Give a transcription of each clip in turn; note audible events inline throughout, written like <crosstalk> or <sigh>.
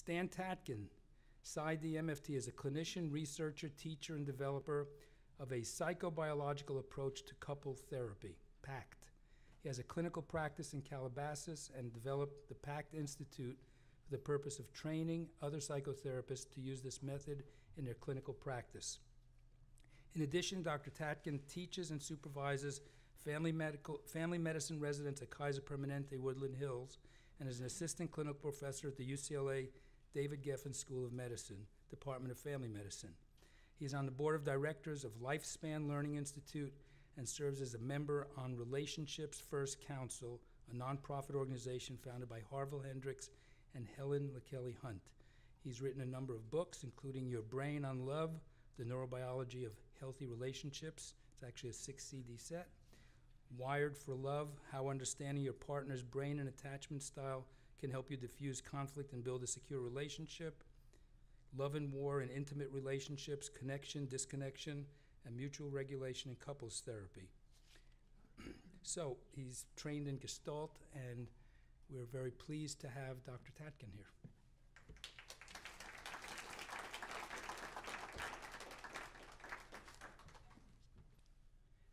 Stan Tatkin, PsyD MFT, is a clinician, researcher, teacher, and developer of a psychobiological approach to couple therapy, PACT. He has a clinical practice in Calabasas and developed the PACT Institute for the purpose of training other psychotherapists to use this method in their clinical practice. In addition, Dr. Tatkin teaches and supervises family, medical, family medicine residents at Kaiser Permanente Woodland Hills and is an assistant clinical professor at the UCLA David Geffen School of Medicine, Department of Family Medicine. He is on the board of directors of Lifespan Learning Institute and serves as a member on Relationships First Council, a nonprofit organization founded by Harville Hendrix and Helen LaKelly Hunt. He's written a number of books, including Your Brain on Love, The Neurobiology of Healthy Relationships. It's actually a six CD set. Wired for Love How Understanding Your Partner's Brain and Attachment Style Can Help You Diffuse Conflict and Build a Secure Relationship. Love and War in Intimate Relationships, Connection, Disconnection, and Mutual Regulation in Couples Therapy. <clears throat> so he's trained in Gestalt, and we're very pleased to have Dr. Tatkin here.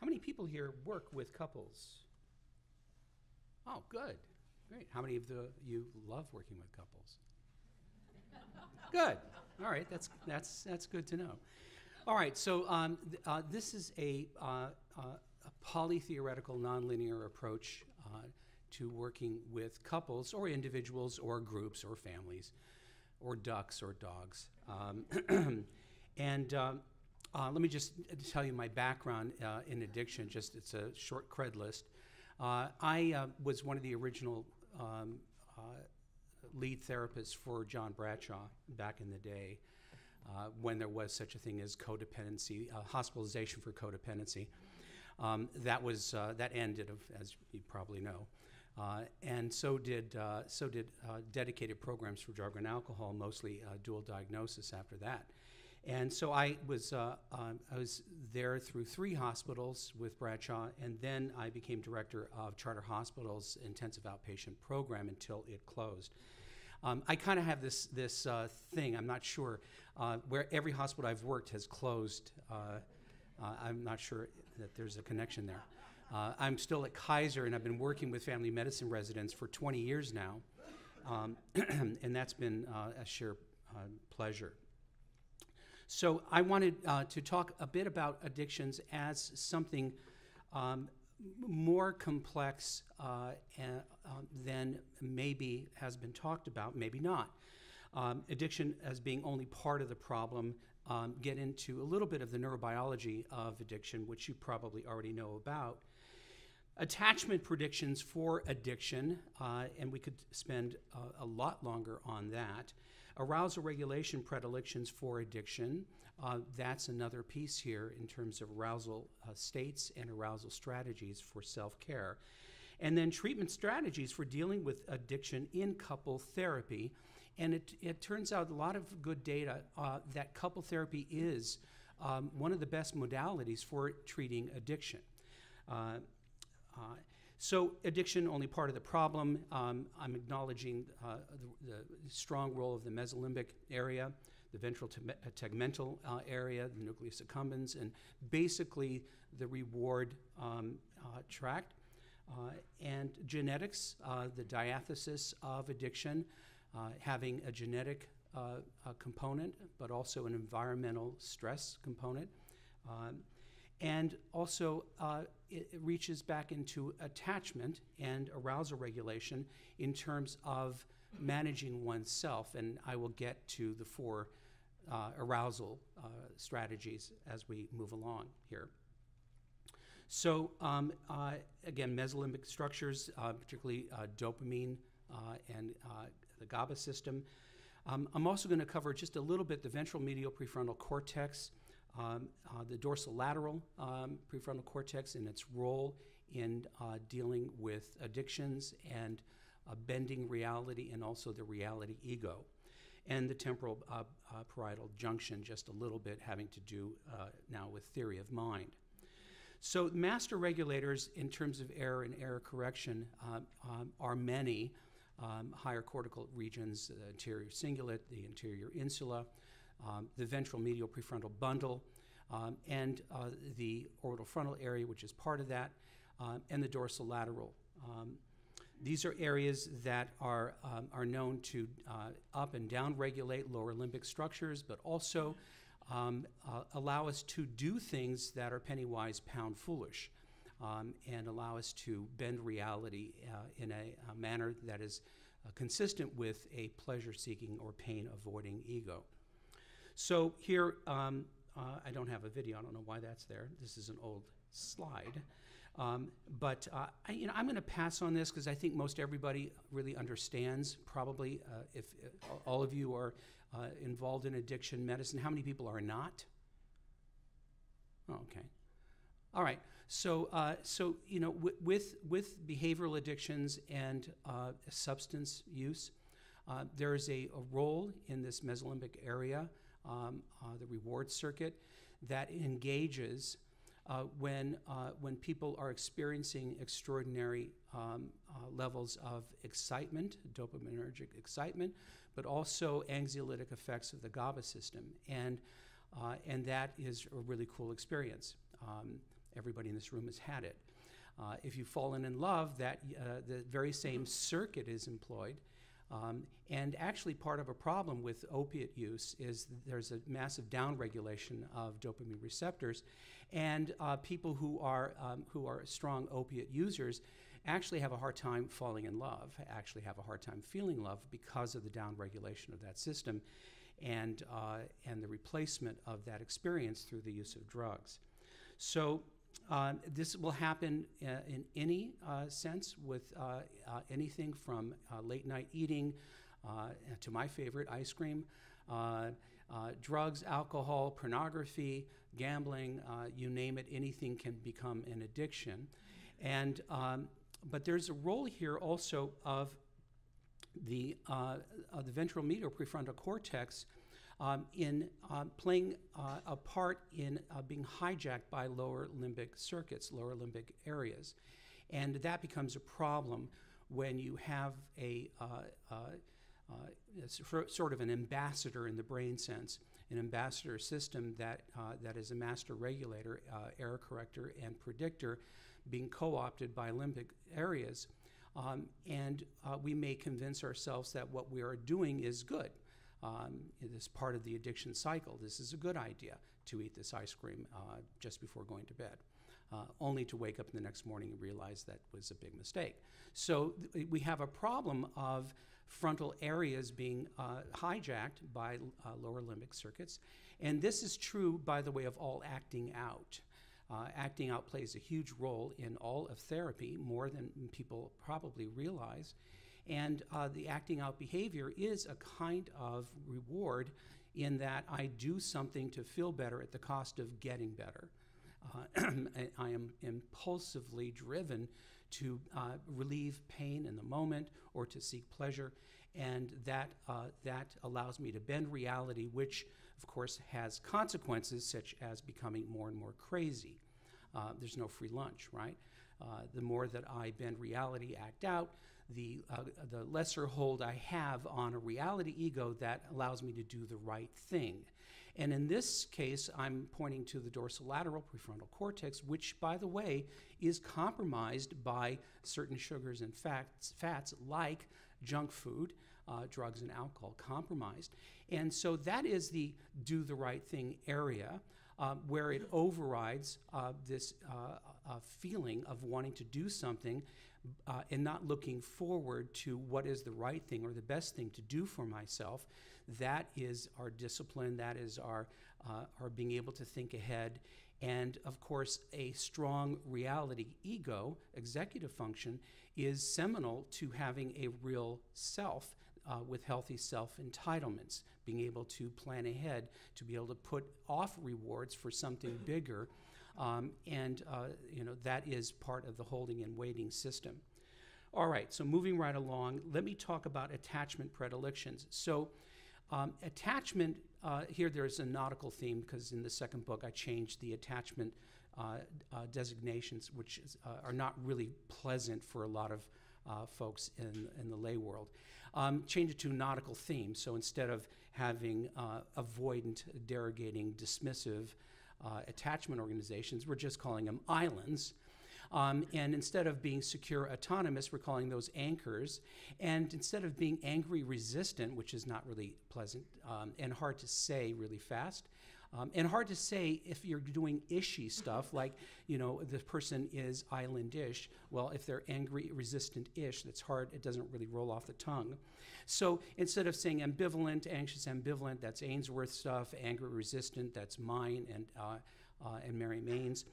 How many people here work with couples? Oh, good. Great. How many of the, you love working with couples? good. All right, that's, that's, that's good to know. All right, so um, th- uh, this is a, uh, uh, a polytheoretical nonlinear approach uh, to working with couples or individuals or groups or families or ducks or dogs. Um, <clears throat> and um, uh, let me just tell you my background uh, in addiction. Just it's a short cred list. Uh, I uh, was one of the original um, uh, lead therapist for John Bradshaw back in the day, uh, when there was such a thing as codependency, hospitalization for codependency. Um, that was that ended, as you probably know. Uh, and so did, uh, so did uh, dedicated programs for drug and alcohol, mostly dual diagnosis after that. And so I was, uh, um, I was there through three hospitals with Bradshaw, and then I became director of Charter Hospital's intensive outpatient program until it closed. Um, I kind of have this, this uh, thing, I'm not sure, uh, where every hospital I've worked has closed. Uh, uh, I'm not sure that there's a connection there. Uh, I'm still at Kaiser, and I've been working with family medicine residents for 20 years now, um, <clears throat> and that's been a sheer pleasure. So I wanted uh, to talk a bit about addictions as something um, more complex uh, uh, than maybe has been talked about, maybe not. Um, addiction as being only part of the problem, um, get into a little bit of the neurobiology of addiction, which you probably already know about. Attachment predictions for addiction, uh, and we could spend a lot longer on that. Arousal regulation predilections for addiction. Uh, that's another piece here in terms of arousal uh, states and arousal strategies for self care. And then treatment strategies for dealing with addiction in couple therapy. And it, it turns out a lot of good data uh, that couple therapy is um, one of the best modalities for treating addiction. Uh, uh, so addiction only part of the problem. Um, I'm acknowledging uh, the, the, strong role of the mesolimbic area, the ventral te- uh, tegmental uh, area, the nucleus accumbens, and basically the reward um, uh, tract. Uh, and genetics, uh, the diathesis of addiction, having a genetic component, but also an environmental stress component. Um, and also, uh, it, reaches back into attachment and arousal regulation in terms of managing oneself. And I will get to the four uh, arousal uh, strategies as we move along here. So, um, uh, again, mesolimbic structures, uh, particularly uh, dopamine and the GABA system. Um, I'm also going to cover just a little bit the ventral medial prefrontal cortex um, uh, the dorsolateral um, prefrontal cortex and its role in uh, dealing with addictions and uh, bending reality and also the reality ego. And the temporal uh, uh, parietal junction, just a little bit having to do uh, now with theory of mind. So, master regulators in terms of error and error correction um, um are many. um, higher cortical regions, the anterior cingulate, the anterior insula, um, the ventral medial prefrontal bundle, um, and uh, the orbitofrontal area, which is part of that, um, and the dorsolateral. Um, these are areas that are, um, are known to uh, up and down regulate lower limbic structures, but also um, uh, allow us to do things that are penny wise, pound foolish, um, and allow us to bend reality uh, in a, a, manner that is uh, consistent with a pleasure seeking or pain avoiding ego. So here, um, uh, I don't have a video, I don't know why that's there. This is an old slide. Um, but uh, I, you know, I'm going to pass on this because I think most everybody really understands. Probably, uh, if uh, all of you are uh, involved in addiction medicine, how many people are not? Oh, okay, all right. So, uh, so you know, with with behavioral addictions and uh, substance use, there is a, a, role in this mesolimbic area, um, the reward circuit, that engages uh, when, uh, when people are experiencing extraordinary um, uh, levels of excitement, dopaminergic excitement, but also anxiolytic effects of the GABA system. And, uh, and that is a really cool experience. Um, everybody in this room has had it. Uh, if you've fallen in love, that uh, the very same circuit is employed. Um, and actually, part of a problem with opiate use is there's a massive downregulation of dopamine receptors, and uh, people who are um, who are strong opiate users actually have a hard time falling in love. Actually, have a hard time feeling love because of the downregulation of that system, and uh, and the replacement of that experience through the use of drugs. So uh, this will happen uh, in any uh, sense with uh, uh, anything from late night eating to my favorite, ice cream, drugs, alcohol, pornography, gambling, you name it, anything can become an addiction. And, um, but there's a role here also of the, the ventral medial prefrontal cortex um, in uh, playing uh, a part in uh, being hijacked by lower limbic circuits, lower limbic areas. And that becomes a problem when you have a uh, uh, uh, sort of an ambassador in the brain sense, an ambassador system that, that is a master regulator, error corrector, and predictor being co opted by limbic areas. Um, and we may convince ourselves that what we are doing is good um, this part of the addiction cycle. This is a good idea to eat this ice cream uh, just before going to bed. Uh, only to wake up the next morning and realize that was a big mistake. So th- we have a problem of frontal areas being uh, hijacked by uh, lower limbic circuits. And this is true, by the way, of all acting out. Uh, acting out plays a huge role in all of therapy, more than people probably realize. And uh, the acting out behavior is a kind of reward in that I do something to feel better at the cost of getting better. Uh, <clears throat> I am impulsively driven to uh, relieve pain in the moment or to seek pleasure, and that, uh, that allows me to bend reality, which, of course, has consequences such as becoming more and more crazy. Uh, there's no free lunch, right? Uh, the more that I bend reality, act out, the, uh, the lesser hold I have on a reality ego that allows me to do the right thing. And in this case, I'm pointing to the dorsolateral prefrontal cortex, which, by the way, is compromised by certain sugars and fats, fats like junk food, uh, drugs, and alcohol, compromised. And so that is the do the right thing area. Uh, where it overrides uh, this uh, uh, feeling of wanting to do something uh, and not looking forward to what is the right thing or the best thing to do for myself. That is our discipline, that is our, uh, our being able to think ahead. And of course, a strong reality ego, executive function, is seminal to having a real self uh, with healthy self entitlements, being able to plan ahead, to be able to put off rewards for something bigger um, and uh, you know that is part of the holding and waiting system. All right, so moving right along, let me talk about attachment predilections. So, um, attachment uh, here there's a nautical theme because in the second book I changed the attachment uh, uh, designations, which is, uh, are not really pleasant for a lot of uh, folks in, in the lay world. Um, change it to nautical theme. So instead of having avoidant, derogating, dismissive uh, attachment organizations, we're just calling them islands. Um, and instead of being secure autonomous, we're calling those anchors. And instead of being angry resistant, which is not really pleasant um, and hard to say really fast, um, and hard to say if you're doing ishy stuff, like, you know, the person is islandish. Well, if they're angry, resistant ish, that's hard. It doesn't really roll off the tongue. So instead of saying ambivalent, anxious, ambivalent, that's Ainsworth stuff, angry, resistant, that's mine and, uh, uh, and Mary Main's.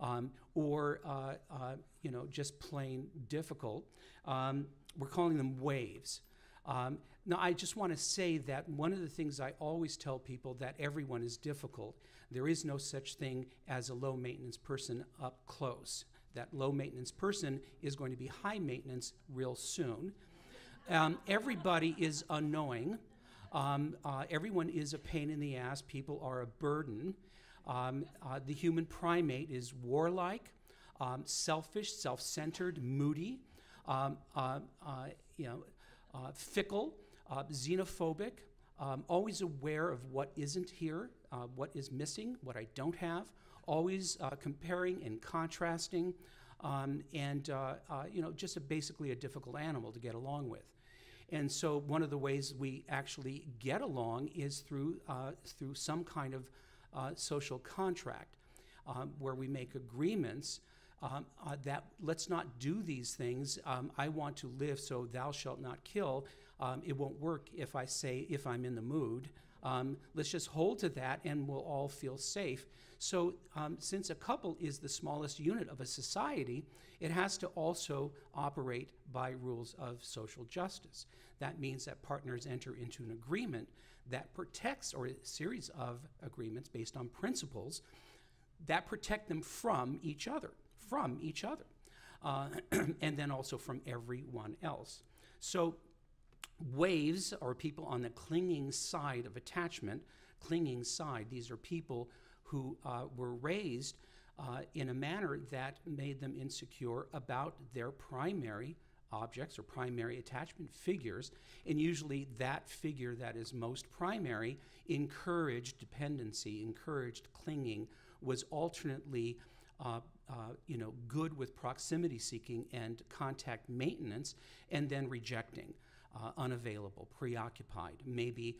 Um, or, uh, uh you know, just plain difficult. Um, we're calling them waves. Um, now, I just want to say that one of the things I always tell people that everyone is difficult. There is no such thing as a low maintenance person up close. That low maintenance person is going to be high maintenance real soon. Um, everybody is annoying. Um, uh, everyone is a pain in the ass. People are a burden. Um, uh, the human primate is warlike, um, selfish, self centered, moody, um, uh, uh, you know, uh, fickle, uh, xenophobic, um, always aware of what isn't here, uh, what is missing, what I don't have, always uh, comparing and contrasting, um, and uh, uh, you know, just a, basically a difficult animal to get along with. And so, one of the ways we actually get along is through through some kind of social contract, um, where we make agreements. Um, uh, that let's not do these things. Um, I want to live, so thou shalt not kill um, it won't work if I say, if I'm in the mood. Um, let's just hold to that and we'll all feel safe. So, um, since a couple is the smallest unit of a society, it has to also operate by rules of social justice. That means that partners enter into an agreement that protects, or a series of agreements based on principles that protect them from each other, from each other, uh, <clears throat> and then also from everyone else. So, Waves are people on the clinging side of attachment, clinging side. These are people who uh, were raised uh, in a manner that made them insecure about their primary objects or primary attachment figures. And usually, that figure that is most primary encouraged dependency, encouraged clinging, was alternately. Uh, uh, you know, good with proximity seeking and contact maintenance, and then rejecting uh, unavailable, preoccupied, maybe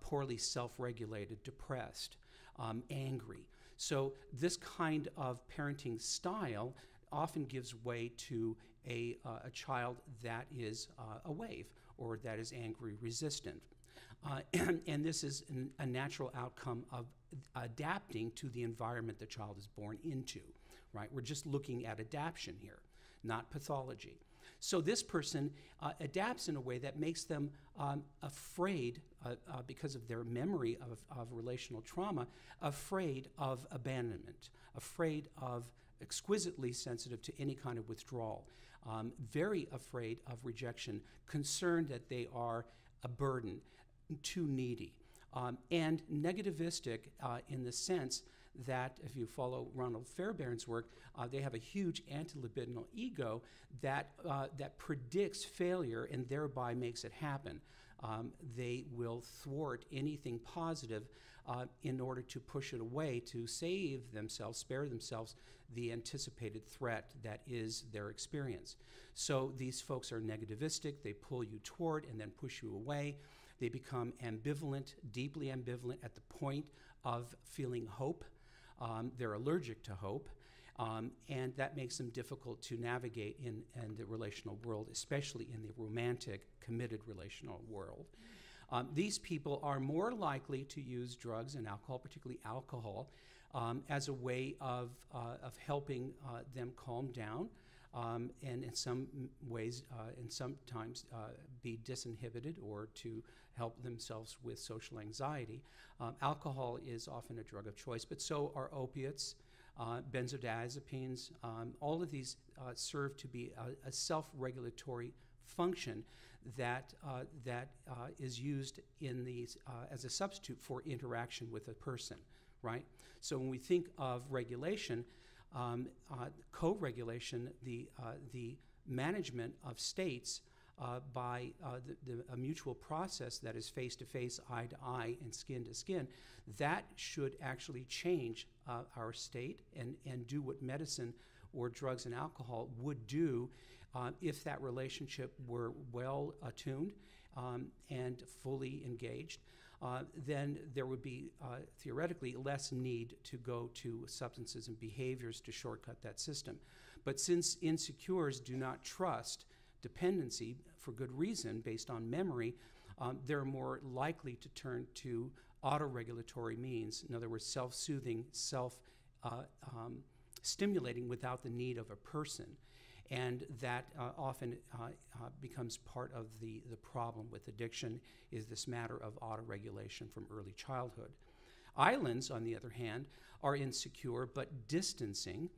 poorly self regulated, depressed, um, angry. So, this kind of parenting style often gives way to a, uh, a child that is uh, a wave or that is angry resistant. Uh, <clears throat> and, and, this is an, a natural outcome of adapting to the environment the child is born into, right? We're just looking at adaptation here, not pathology. So this person uh, adapts in a way that makes them um, afraid, uh, uh, because of their memory of, of relational trauma, afraid of abandonment, afraid of exquisitely sensitive to any kind of withdrawal, um, very afraid of rejection, concerned that they are a burden, too needy, um, and negativistic uh, in the sense that, if you follow Ronald Fairbairn's work, uh, they have a huge antilibidinal ego that, uh, that predicts failure and thereby makes it happen. Um, they will thwart anything positive uh, in order to push it away to save themselves, spare themselves the anticipated threat that is their experience. So these folks are negativistic, they pull you toward and then push you away. They become ambivalent, deeply ambivalent at the point of feeling hope um, they're allergic to hope, um, and that makes them difficult to navigate in, in, the relational world, especially in the romantic, committed relational world. Um, these people are more likely to use drugs and alcohol, particularly alcohol, um, as a way of, uh, of helping uh, them calm down. Um, and in some ways, uh, and sometimes uh, be disinhibited or to help themselves with social anxiety. Um, alcohol is often a drug of choice, but so are opiates, uh, benzodiazepines. Um, all of these uh, serve to be a, a self regulatory function that, uh, that uh, is used in these, uh, as a substitute for interaction with a person, right? So when we think of regulation, um, uh, co regulation, the, the management of states uh, by uh, the, the, a mutual process that is face to face, eye to eye, and skin to skin, that should actually change uh, our state and, and do what medicine or drugs and alcohol would do uh, if that relationship were well attuned um, and fully engaged. Uh, then there would be uh, theoretically less need to go to substances and behaviors to shortcut that system. But since insecures do not trust dependency for good reason based on memory, um, they're more likely to turn to autoregulatory means. In other words, self soothing, self uh, um, stimulating without the need of a person. And that uh, often uh, uh, becomes part of the, the problem with addiction is this matter of autoregulation from early childhood. Islands, on the other hand, are insecure but distancing.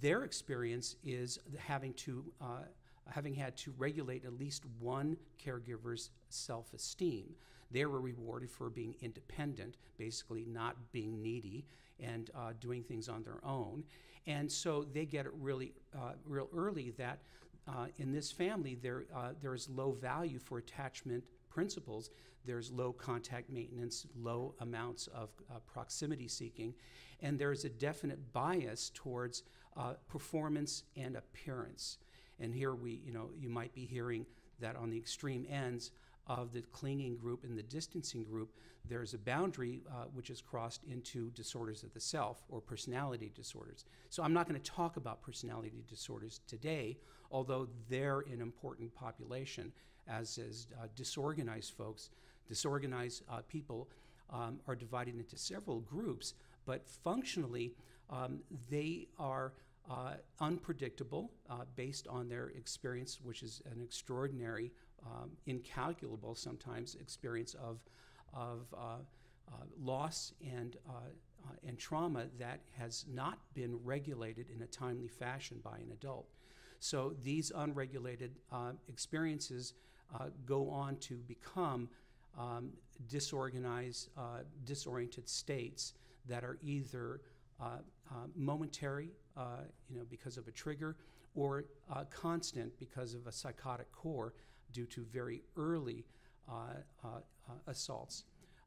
Their experience is having to uh, having had to regulate at least one caregiver's self esteem. They were rewarded for being independent, basically not being needy and uh, doing things on their own. And so they get it really, uh, real early that uh, in this family there uh, there is low value for attachment principles. There's low contact maintenance, low amounts of uh, proximity seeking, and there's a definite bias towards uh, performance and appearance. And here we, you know, you might be hearing that on the extreme ends of the clinging group and the distancing group, there's a boundary uh, which is crossed into disorders of the self or personality disorders. So I'm not going to talk about personality disorders today, although they're an important population, as is uh, disorganized folks. Disorganized uh, people um, are divided into several groups, but functionally, um, they are uh, unpredictable uh, based on their experience, which is an extraordinary, um, incalculable sometimes experience of, of uh, uh loss and, uh, uh, and trauma that has not been regulated in a timely fashion by an adult. So these unregulated experiences go on to become um, disorganized, disoriented states that are either momentary uh, you know, because of a trigger, or uh, constant because of a psychotic core due to very early uh,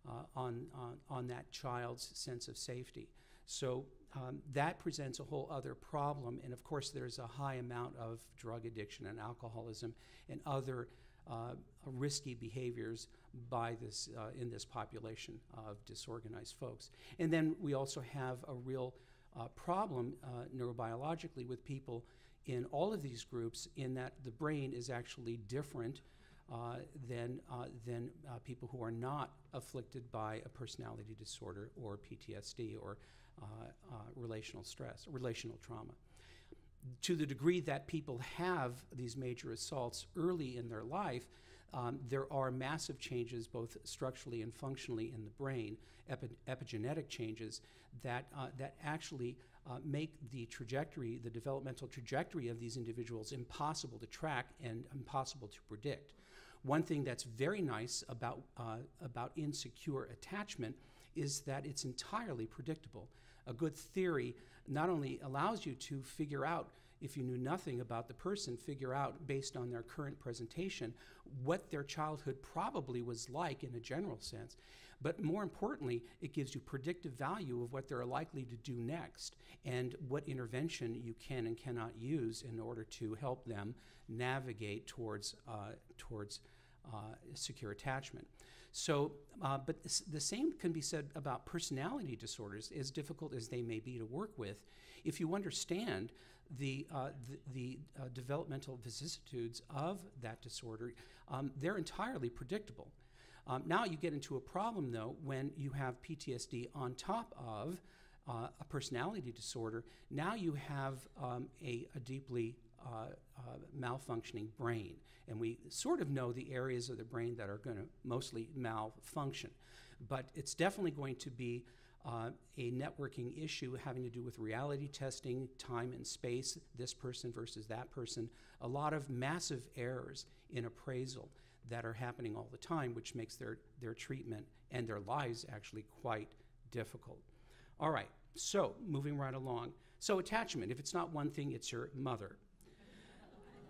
uh, on, on, on that child's sense of safety. So um, that presents a whole other problem. And of course, there's a high amount of drug addiction and alcoholism and other uh, risky behaviors by this uh, in this population of disorganized folks. And then we also have a real uh, problem uh, neurobiologically with people in all of these groups in that the brain is actually different uh, than, uh, than uh, people who are not afflicted by a personality disorder or PTSD or uh, relational stress, relational trauma. To the degree that people have these major assaults early in their life, um, there are massive changes, both structurally and functionally, in the brain, epi epigenetic changes that, uh, that actually uh, make the trajectory, the developmental trajectory of these individuals impossible to track and impossible to predict. One thing that's very nice about, uh, about insecure attachment is that it's entirely predictable. A good theory not only allows you to figure out if you knew nothing about the person, figure out based on their current presentation what their childhood probably was like in a general sense. But more importantly, it gives you predictive value of what they're likely to do next and what intervention you can and cannot use in order to help them navigate towards, uh, towards uh, secure attachment. So, uh, but the same can be said about personality disorders, as difficult as they may be to work with. If you understand the, uh, the, the uh, developmental vicissitudes of that disorder, um, they're entirely predictable. Um, now you get into a problem, though, when you have PTSD on top of uh, a personality disorder. Now you have um, a, a, deeply uh, uh, malfunctioning brain. And we sort of know the areas of the brain that are going to mostly malfunction. But it's definitely going to be uh, a networking issue having to do with reality testing, time and space, this person versus that person, a lot of massive errors in appraisal that are happening all the time, which makes their, their treatment and their lives actually quite difficult. All right, so moving right along. So, attachment, if it's not one thing, it's your mother.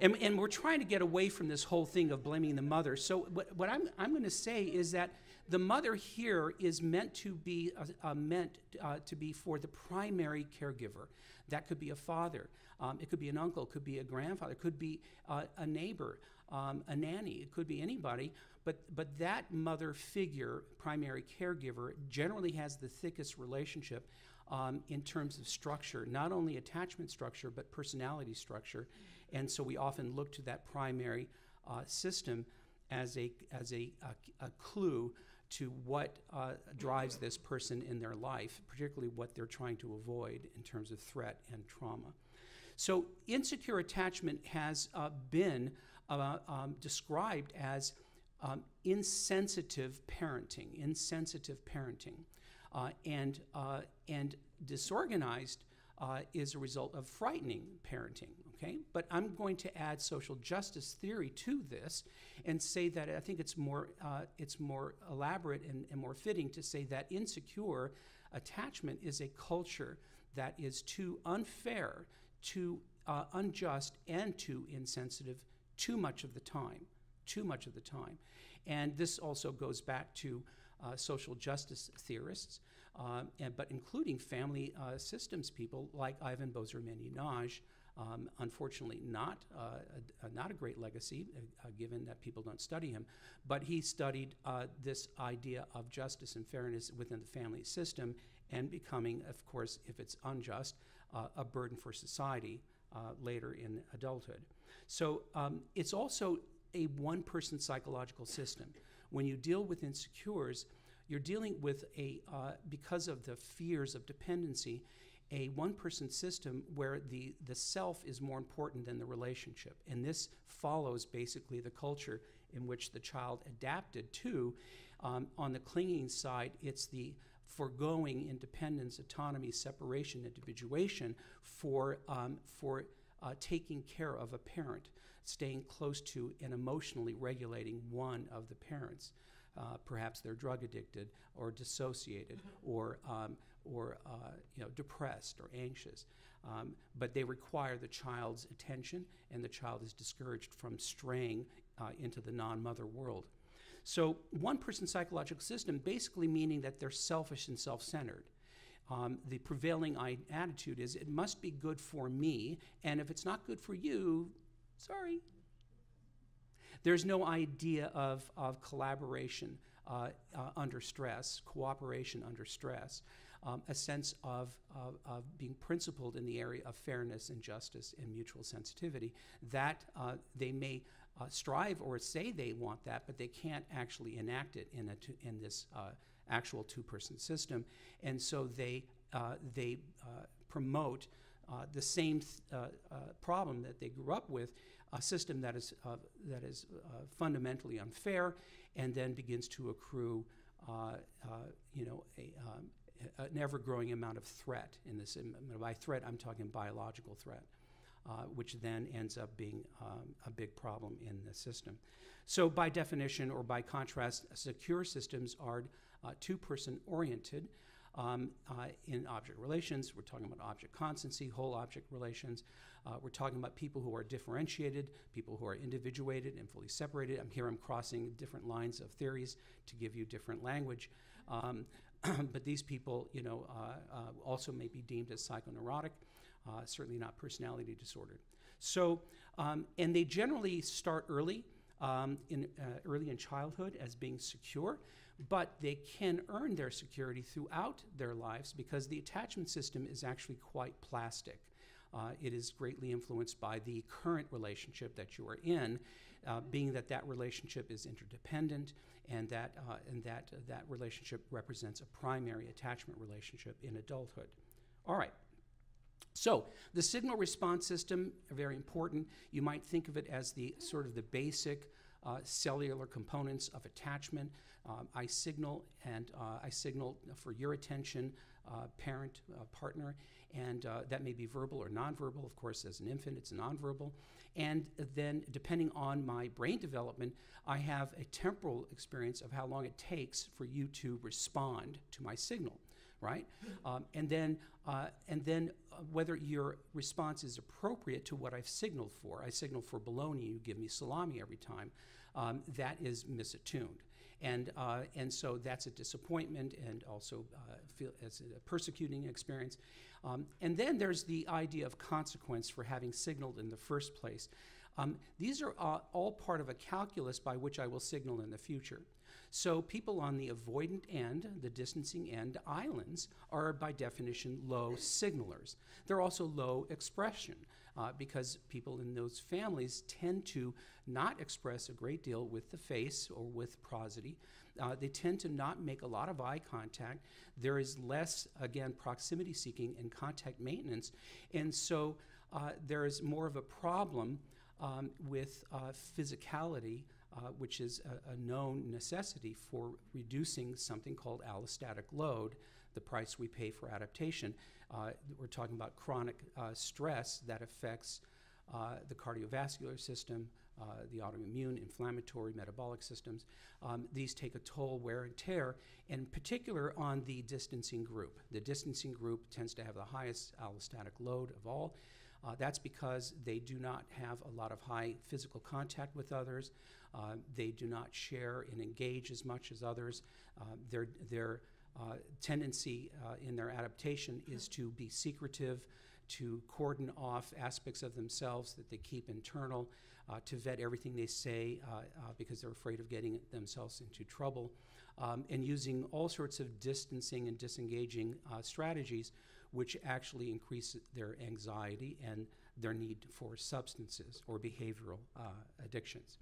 And, and we're trying to get away from this whole thing of blaming the mother. So, what, what I'm, I'm going to say is that the mother here is meant to be uh, uh, meant uh, to be for the primary caregiver. That could be a father, um, it could be an uncle, it could be a grandfather, it could be uh, a neighbor, um, a nanny, it could be anybody. But, but that mother figure, primary caregiver, generally has the thickest relationship um, in terms of structure, not only attachment structure, but personality structure. And so we often look to that primary uh, system as a, as a, a, a clue to what uh, drives this person in their life, particularly what they're trying to avoid in terms of threat and trauma. So, insecure attachment has uh, been uh, um, described as um, insensitive parenting, insensitive parenting. Uh, and, uh, and disorganized uh, is a result of frightening parenting, okay? But I'm going to add social justice theory to this and say that I think it's more, uh, it's more elaborate and, and more fitting to say that insecure attachment is a culture that is too unfair, too uh, unjust, and too insensitive too much of the time, too much of the time. And this also goes back to uh, social justice theorists, uh, and, but including family uh, systems people like Ivan Boszormenyi-Nagy, um, unfortunately, not uh, a, a, not a great legacy, uh, uh, given that people don't study him. But he studied uh, this idea of justice and fairness within the family system, and becoming, of course, if it's unjust, uh, a burden for society later in adulthood. So um, it's also a one-person psychological system. When you deal with insecures, you're dealing with a because of the fears of dependency a one person system where the, the self is more important than the relationship. And this follows basically the culture in which the child adapted to. Um, on the clinging side, it's the foregoing independence, autonomy, separation, individuation for, um, for uh, taking care of a parent, staying close to and emotionally regulating one of the parents. Uh, perhaps they're drug addicted or dissociated or, um, or uh, you know, depressed or anxious. Um, but they require the child's attention, and the child is discouraged from straying uh, into the non mother world. So, one person psychological system basically meaning that they're selfish and self centered. Um, the prevailing attitude is it must be good for me, and if it's not good for you, sorry. There's no idea of, of collaboration uh, uh, under stress, cooperation under stress um, a sense of, of, of, being principled in the area of fairness and justice and mutual sensitivity. That uh, they may uh, strive or say they want that, but they can't actually enact it in, a in this uh, actual two person system. And so they, uh, they uh, promote uh, the same th- problem that they grew up with a system that is, that is fundamentally unfair and then begins to accrue. you know, a, um, an ever growing amount of threat in this. And by threat, I'm talking biological threat, uh, which then ends up being um, a big problem in the system. So, by definition, or by contrast, secure systems are uh, two person oriented. Um, uh, in object relations, we're talking about object constancy, whole object relations. Uh, we're talking about people who are differentiated, people who are individuated and fully separated. I'm here, I'm crossing different lines of theories to give you different language. Um, <clears throat> but these people, you know, uh, uh, also may be deemed as psychoneurotic, uh, certainly not personality disordered. So, um, and they generally start early, um, in, early in childhood as being secure, but they can earn their security throughout their lives because the attachment system is actually quite plastic. Uh, it is greatly influenced by the current relationship that you are in, uh, being that that relationship is interdependent and that, uh, and that, uh, that relationship represents a primary attachment relationship in adulthood. All right. So the signal response system, very important. You might think of it as the sort of the basic uh, cellular components of attachment. Um, I signal and uh, I signal for your attention, uh, parent, uh, partner, and uh, that may be verbal or nonverbal. Of course, as an infant, it's nonverbal. And then, depending on my brain development, I have a temporal experience of how long it takes for you to respond to my signal. right? Um, and then, uh, and then uh, whether your response is appropriate to what I've signaled for. I signal for bologna, you give me salami every time. Um, that is misattuned. And, uh, and so that's a disappointment and also uh, feel as a persecuting experience. Um, and then there's the idea of consequence for having signaled in the first place. Um, these are uh, all part of a calculus by which I will signal in the future. So people on the avoidant end, the distancing end, islands, are by definition low signalers. They're also low expression uh, because people in those families tend to not express a great deal with the face or with prosody. Uh, they tend to not make a lot of eye contact. There is less, again, proximity seeking and contact maintenance. And so uh, there is more of a problem um, with uh, physicality, uh, which is a, a, known necessity for reducing something called allostatic load, the price we pay for adaptation. Uh, we're talking about chronic uh, stress that affects uh, the cardiovascular system, uh, the autoimmune, inflammatory, metabolic systems. Um, these take a toll, wear and tear, in particular on the distancing group. The distancing group tends to have the highest allostatic load of all. Uh, that's because they do not have a lot of high physical contact with others. Uh, they do not share and engage as much as others. Uh, their their uh, tendency in their adaptation is to be secretive, to cordon off aspects of themselves that they keep internal, uh, to vet everything they say because they're afraid of getting themselves into trouble, um, and using all sorts of distancing and disengaging strategies which actually increase their anxiety and their need for substances or behavioral uh, addictions.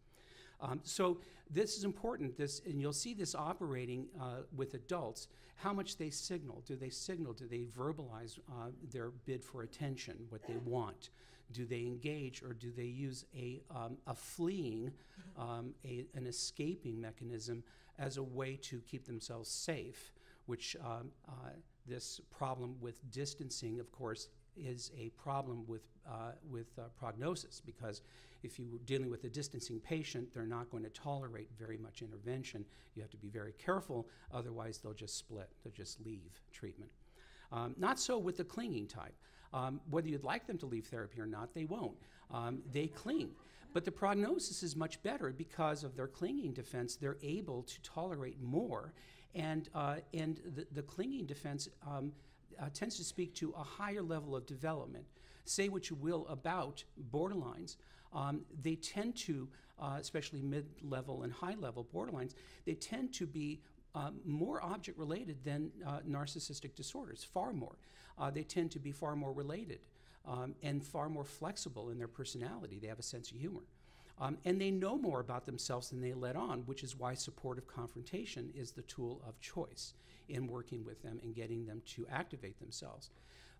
Um, so this is important. This, and you'll see this operating uh, with adults. How much they signal? Do they signal? Do they verbalize uh, their bid for attention, what they want? Do they engage, or do they use a, um, a fleeing, um, a, an escaping mechanism as a way to keep themselves safe, which um, uh, this problem with distancing, of course, is a problem with, uh, with uh, prognosis because if you're dealing with a distancing patient, they're not going to tolerate very much intervention. You have to be very careful, otherwise, they'll just split, they'll just leave treatment. Um, not so with the clinging type. Um, whether you'd like them to leave therapy or not, they won't. Um, they cling. But the prognosis is much better because of their clinging defense. They're able to tolerate more and, uh, and the, the clinging defense um, uh, tends to speak to a higher level of development. Say what you will about borderlines, um, they tend to, uh, especially mid level and high level borderlines, they tend to be um, more object related than uh, narcissistic disorders, far more. Uh, they tend to be far more related um, and far more flexible in their personality. They have a sense of humor. Um, and they know more about themselves than they let on, which is why supportive confrontation is the tool of choice in working with them and getting them to activate themselves.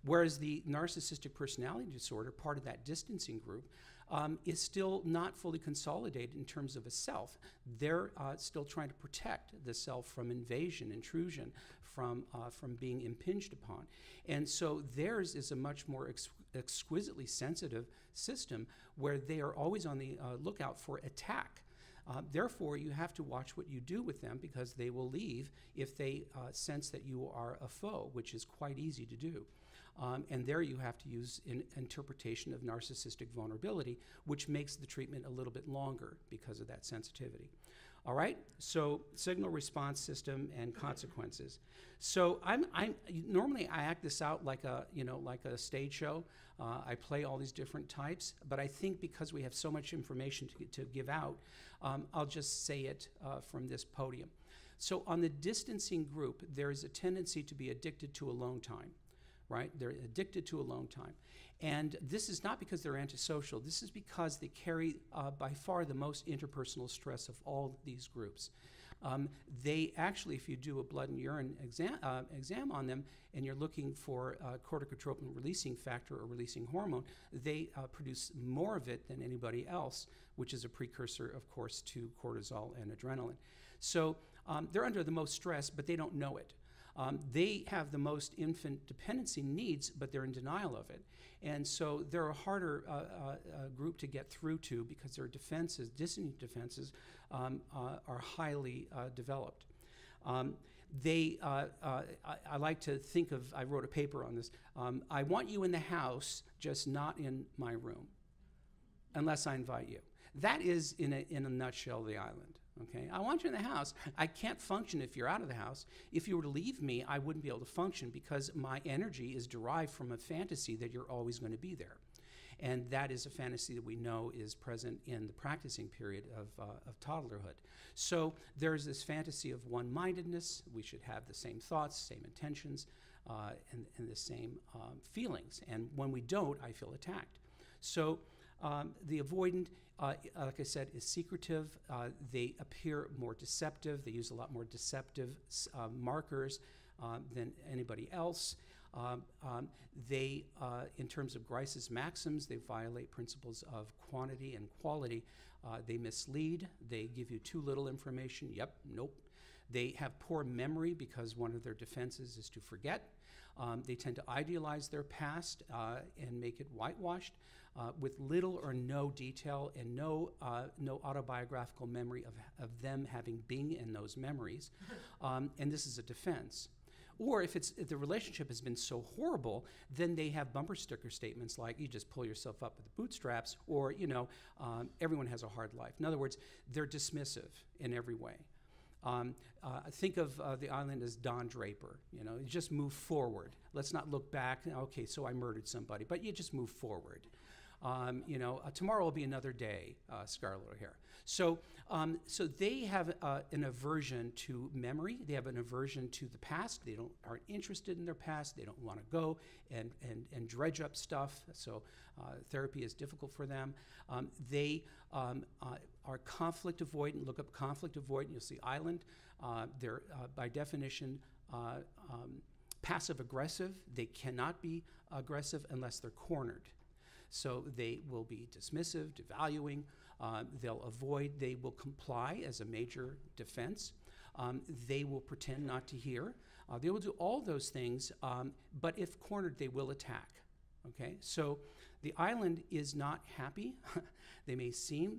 Whereas the narcissistic personality disorder, part of that distancing group, um, is still not fully consolidated in terms of a self. They're uh, still trying to protect the self from invasion, intrusion, from, uh, from being impinged upon. And so theirs is a much more ex- exquisitely sensitive system where they are always on the uh, lookout for attack. Uh, therefore, you have to watch what you do with them because they will leave if they uh, sense that you are a foe, which is quite easy to do. Um, and there you have to use an interpretation of narcissistic vulnerability, which makes the treatment a little bit longer because of that sensitivity. All right, so signal response system and consequences. So I'm, I'm normally I act this out like a you know like a stage show. Uh, I play all these different types, but I think because we have so much information to, to give out, um, I'll just say it uh, from this podium. So on the distancing group, there is a tendency to be addicted to alone time right? They're addicted to alone time. And this is not because they're antisocial, this is because they carry uh, by far the most interpersonal stress of all these groups. Um, they actually, if you do a blood and urine exam, uh, exam on them and you're looking for uh, corticotropin releasing factor or releasing hormone, they uh, produce more of it than anybody else, which is a precursor, of course, to cortisol and adrenaline. So um, they're under the most stress, but they don't know it. Um, they have the most infant dependency needs, but they're in denial of it. And so they're a harder uh, uh, uh group to get through to because their defenses, dissonant defenses, um, uh, are highly uh, developed. Um, they, uh, I, I like to think of, I wrote a paper on this. Um, I want you in the house, just not in my room, unless I invite you. That is, in a, in a nutshell, the island. Okay, I want you in the house. I can't function if you're out of the house. If you were to leave me, I wouldn't be able to function because my energy is derived from a fantasy that you're always going to be there. And that is a fantasy that we know is present in the practicing period of, uh, of toddlerhood. So there's this fantasy of one mindedness. We should have the same thoughts, same intentions, uh, and, and, the same um, feelings. And when we don't, I feel attacked. So um, the avoidant, uh, like I said, is secretive. Uh, they appear more deceptive. They use a lot more deceptive uh, markers uh, than anybody else. Um, um, they, uh, in terms of Grice's maxims, they violate principles of quantity and quality. Uh, they mislead. They give you too little information. Yep, nope. They have poor memory because one of their defenses is to forget. Um, they tend to idealize their past uh, and make it whitewashed uh, with little or no detail and no, uh, no autobiographical memory of, of them having been in those memories. <laughs> Um, and this is a defense. Or if, it's, if the relationship has been so horrible, then they have bumper sticker statements like, you just pull yourself up with the bootstraps, or, you know, um, everyone has a hard life. In other words, they're dismissive in every way. Um, uh, think of uh, the island as Don Draper. You know, you just move forward. Let's not look back. Okay, so I murdered somebody, but you just move forward. Um, you know, uh, tomorrow will be another day, uh, Scarlett O'Hara. So, um, so they have uh, an aversion to memory. They have an aversion to the past. They don't aren't interested in their past. They don't want to go and, and, and dredge up stuff. So uh, therapy is difficult for them. Um, they um, uh, are conflict avoidant. Look up conflict avoidant. You'll see island. Uh, they're by definition. Um, passive aggressive. They cannot be aggressive unless they're cornered. So they will be dismissive, devaluing. Uh, they'll avoid, they will comply as a major defense. Um, they will pretend not to hear. Uh, they will do all those things, um, but if cornered, they will attack. Okay, so the island is not happy. <laughs> they may seem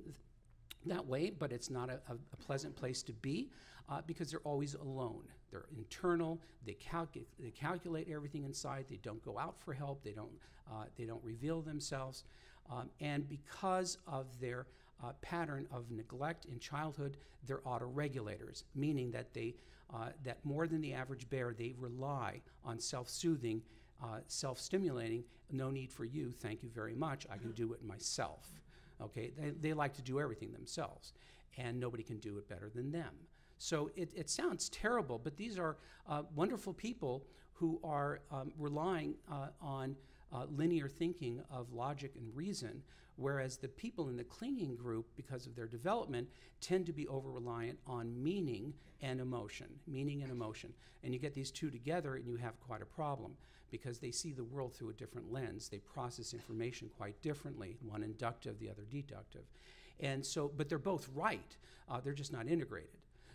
that way, but it's not a, a, pleasant place to be uh, because they're always alone. They're internal. They, calcu- they calculate everything inside. They don't go out for help. They don't, uh, they don't reveal themselves. Um, and because of their uh, pattern of neglect in childhood, they're autoregulators, meaning that they uh, that more than the average bear, they rely on self-soothing, uh, self-stimulating. No need for you. Thank you very much. I can do it myself. Okay, they, they like to do everything themselves, and nobody can do it better than them. So it, it sounds terrible, but these are uh, wonderful people who are um, relying uh, on uh, linear thinking of logic and reason, whereas the people in the clinging group, because of their development, tend to be over reliant on meaning and emotion. Meaning and emotion. And you get these two together, and you have quite a problem because they see the world through a different lens. They process information quite differently, one inductive, the other deductive. And so, but they're both right, uh, they're just not integrated.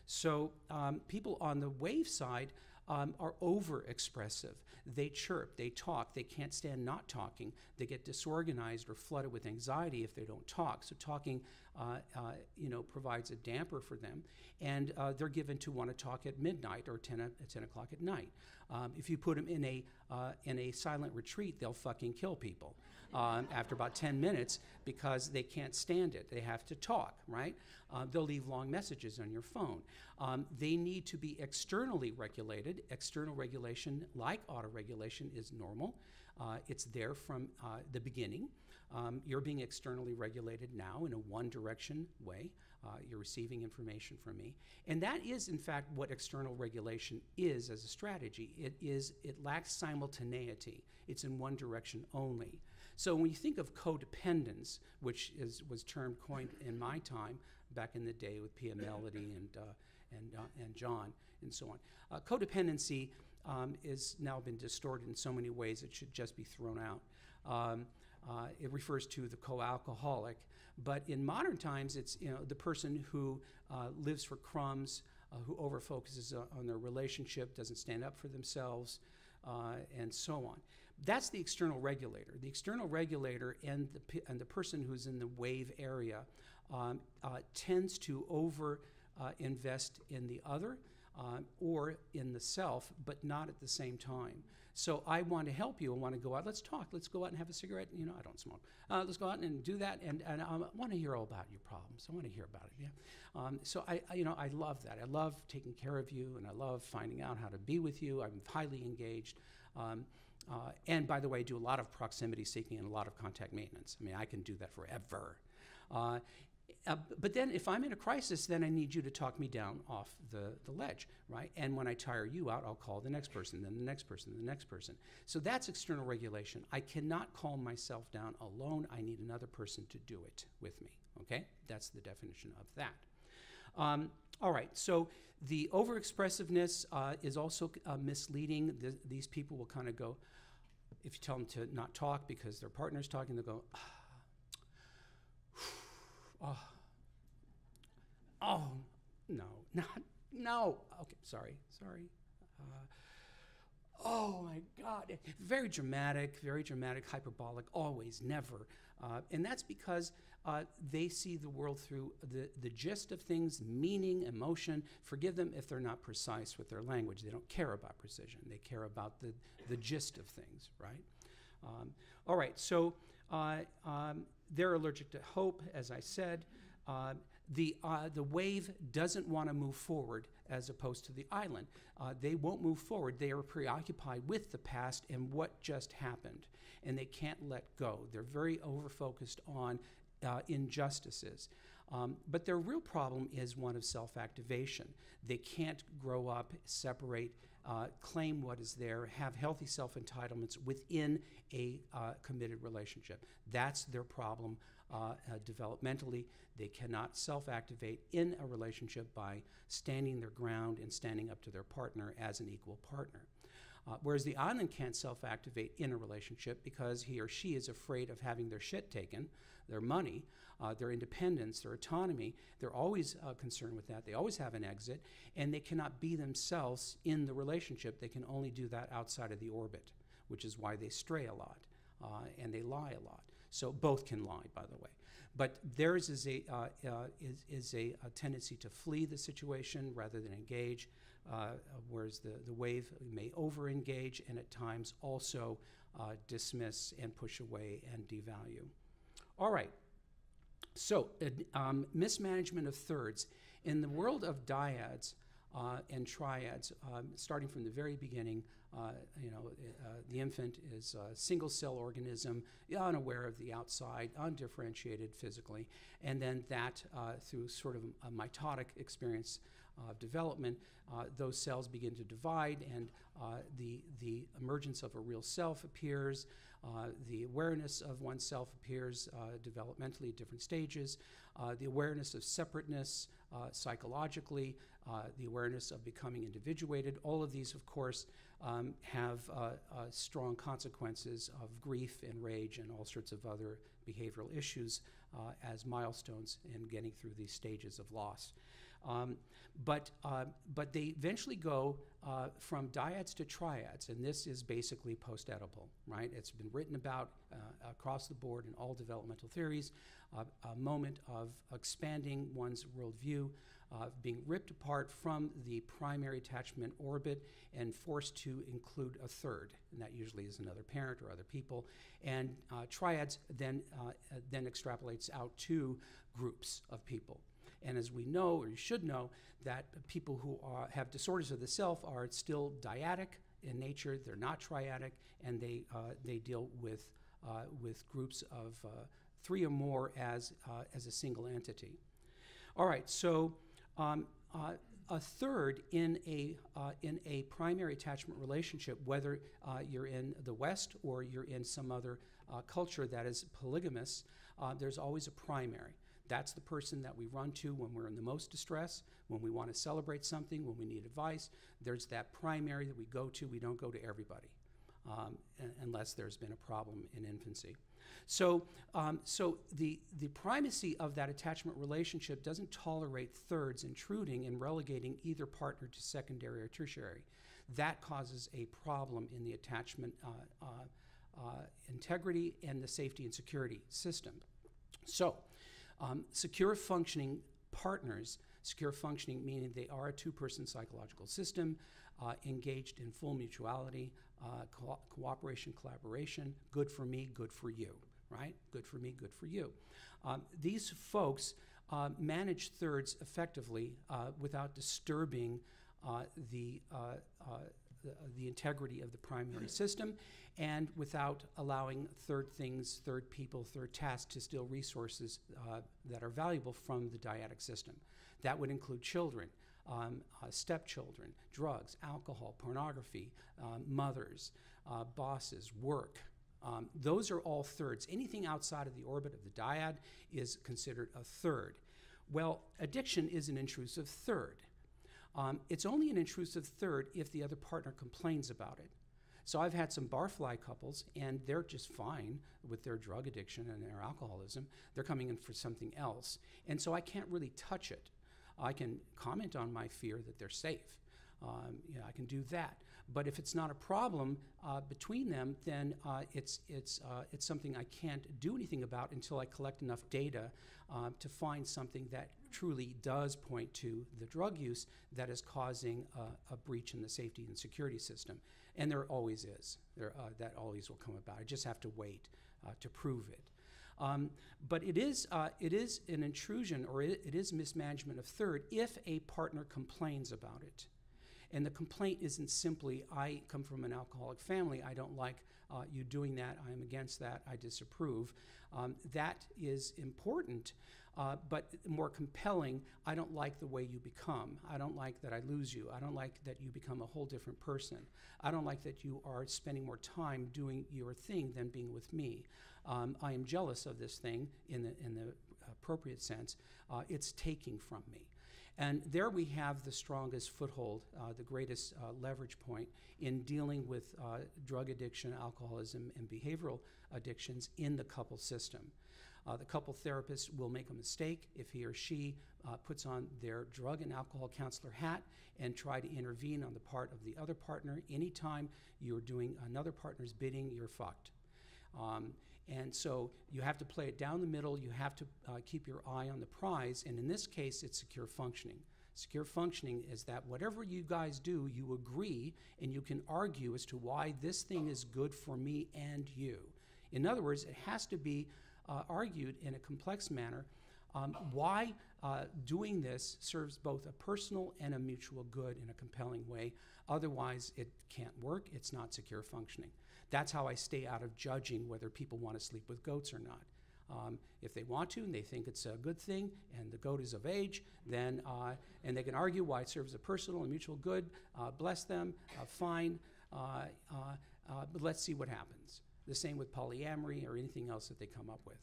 So um, people on the wave side um, are over expressive. They chirp, they talk, they can't stand not talking. They get disorganized or flooded with anxiety if they don't talk. So talking, uh, uh, you know, provides a damper for them. And uh, they're given to want to talk at midnight or 10, at 10 o'clock at night. Um, if you put them in a, uh, in a silent retreat, they'll fucking kill people um, after about 10 minutes because they can't stand it. They have to talk, right? Uh, they'll leave long messages on your phone. Um, they need to be externally regulated. External regulation, like autoregulation, is normal. Uh, it's there from uh, the beginning. Um, you're being externally regulated now in a one direction way. Uh, you're receiving information from me. And that is, in fact, what external regulation is as a strategy. It, is, it lacks simultaneity, it's in one direction only. So when you think of codependence, which is, was termed, coined in my time back in the day with Pia Mellody and, uh, and, uh, and John and so on, uh, codependency um, is now been distorted in so many ways it should just be thrown out. Um, uh, it refers to the co-alcoholic, but in modern times, it's you know the person who uh, lives for crumbs, uh, who overfocuses on their relationship, doesn't stand up for themselves, uh, and so on. That's the external regulator. The external regulator and the, and the person who's in the wave area um, uh, tends to over uh, invest in the other. uh, or in the self, but not at the same time. So I want to help you. I want to go out. Let's talk. Let's go out and have a cigarette. You know, I don't smoke. Uh, let's go out and do that. And, and I want to hear all about your problems. I want to hear about it. Yeah. Um, so I, I, you know, I love that. I love taking care of you, and I love finding out how to be with you. I'm highly engaged. Um, uh, and by the way, do a lot of proximity seeking and a lot of contact maintenance. I mean, I can do that forever. Uh, uh, but then if I'm in a crisis, then I need you to talk me down off the, the ledge, right? And when I tire you out, I'll call the next person, then the next person, the next person. So that's external regulation. I cannot calm myself down alone. I need another person to do it with me, okay? That's the definition of that. Um, all right, so the overexpressiveness uh, is also uh, misleading. The, these people will kind of go, if you tell them to not talk because their partner's talking, they'll go, ah, oh, oh, no, not, no. Okay, sorry, sorry. Uh, oh my God. Very dramatic, very dramatic, hyperbolic, always, never. Uh, and that's because uh, they see the world through the, the gist of things, meaning, emotion. Forgive them if they're not precise with their language. They don't care about precision, they care about the, the gist of things, right? Um, all right, so uh, um, they're allergic to hope, as I said. Uh, the, uh, the wave doesn't want to move forward as opposed to the island. Uh, they won't move forward. They are preoccupied with the past and what just happened, and they can't let go. They're very over-focused on uh, injustices. Um, but their real problem is one of self activation. They can't grow up, separate, uh, claim what is there, have healthy self entitlements within a uh, committed relationship. That's their problem uh, uh developmentally. They cannot self activate in a relationship by standing their ground and standing up to their partner as an equal partner. Uh, whereas the island can't self activate in a relationship because he or she is afraid of having their shit taken, their money, uh, their independence, their autonomy. They're always uh, concerned with that. They always have an exit, and they cannot be themselves in the relationship. They can only do that outside of the orbit, which is why they stray a lot uh, and they lie a lot. So both can lie, by the way. But theirs is a, uh, uh, is, is a, a, tendency to flee the situation rather than engage, uh, whereas the, the wave may over engage and at times also dismiss and push away and devalue. All right, so, um, mismanagement of thirds. In the world of dyads uh, and triads, um, starting from the very beginning, uh, you know, uh, the infant is a single cell organism, unaware of the outside, undifferentiated physically, and then that uh, through sort of a mitotic experience of development, uh, those cells begin to divide, and uh, the, the emergence of a real self appears. Uh, the awareness of oneself appears uh, developmentally at different stages. Uh, the awareness of separateness uh, psychologically, uh, the awareness of becoming individuated, all of these, of course, um, have strong consequences of grief and rage and all sorts of other behavioral issues as milestones in getting through these stages of loss. Um, but, uh, but they eventually go uh, from dyads to triads, and this is basically post Oedipal, right? It's been written about uh, across the board in all developmental theories, a moment of expanding one's worldview, uh, being ripped apart from the primary attachment orbit and forced to include a third, and that usually is another parent or other people. And uh, triads then, uh, then extrapolates out to groups of people. And as we know, or you should know, that people who are, have disorders of the self are still dyadic in nature. They're not triadic, and they uh, they deal with uh, with groups of uh, three or more as uh, as a single entity. All right, so. Um, uh, a third in a uh, in a primary attachment relationship, whether you're in the West or you're in some other culture that is polygamous, there's always a primary. That's the person that we run to when we're in the most distress, when we want to celebrate something, when we need advice. There's that primary that we go to. We don't go to everybody um, unless there's been a problem in infancy. So, um, so the, the primacy of that attachment relationship doesn't tolerate thirds intruding and relegating either partner to secondary or tertiary. That causes a problem in the attachment uh, uh, uh, integrity and the safety and security system. So, um, secure functioning partners Secure functioning meaning they are a two person psychological system uh, engaged in full mutuality, uh, co- cooperation, collaboration, good for me, good for you, right? Good for me, good for you. Um, these folks uh, manage thirds effectively uh, without disturbing uh, the, uh, the, the integrity of the primary system and without allowing third things, third people, third tasks to steal resources uh, that are valuable from the dyadic system. That would include children, um, uh, stepchildren, drugs, alcohol, pornography, um, mothers, uh, bosses, work. Um, those are all thirds. Anything outside of the orbit of the dyad is considered a third. Well, addiction is an intrusive third. Um, it's only an intrusive third if the other partner complains about it. So I've had some barfly couples, and they're just fine with their drug addiction and their alcoholism. They're coming in for something else. And so I can't really touch it. I can comment on my fear that they're safe. Um, I can do that. But if it's not a problem uh, between them, then uh, it's, it's, uh, it's something I can't do anything about until I collect enough data uh, to find something that truly does point to the drug use that is causing a, breach in the safety and security system. And there always is. There, uh, that always will come about. I just have to wait uh, to prove it. Um, but it is, uh, it is an intrusion or it, it is mismanagement of third if a partner complains about it. And the complaint isn't simply, I come from an alcoholic family, I don't like uh, you doing that, I am against that, I disapprove. Um, that is important, uh, but more compelling, I don't like the way you become. I don't like that I lose you. I don't like that you become a whole different person. I don't like that you are spending more time doing your thing than being with me. Um, I am jealous of this thing in the, in the appropriate sense. Uh, it's taking from me. And there we have the strongest foothold, uh, the greatest uh, leverage point in dealing with uh, drug addiction, alcoholism, and behavioral addictions in the couple system. Uh, the couple therapist will make a mistake if he or she uh, puts on their drug and alcohol counselor hat and try to intervene on the part of the other partner. Anytime you're doing another partner's bidding, you're fucked. Um, and so you have to play it down the middle. You have to uh, keep your eye on the prize. And in this case, it's secure functioning. Secure functioning is that whatever you guys do, you agree and you can argue as to why this thing is good for me and you. In other words, it has to be uh, argued in a complex manner um, why uh, doing this serves both a personal and a mutual good in a compelling way. Otherwise, it can't work. It's not secure functioning. That's how I stay out of judging whether people want to sleep with goats or not. Um, if they want to and they think it's a good thing and the goat is of age, then, uh, and they can argue why it serves a personal and mutual good, uh, bless them, uh, fine, uh, uh, uh, but let's see what happens. The same with polyamory or anything else that they come up with.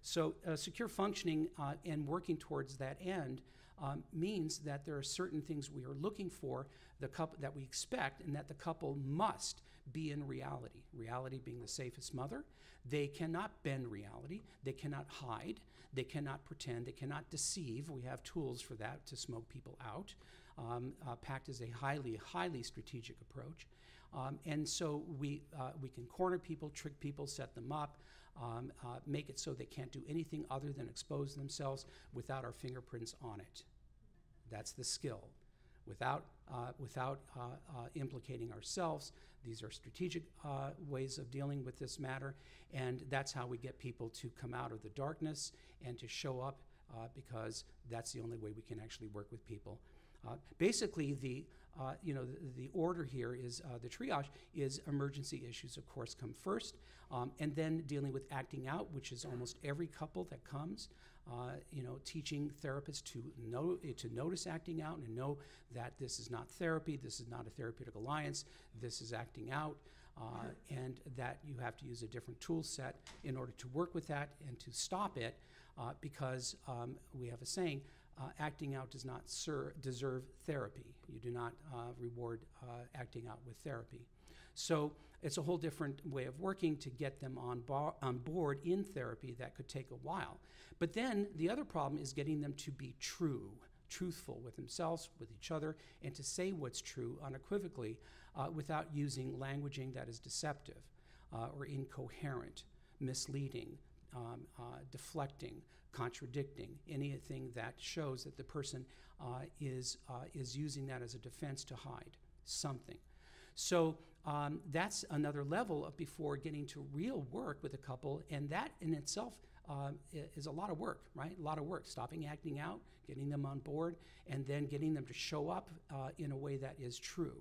So, secure functioning and working towards that end um, means that there are certain things we are looking for the couple that we expect and that the couple must be in reality. Reality being the safest mother. They cannot bend reality. They cannot hide. They cannot pretend. They cannot deceive. We have tools for that to smoke people out. Um, uh, PACT is a highly, highly strategic approach. Um, and so we, uh, we can corner people, trick people, set them up, um, uh, make it so they can't do anything other than expose themselves without our fingerprints on it. That's the skill. Without, uh, without uh, uh, implicating ourselves, these are strategic uh, ways of dealing with this matter, and that's how we get people to come out of the darkness and to show up because that's the only way we can actually work with people. basically, the uh, you know, the, the, order here is uh, the triage is emergency issues, of course, come first, um, and then dealing with acting out, which is almost every couple that comes. Uh, you know, teaching therapists to know to notice acting out and know that this is not therapy, this is not a therapeutic alliance, this is acting out, uh, and that you have to use a different tool set in order to work with that and to stop it, uh, because um, we have a saying uh, acting out does not ser- deserve therapy. You do not uh, reward uh, acting out with therapy. So it's a whole different way of working to get them on, bar- on board in therapy that could take a while. But then the other problem is getting them to be true, truthful with themselves, with each other, and to say what's true unequivocally uh, without using languaging that is deceptive uh, or incoherent, misleading, um, uh, deflecting, contradicting, anything that shows that the person uh, is, uh, is using that as a defense to hide something. So um, that's another level of before getting to real work with a couple, and that in itself um, is a lot of work, right? A lot of work. Stopping acting out, getting them on board, and then getting them to show up uh, in a way that is true.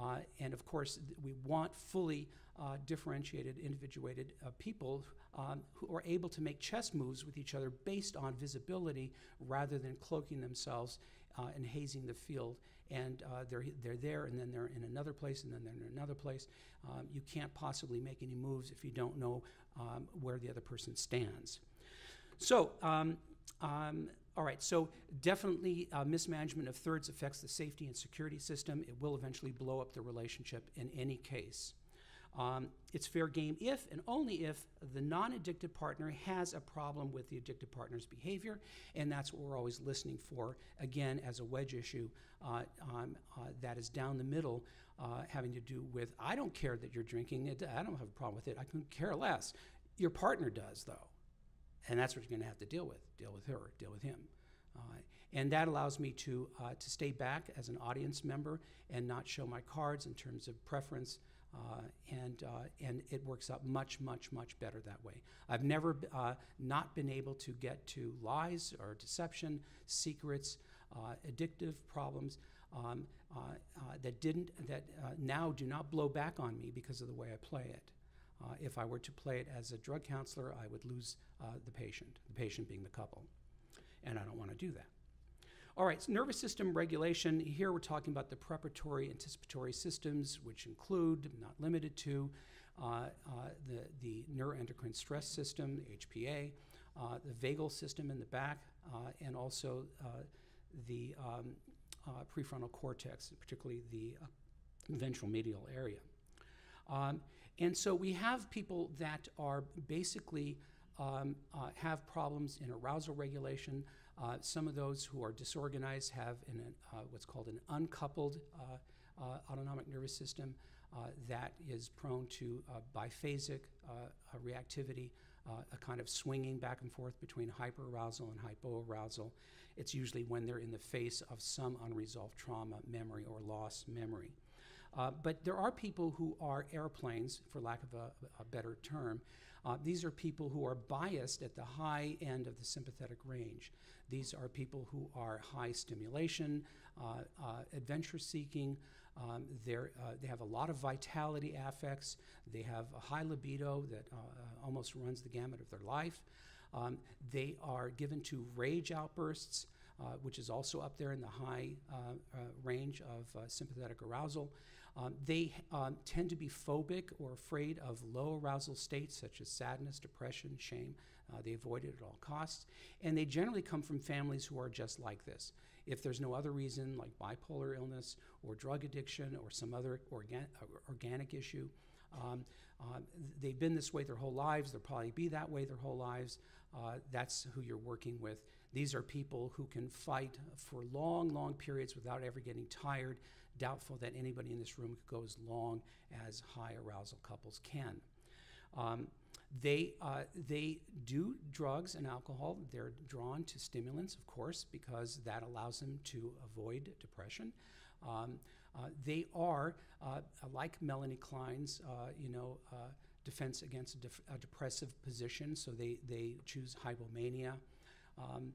Uh, and of course, we want fully uh, differentiated, individuated uh, people um, who are able to make chess moves with each other based on visibility rather than cloaking themselves uh, and hazing the field. And uh, they're, they're there, and then they're in another place, and then they're in another place. Um, you can't possibly make any moves if you don't know um, where the other person stands. So, um, um, all right, so definitely uh, mismanagement of thirds affects the safety and security system. It will eventually blow up the relationship in any case. Um, it's fair game if and only if the non addicted partner has a problem with the addicted partner's behavior, and that's what we're always listening for, again, as a wedge issue uh, um, uh, that is down the middle, uh, having to do with I don't care that you're drinking, it, I don't have a problem with it, I couldn't care less. Your partner does, though. And that's what you're going to have to deal with. Deal with her, deal with him. Uh, and that allows me to, uh, to stay back as an audience member and not show my cards in terms of preference. Uh, and, uh, and it works out much, much, much better that way. I've never uh, not been able to get to lies or deception, secrets, uh, addictive problems um, uh, uh, that didn't, that now do not blow back on me because of the way I play it. If I were to play it as a drug counselor, I would lose the patient, the patient being the couple. And I don't want to do that. All right, so nervous system regulation. Here we're talking about the preparatory anticipatory systems, which include, not limited to, uh, uh, the, the neuroendocrine stress system, the HPA, uh, the vagal system in the back, uh, and also uh, the um, uh, prefrontal cortex, particularly the ventral medial area. Um, and so we have people that are basically um, have problems in arousal regulation. Uh, some of those who are disorganized have an, uh, what's called an uncoupled uh, uh, autonomic nervous system uh, that is prone to biphasic reactivity, a kind of swinging back and forth between hyperarousal and hypoarousal. It's usually when they're in the face of some unresolved trauma, memory, or loss memory. Uh, but there are people who are airplanes, for lack of a, a better term. Uh, these are people who are biased at the high end of the sympathetic range. These are people who are high stimulation, uh, uh, adventure seeking. Um, uh, they have a lot of vitality affects. They have a high libido that uh, uh, almost runs the gamut of their life. Um, they are given to rage outbursts, uh, which is also up there in the high uh, uh, range of sympathetic arousal. Um, they um, tend to be phobic or afraid of low arousal states such as sadness, depression, shame. Uh, they avoid it at all costs. And they generally come from families who are just like this. If there's no other reason, like bipolar illness or drug addiction or some other organ- uh, organic issue, um, uh, they've been this way their whole lives. They'll probably be that way their whole lives. Uh, that's who you're working with. These are people who can fight for long, long periods without ever getting tired. Doubtful that anybody in this room could go as long as high arousal couples can. Um, they, uh, they do drugs and alcohol. They're drawn to stimulants, of course, because that allows them to avoid depression. Um, uh, they are, uh, like Melanie Klein's, uh, you know, uh, defense against a, def- a depressive position, so they, they choose hypomania. Um,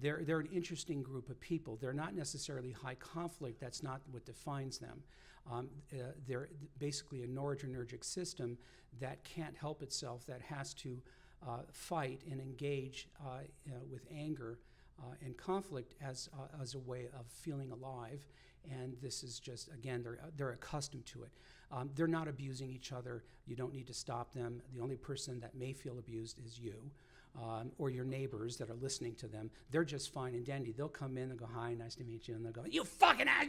they're, they're an interesting group of people. They're not necessarily high conflict, that's not what defines them. Um, uh, they're basically a noradrenergic system that can't help itself, that has to uh, fight and engage uh, uh, with anger uh, and conflict as, uh, as a way of feeling alive. And this is just, again, they're, they're accustomed to it. Um, they're not abusing each other. You don't need to stop them. The only person that may feel abused is you um, or your neighbors that are listening to them, they're just fine and dandy. They'll come in and go, "Hi, nice to meet you," and they'll go, "You fucking ass!"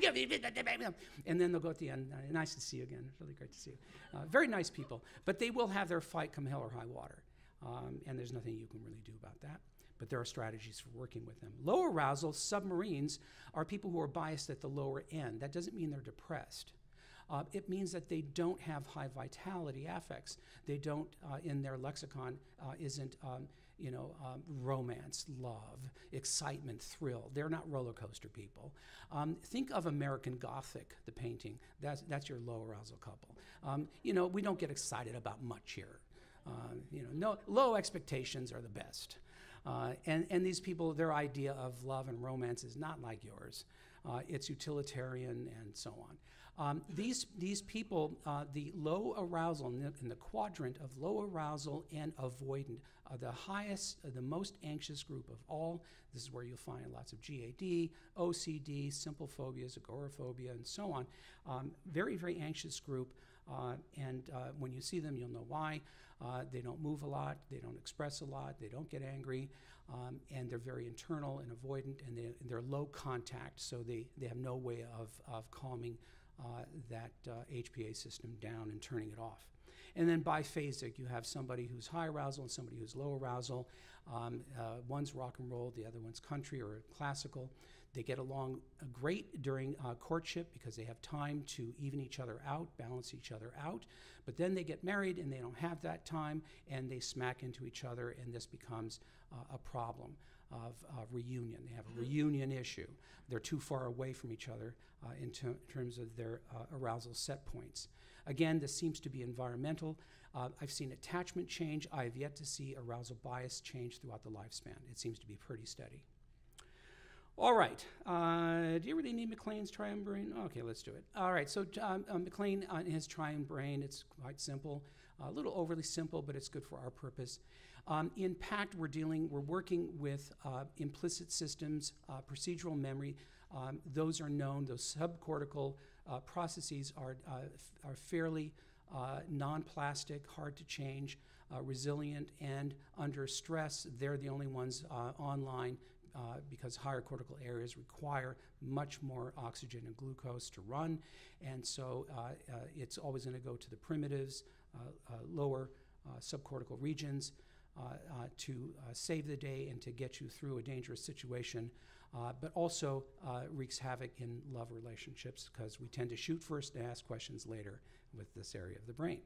And then they'll go at the end, "Uh, "Nice to see you again. Really great to see you." Uh, very nice people, but they will have their fight come hell or high water, um, and there's nothing you can really do about that. But there are strategies for working with them. Low arousal submarines are people who are biased at the lower end. That doesn't mean they're depressed. uh, it means that they don't have high vitality affects. They don't, uh, in their lexicon, uh, isn't, um, you know, um, romance, love, excitement, thrill. They're not roller coaster people. Um, think of American Gothic, the painting. That's, that's your low arousal couple. Um, you know, we don't get excited about much here. Uh, you know, no, low expectations are the best. Uh, and, and these people, their idea of love and romance is not like yours. Uh, it's utilitarian and so on. Um, these, these people, uh, the low arousal, in the, in the, quadrant of low arousal and avoidant, are the highest, uh, the most anxious group of all. This is where you'll find lots of GAD, OCD, simple phobias, agoraphobia, and so on. Um, very, very anxious group. Uh, and uh, when you see them, you'll know why. Uh, they don't move a lot, they don't express a lot, they don't get angry, um, and they're very internal and avoidant, and, they, they're low contact, so they, they have no way of, of calming uh, that HPA uh, system down and turning it off. And then biphasic, you have somebody who's high arousal and somebody who's low arousal. Um, uh, one's rock and roll, the other one's country or classical. They get along uh, great during uh, courtship because they have time to even each other out, balance each other out. But then they get married and they don't have that time and they smack into each other, and this becomes uh, a problem of uh, reunion. They have a reunion issue. They're too far away from each other uh, in ter- terms of their uh, arousal set points. Again, this seems to be environmental. Uh, I've seen attachment change. I have yet to see arousal bias change throughout the lifespan. It seems to be pretty steady. All right. Uh, do you really need MacLean's triune brain? Okay, let's do it. All right. So um, uh, MacLean uh, his triune brain, it's quite simple, a little overly simple, but it's good for our purpose. Um, in PACT, we're dealing, we're working with uh, implicit systems, uh, procedural memory. Um, those are known. Those subcortical uh, processes are uh, are fairly non-plastic, hard to change. resilient and under stress, they're the only ones online uh, because higher cortical areas require much more oxygen and glucose to run. And so uh, uh, it's always going to go to the primitives, uh, lower subcortical regions. To save the day and to get you through a dangerous situation, but also wreaks havoc in love relationships because we tend to shoot first and ask questions later with this area of the brain.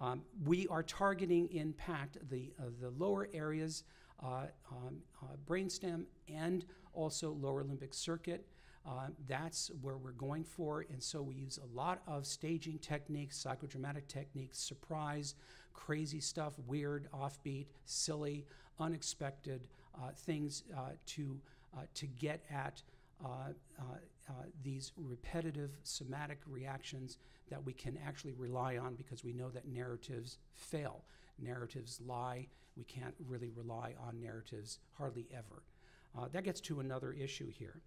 Um, we are targeting in PACT the, uh, the lower areas uh, um, uh, brainstem and also lower limbic circuit. Uh, that's where we're going for, and so we use a lot of staging techniques, psychodramatic techniques, surprise, crazy stuff, weird, offbeat, silly, unexpected uh, things uh, to uh, to get at these repetitive somatic reactions that we can actually rely on because we know that narratives fail narratives lie. We can't really rely on narratives hardly ever. Uh, that gets to another issue here.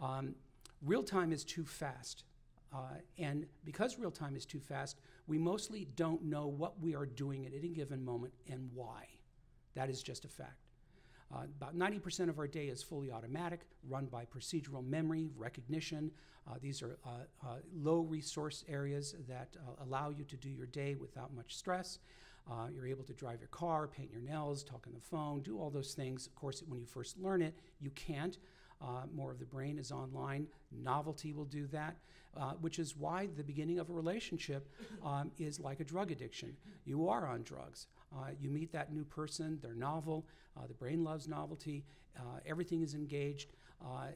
Um, real time is too fast. Uh, and because real time is too fast, we mostly don't know what we are doing at any given moment and why. That is just a fact. Uh, about 90% of our day is fully automatic, run by procedural memory, recognition. Uh, these are uh, uh low resource areas that uh, allow you to do your day without much stress. Uh, you're able to drive your car, paint your nails, talk on the phone, do all those things. Of course, when you first learn it, you can't. Uh, more of the brain is online. Novelty will do that, uh, which is why the beginning of a relationship um, is like a drug addiction. You are on drugs. Uh, you meet that new person, they're novel, uh, the brain loves novelty, uh, everything is engaged. Uh,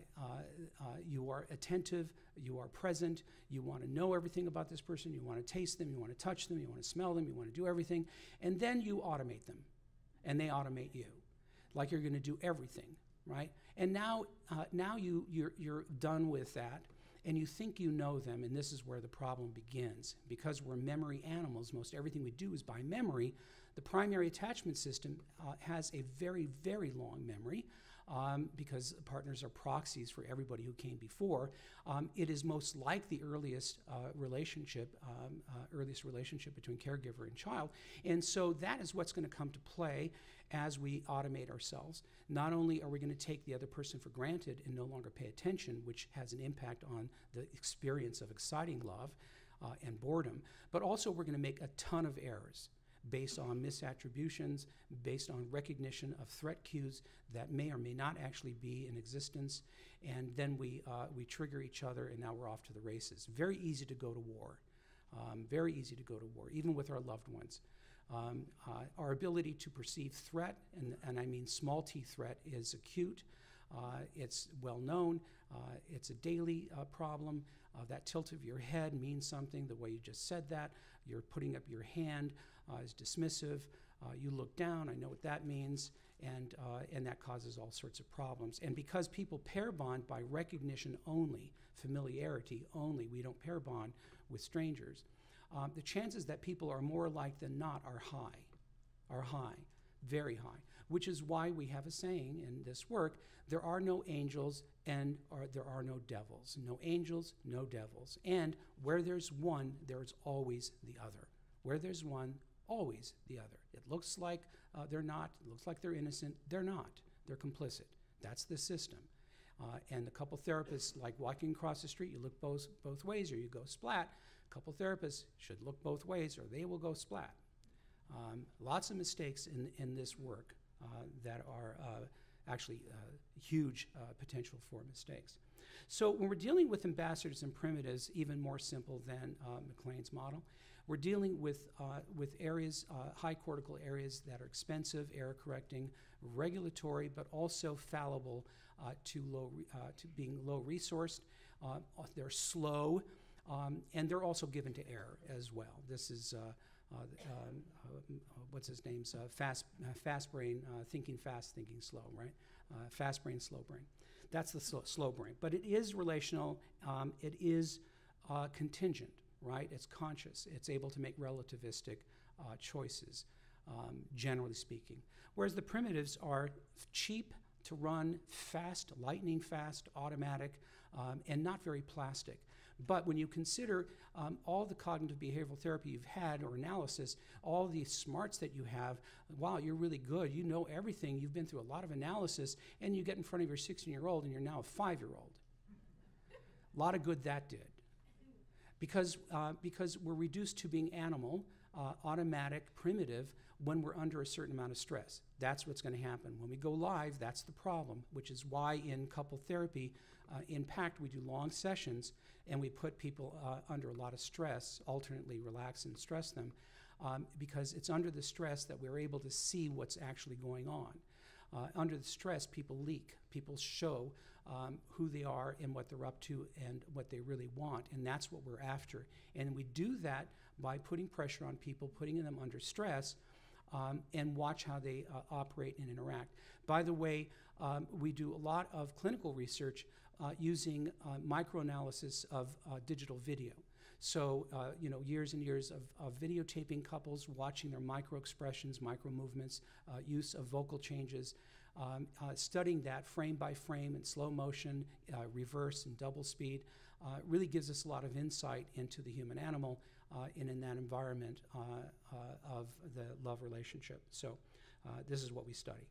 you are attentive, you are present, you want to know everything about this person, you want to taste them, you want to touch them, you want to smell them, you want to do everything, and then you automate them, and they automate you, like you're going to do everything, right? And now, uh, now you you're, you're done with that, and you think you know them, and this is where the problem begins. Because we're memory animals, most everything we do is by memory. The primary attachment system uh, has a very, very long memory um, because partners are proxies for everybody who came before. Um, it is most like the earliest uh, relationship, um, uh, earliest relationship between caregiver and child. And so that is what's going to come to play as we automate ourselves. Not only are we going to take the other person for granted and no longer pay attention, which has an impact on the experience of exciting love uh, and boredom, but also we're going to make a ton of errors based on misattributions, based on recognition of threat cues that may or may not actually be in existence. And then we, uh, we trigger each other, and now we're off to the races. Very easy to go to war. Um, very easy to go to war, even with our loved ones. Um, uh, our ability to perceive threat, and, and I mean small t threat, is acute. Uh, it's well known. Uh, it's a daily uh, problem. Uh, that tilt of your head means something. The way you just said that, you're putting up your hand uh, is dismissive. you look down. I know what that means, and and that causes all sorts of problems. And because people pair bond by recognition only, familiarity only, we don't pair bond with strangers. Um, the chances that people are more alike than not are high, are high, very high which is why we have a saying in this work there are no angels and are, there are no devils. No angels, no devils. And where there's one, there's always the other. Where there's one, always the other. It looks like uh, they're not, it looks like they're innocent. They're not. They're complicit. That's the system. Uh, and a couple therapists, like walking across the street, you look both, both ways or you go splat. Couple therapists should look both ways or they will go splat. Um, lots of mistakes in, in this work. Uh, that are uh, actually uh, huge potential for mistakes. So when we're dealing with ambassadors and primitives, even more simple than MacLean's model, we're dealing with, uh, with areas, uh, high cortical areas that are expensive, error correcting, regulatory, but also fallible uh, to, low to being low resourced. they're slow, um, and they're also given to error as well. This is uh, um, uh, what's his name's uh, fast fast brain thinking fast thinking slow right? Fast brain slow brain. That's the slow, slow brain. But it is relational um, it is contingent right? It's conscious. It's able to make relativistic choices um, generally speaking. Whereas the primitives are cheap to run fast lightning fast automatic um, and not very plastic but when you consider um, all the cognitive behavioral therapy you've had or analysis, all the smarts that you have, wow, you're really good. You know everything. You've been through a lot of analysis, and you get in front of your 16 year old, and you're now a five year old. a lot of good that did. Because, uh, because we're reduced to being animal, uh, automatic, primitive, when we're under a certain amount of stress. That's what's going to happen. When we go live, that's the problem, which is why in couple therapy, uh, in PACT, we do long sessions and we put people uh, under a lot of stress, alternately relax and stress them, um, because it's under the stress that we're able to see what's actually going on. Uh, under the stress, people leak. People show um, who they are and what they're up to and what they really want, and that's what we're after. And we do that by putting pressure on people, putting them under stress, um, and watch how they uh, operate and interact. By the way, um, we do a lot of clinical research using uh, microanalysis of uh, digital video. So, uh, you know, years and years of, of, videotaping couples, watching their micro expressions, micro movements, uh, use of vocal changes, um, uh, studying that frame by frame in slow motion, reverse, and double speed really gives us a lot of insight into the human animal and in that environment of the love relationship. So, this is what we study.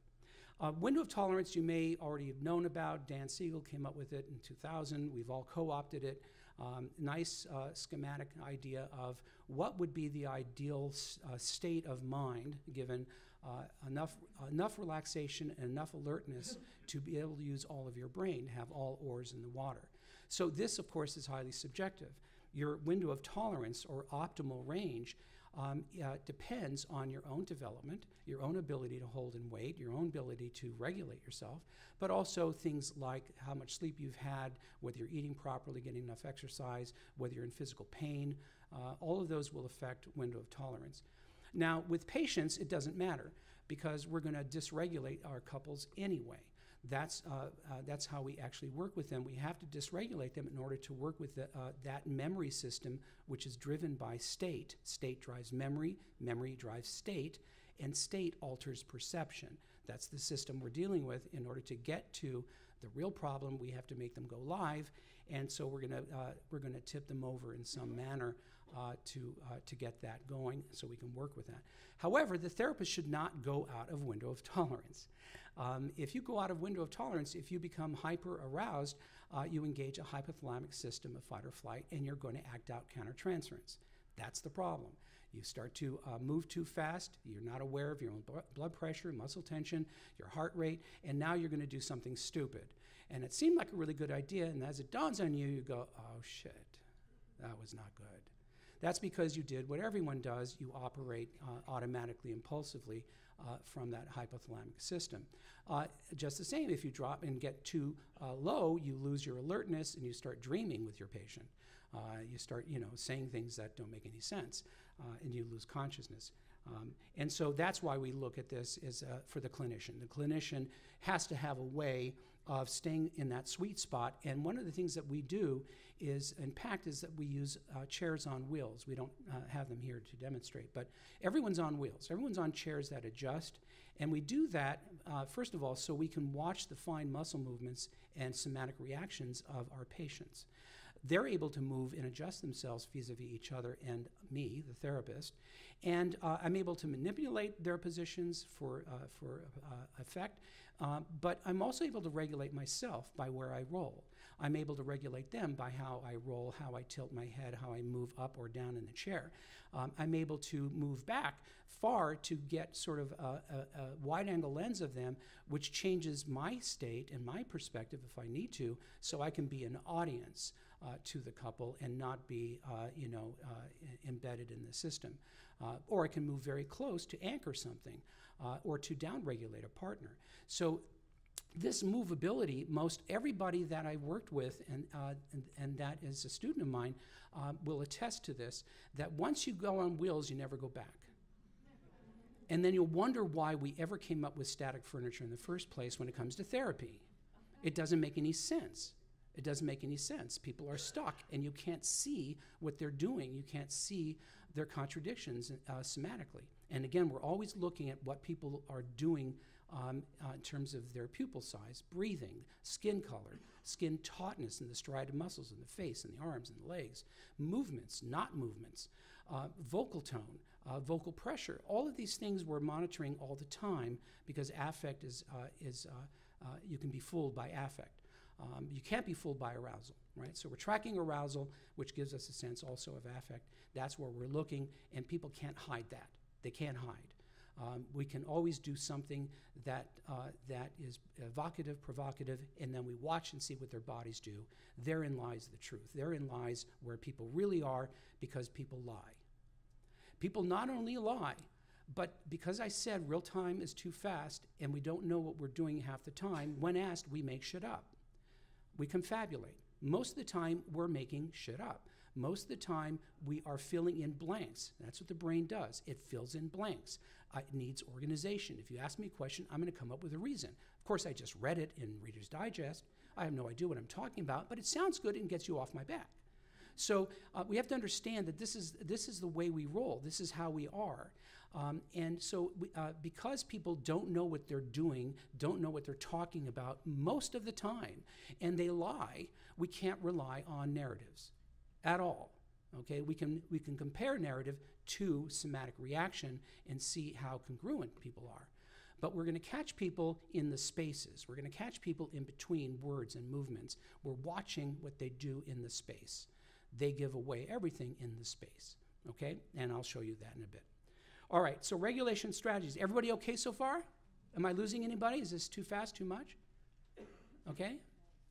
Uh, window of tolerance you may already have known about. Dan Siegel came up with it in 2000. We've all co opted it. Um, nice uh, schematic idea of what would be the ideal uh, state of mind given uh, enough, enough relaxation and enough alertness <laughs> to be able to use all of your brain, have all oars in the water. So, this, of course, is highly subjective. Your window of tolerance or optimal range um, uh, depends on your own development, your own ability to hold and wait, your own ability to regulate yourself, but also things like how much sleep you've had, whether you're eating properly, getting enough exercise, whether you're in physical pain. Uh, all of those will affect window of tolerance. Now, with patients, it doesn't matter because we're going to dysregulate our couples anyway. That's, uh, uh, that's how we actually work with them. We have to dysregulate them in order to work with the, uh, that memory system, which is driven by state. State drives memory, memory drives state, and state alters perception. That's the system we're dealing with. In order to get to the real problem, we have to make them go live, and so we're going to uh, we're going to tip them over in some manner uh, to, uh, to get that going so we can work with that. However, the therapist should not go out of window of <laughs> tolerance. Um, if you go out of window of tolerance, if you become hyper aroused, uh, you engage a hypothalamic system of fight or flight and you're going to act out countertransference. That's the problem. You start to uh, move too fast, you're not aware of your own blood pressure, muscle tension, your heart rate, and now you're going to do something stupid. And it seemed like a really good idea, and as it dawns on you, you go, oh shit, that was not good. That's because you did what everyone does you operate uh, automatically, impulsively uh, from that hypothalamic system. Uh, just the same, if you drop and get too uh, low, you lose your alertness and you start dreaming with your patient. Uh, you start, you know, saying things that don't make any sense, uh, and you lose consciousness. Um, and so that's why we look at this as for the clinician. The clinician has to have a way of staying in that sweet spot. And one of the things that we do is, in PACT, is that we use uh, chairs on wheels. We don't uh, have them here to demonstrate, but everyone's on wheels. Everyone's on chairs that adjust. And we do that, uh, first of all, so we can watch the fine muscle movements and somatic reactions of our patients. They're able to move and adjust themselves vis a vis each other and me, the therapist. And uh, I'm able to manipulate their positions for, uh, for uh, effect, uh, but I'm also able to regulate myself by where I roll. I'm able to regulate them by how I roll, how I tilt my head, how I move up or down in the chair. Um, I'm able to move back far to get sort of a, a, a wide angle lens of them, which changes my state and my perspective if I need to, so I can be an audience. Uh, to the couple and not be, uh, you know, uh, embedded in the system. Uh, or I can move very close to anchor something uh, or to downregulate a partner. So this movability, most everybody that I've worked with and, uh, and, and, that is a student of mine will attest to this, that once you go on wheels, you never go back. And then you'll wonder why we ever came up with static furniture in the first place when it comes to therapy. It doesn't make any sense. It doesn't make any sense. People are stuck, and you can't see what they're doing. You can't see their contradictions uh, somatically. And again, we're always looking at what people are doing um, uh, in terms of their pupil size, breathing, skin color, skin tautness in the striated muscles in the face and the arms and the legs, movements, not movements, uh, vocal tone, uh, vocal pressure. All of these things we're monitoring all the time because affect is, uh, is uh, uh, you can be fooled by affect. Um, you can't be fooled by arousal, right? So we're tracking arousal, which gives us a sense also of affect. That's where we're looking, and people can't hide that. They can't hide. Um, we can always do something that, uh, that is evocative, provocative, and then we watch and see what their bodies do. Therein lies the truth. Therein lies where people really are because people lie. People not only lie, but because I said real time is too fast and we don't know what we're doing half the time, when asked, we make shit up we confabulate. Most of the time, we're making shit up. Most of the time, we are filling in blanks. That's what the brain does. It fills in blanks. Uh, it needs organization. If you ask me a question, I'm going to come up with a reason. Of course, I just read it in Reader's Digest. I have no idea what I'm talking about, but it sounds good and gets you off my back. So uh, we have to understand that this is, this is the way we roll. This is how we are. Um, and so, uh, because people don't know what they're doing, don't know what they're talking about most of the time, and they lie, we can't rely on narratives at all. Okay, we can we can compare narrative to somatic reaction and see how congruent people are. But we're going to catch people in the spaces. We're going to catch people in between words and movements. We're watching what they do in the space. They give away everything in the space. Okay, and I'll show you that in a bit. All right, so regulation strategies. Everybody okay so far? Am I losing anybody? Is this too fast, too much? Okay?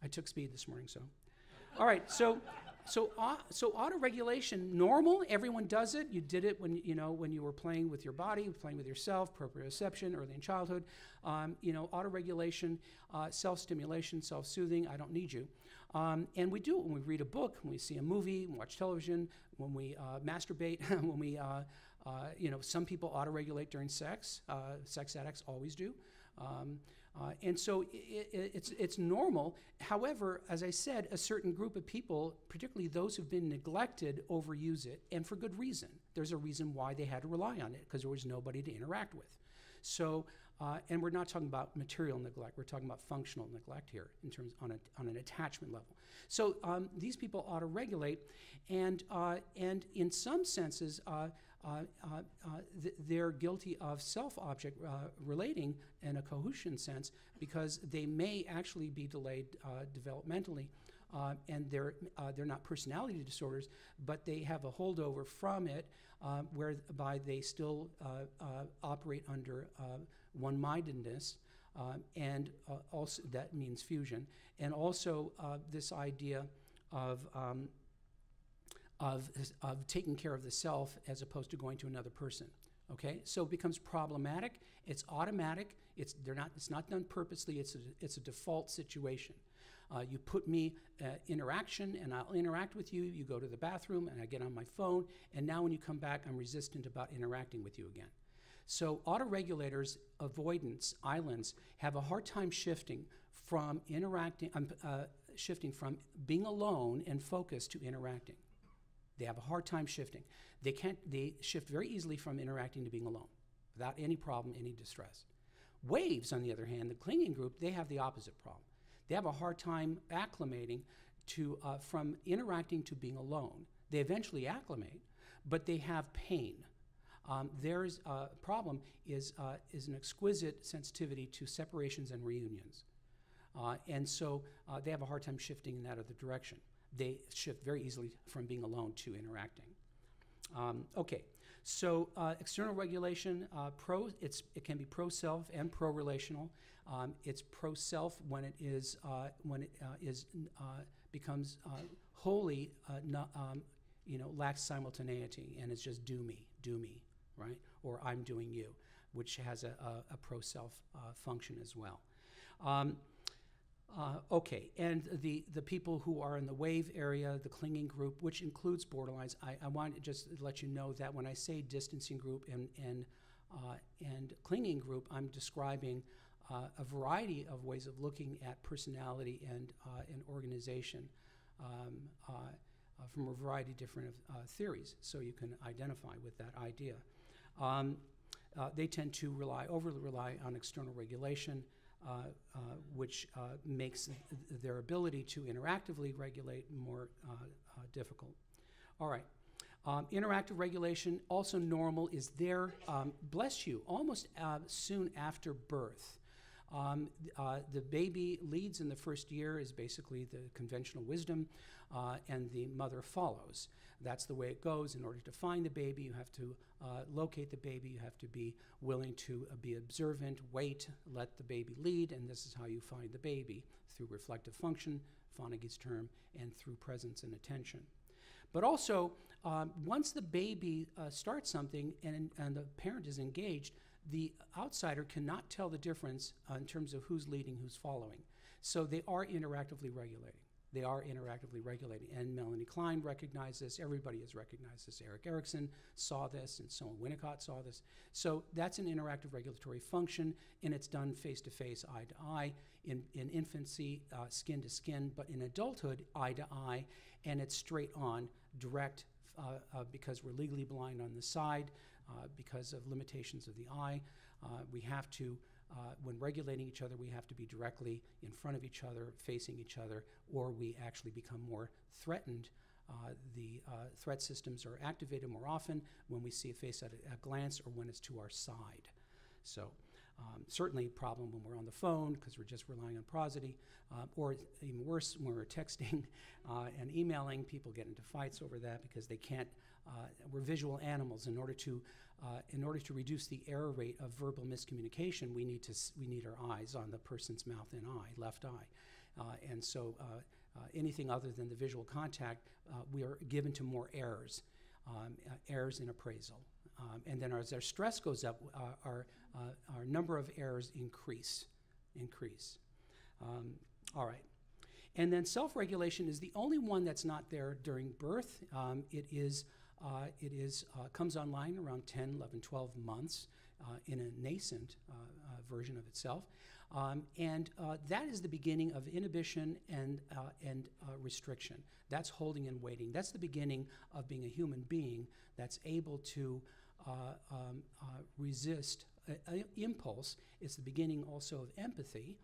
I took speed this morning, so. All right, so so uh, so auto regulation normal everyone does it you did it when you know when you were playing with your body playing with yourself proprioception early in childhood um, you know auto regulation uh, self stimulation self soothing i don't need you um, and we do it when we read a book when we see a movie watch television when we uh, masturbate <laughs> when we uh, you know, some people auto-regulate during sex. Uh, sex addicts always do. Um, uh, and so it, it, it's, it's normal. However, as I said, a certain group of people, particularly those who've been neglected, overuse it, and for good reason. There's a reason why they had to rely on it, because there was nobody to interact with. So, uh, and we're not talking about material neglect, we're talking about functional neglect here in terms on, a, on an attachment level. So um, these people auto regulate, and, uh, and in some senses, uh, Uh, uh, uh, th- they're guilty of self object relating in a cohesion sense because they may actually be delayed developmentally. Uh, and they're, uh, they're not personality disorders, but they have a holdover from it uh, whereby they still operate under one mindedness. and also, that means fusion. And also, this idea of um, of, of taking care of the self as opposed to going to another person. Okay, so it becomes problematic. It's automatic. It's they're not. It's not done purposely. It's a, it's a default situation. Uh, you put me uh, interaction, and I'll interact with you. You go to the bathroom, and I get on my phone. And now, when you come back, I'm resistant about interacting with you again. So, autoregulators, avoidance islands have a hard time shifting from interacting, um, uh, shifting from being alone and focused to interacting. They have a hard time shifting. They can't. They shift very easily from interacting to being alone, without any problem, any distress. Waves, on the other hand, the clinging group, they have the opposite problem. They have a hard time acclimating to uh, from interacting to being alone. They eventually acclimate, but they have pain. Um, a uh, problem is uh, is an exquisite sensitivity to separations and reunions, uh, and so uh, they have a hard time shifting in that other direction. They shift very easily from being alone to interacting. Um, okay, so uh, external regulation, uh, pro, it's, it can be pro-self and pro-relational. Um, it's pro-self when it is uh, when it uh, is uh, becomes uh, wholly not, um, you know lacks simultaneity and it's just do me, do me, right? Or I'm doing you, which has a, a, a pro-self function as well. Um, uh, okay, and the, the people who are in the wave area, the clinging group, which includes borderlines, I, I want to just let you know that when I say distancing group and, and, uh, and clinging group, I'm describing uh, a variety of ways of looking at personality and, uh, and organization um, uh, uh, from a variety of different theories, so you can identify with that idea. Um, they tend to rely, overly rely on external regulation. Uh, uh, which uh, makes their ability to interactively regulate more difficult. All right. Um, interactive regulation, also normal, is there, um, bless you, almost uh, soon after birth. Um, uh, the baby leads in the first year is basically the conventional wisdom, uh, and the mother follows. That's the way it goes. In order to find the baby, you have to uh, locate the baby, you have to be willing to uh, be observant, wait, let the baby lead, and this is how you find the baby through reflective function, Fonagy's term, and through presence and attention. But also, um, once the baby uh, starts something and, and the parent is engaged, the outsider cannot tell the difference uh, in terms of who's leading, who's following. So they are interactively regulating. They are interactively regulating. And Melanie Klein recognized this. Everybody has recognized this. Erik Erikson saw this, and so Winnicott saw this. So that's an interactive regulatory function, and it's done face to face, eye to eye. In, in infancy, skin to skin, but in adulthood, eye to eye, and it's straight on, direct, uh, uh, because we're legally blind on the side, uh, because of limitations of the eye. Uh, we have to uh, when regulating each other, we have to be directly in front of each other, facing each other, or we actually become more threatened. Uh, the threat systems are activated more often when we see a face at a, a glance or when it's to our side. So, um, certainly a problem when we're on the phone because we're just relying on prosody, uh, or even worse, when we're texting <laughs> uh, and emailing, people get into fights over that because they can't. Uh, we're visual animals. In order to uh, in order to reduce the error rate of verbal miscommunication, we need to we need our eyes on the person's mouth and eye, left eye, uh, and so uh, uh anything other than the visual contact, uh, we are given to more errors, um, errors in appraisal, um, and then as our stress goes up, our our number of errors increase, increase. Um, all right. And then self regulation is the only one that's not there during birth. Um, it is uh, it is, uh, comes online around 10, 11, 12 months uh, in a nascent uh, uh, version of itself. Um, and uh, that is the beginning of inhibition and, and restriction. That's holding and waiting. That's the beginning of being a human being that's able to um, resist impulse. It's the beginning also of empathy.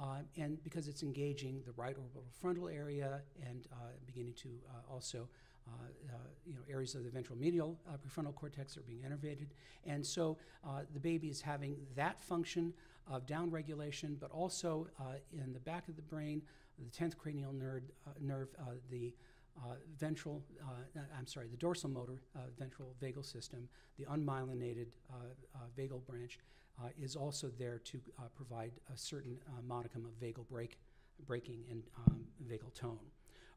Uh, and because it's engaging the right orbital frontal area and uh, beginning to uh, also Uh, uh, you know, areas of the ventral medial uh, prefrontal cortex are being innervated. And so uh, the baby is having that function of downregulation, but also in the back of the brain, the 10th cranial nerve, nerve the uh, ventral, uh, I'm sorry, the dorsal motor uh, ventral vagal system, the unmyelinated vagal branch, is also there to provide a certain modicum of vagal brake, braking and um, vagal tone.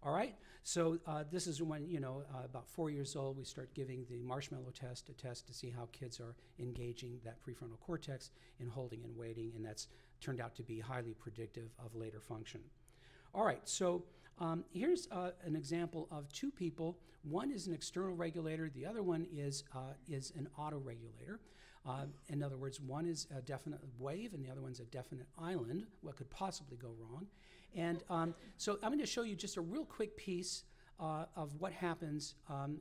All right? So uh, this is when, you know, uh, about four years old, we start giving the marshmallow test, a test to see how kids are engaging that prefrontal cortex in holding and waiting, and that's turned out to be highly predictive of later function. All right, so um, here's uh, an example of two people. One is an external regulator, the other one is, uh, is an autoregulator. Uh, in other words, one is a definite wave and the other one's a definite island. What could possibly go wrong? And um, so I'm going to show you just a real quick piece uh, of what happens um,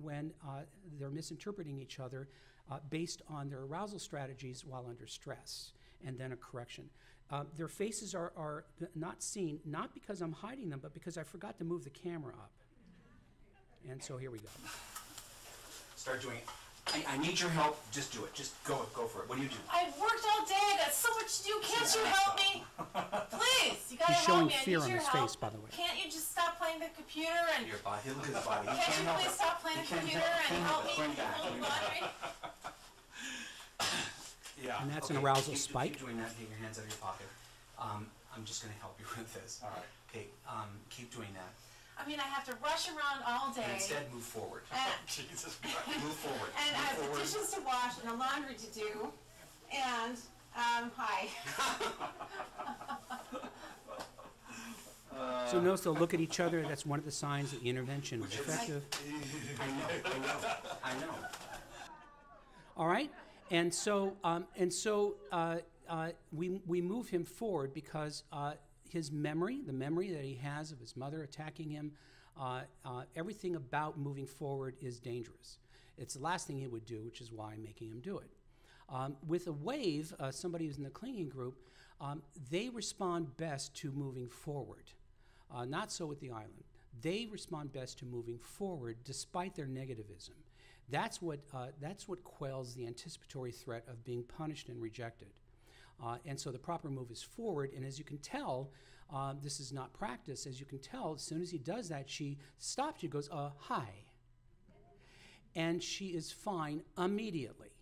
when uh, they're misinterpreting each other uh, based on their arousal strategies while under stress, and then a correction. Uh, their faces are, are not seen, not because I'm hiding them, but because I forgot to move the camera up. And so here we go. Start doing it. I, I need your help. Just do it. Just go go for it. What do you do? I've worked all day. I got so much to do. Can't you help me? <laughs> Please, you gotta He's help showing me. I fear need on your his help. face, by the way. Can't you just stop playing the computer and Your body. Look at his body. He can't can't you help please it. stop playing He the can't computer help- and help help me it. Bring back, fold bring laundry? <laughs> Yeah. And that's an okay, arousal keep, spike. Keep doing that. Take your hands out of your pocket. Um, I'm just gonna help you with this. All right. Okay. Um, keep doing that. I mean, I have to rush around all day. And instead, move forward. and, <laughs> Jesus Christ. Move forward. and I move have forward. dishes to wash and a laundry to do. And um, hi. <laughs> So notice they'll look at each other. That's one of the signs that the intervention was effective. <laughs> I know. I know. I know. All right, and so um, and so uh, uh, we we move him forward because uh, his memory, the memory that he has of his mother attacking him, uh, uh, everything about moving forward is dangerous. It's the last thing he would do, which is why I'm making him do it. Um, with a wave, uh, somebody who's in the clinging group, um, they respond best to moving forward. Uh, not so with the island. They respond best to moving forward despite their negativism. That's what, uh, that's what quells the anticipatory threat of being punished and rejected. Uh, and so the proper move is forward. And as you can tell, um, this is not practice. As you can tell, as soon as he does that, she stops. She goes, uh, "Hi," and she is fine immediately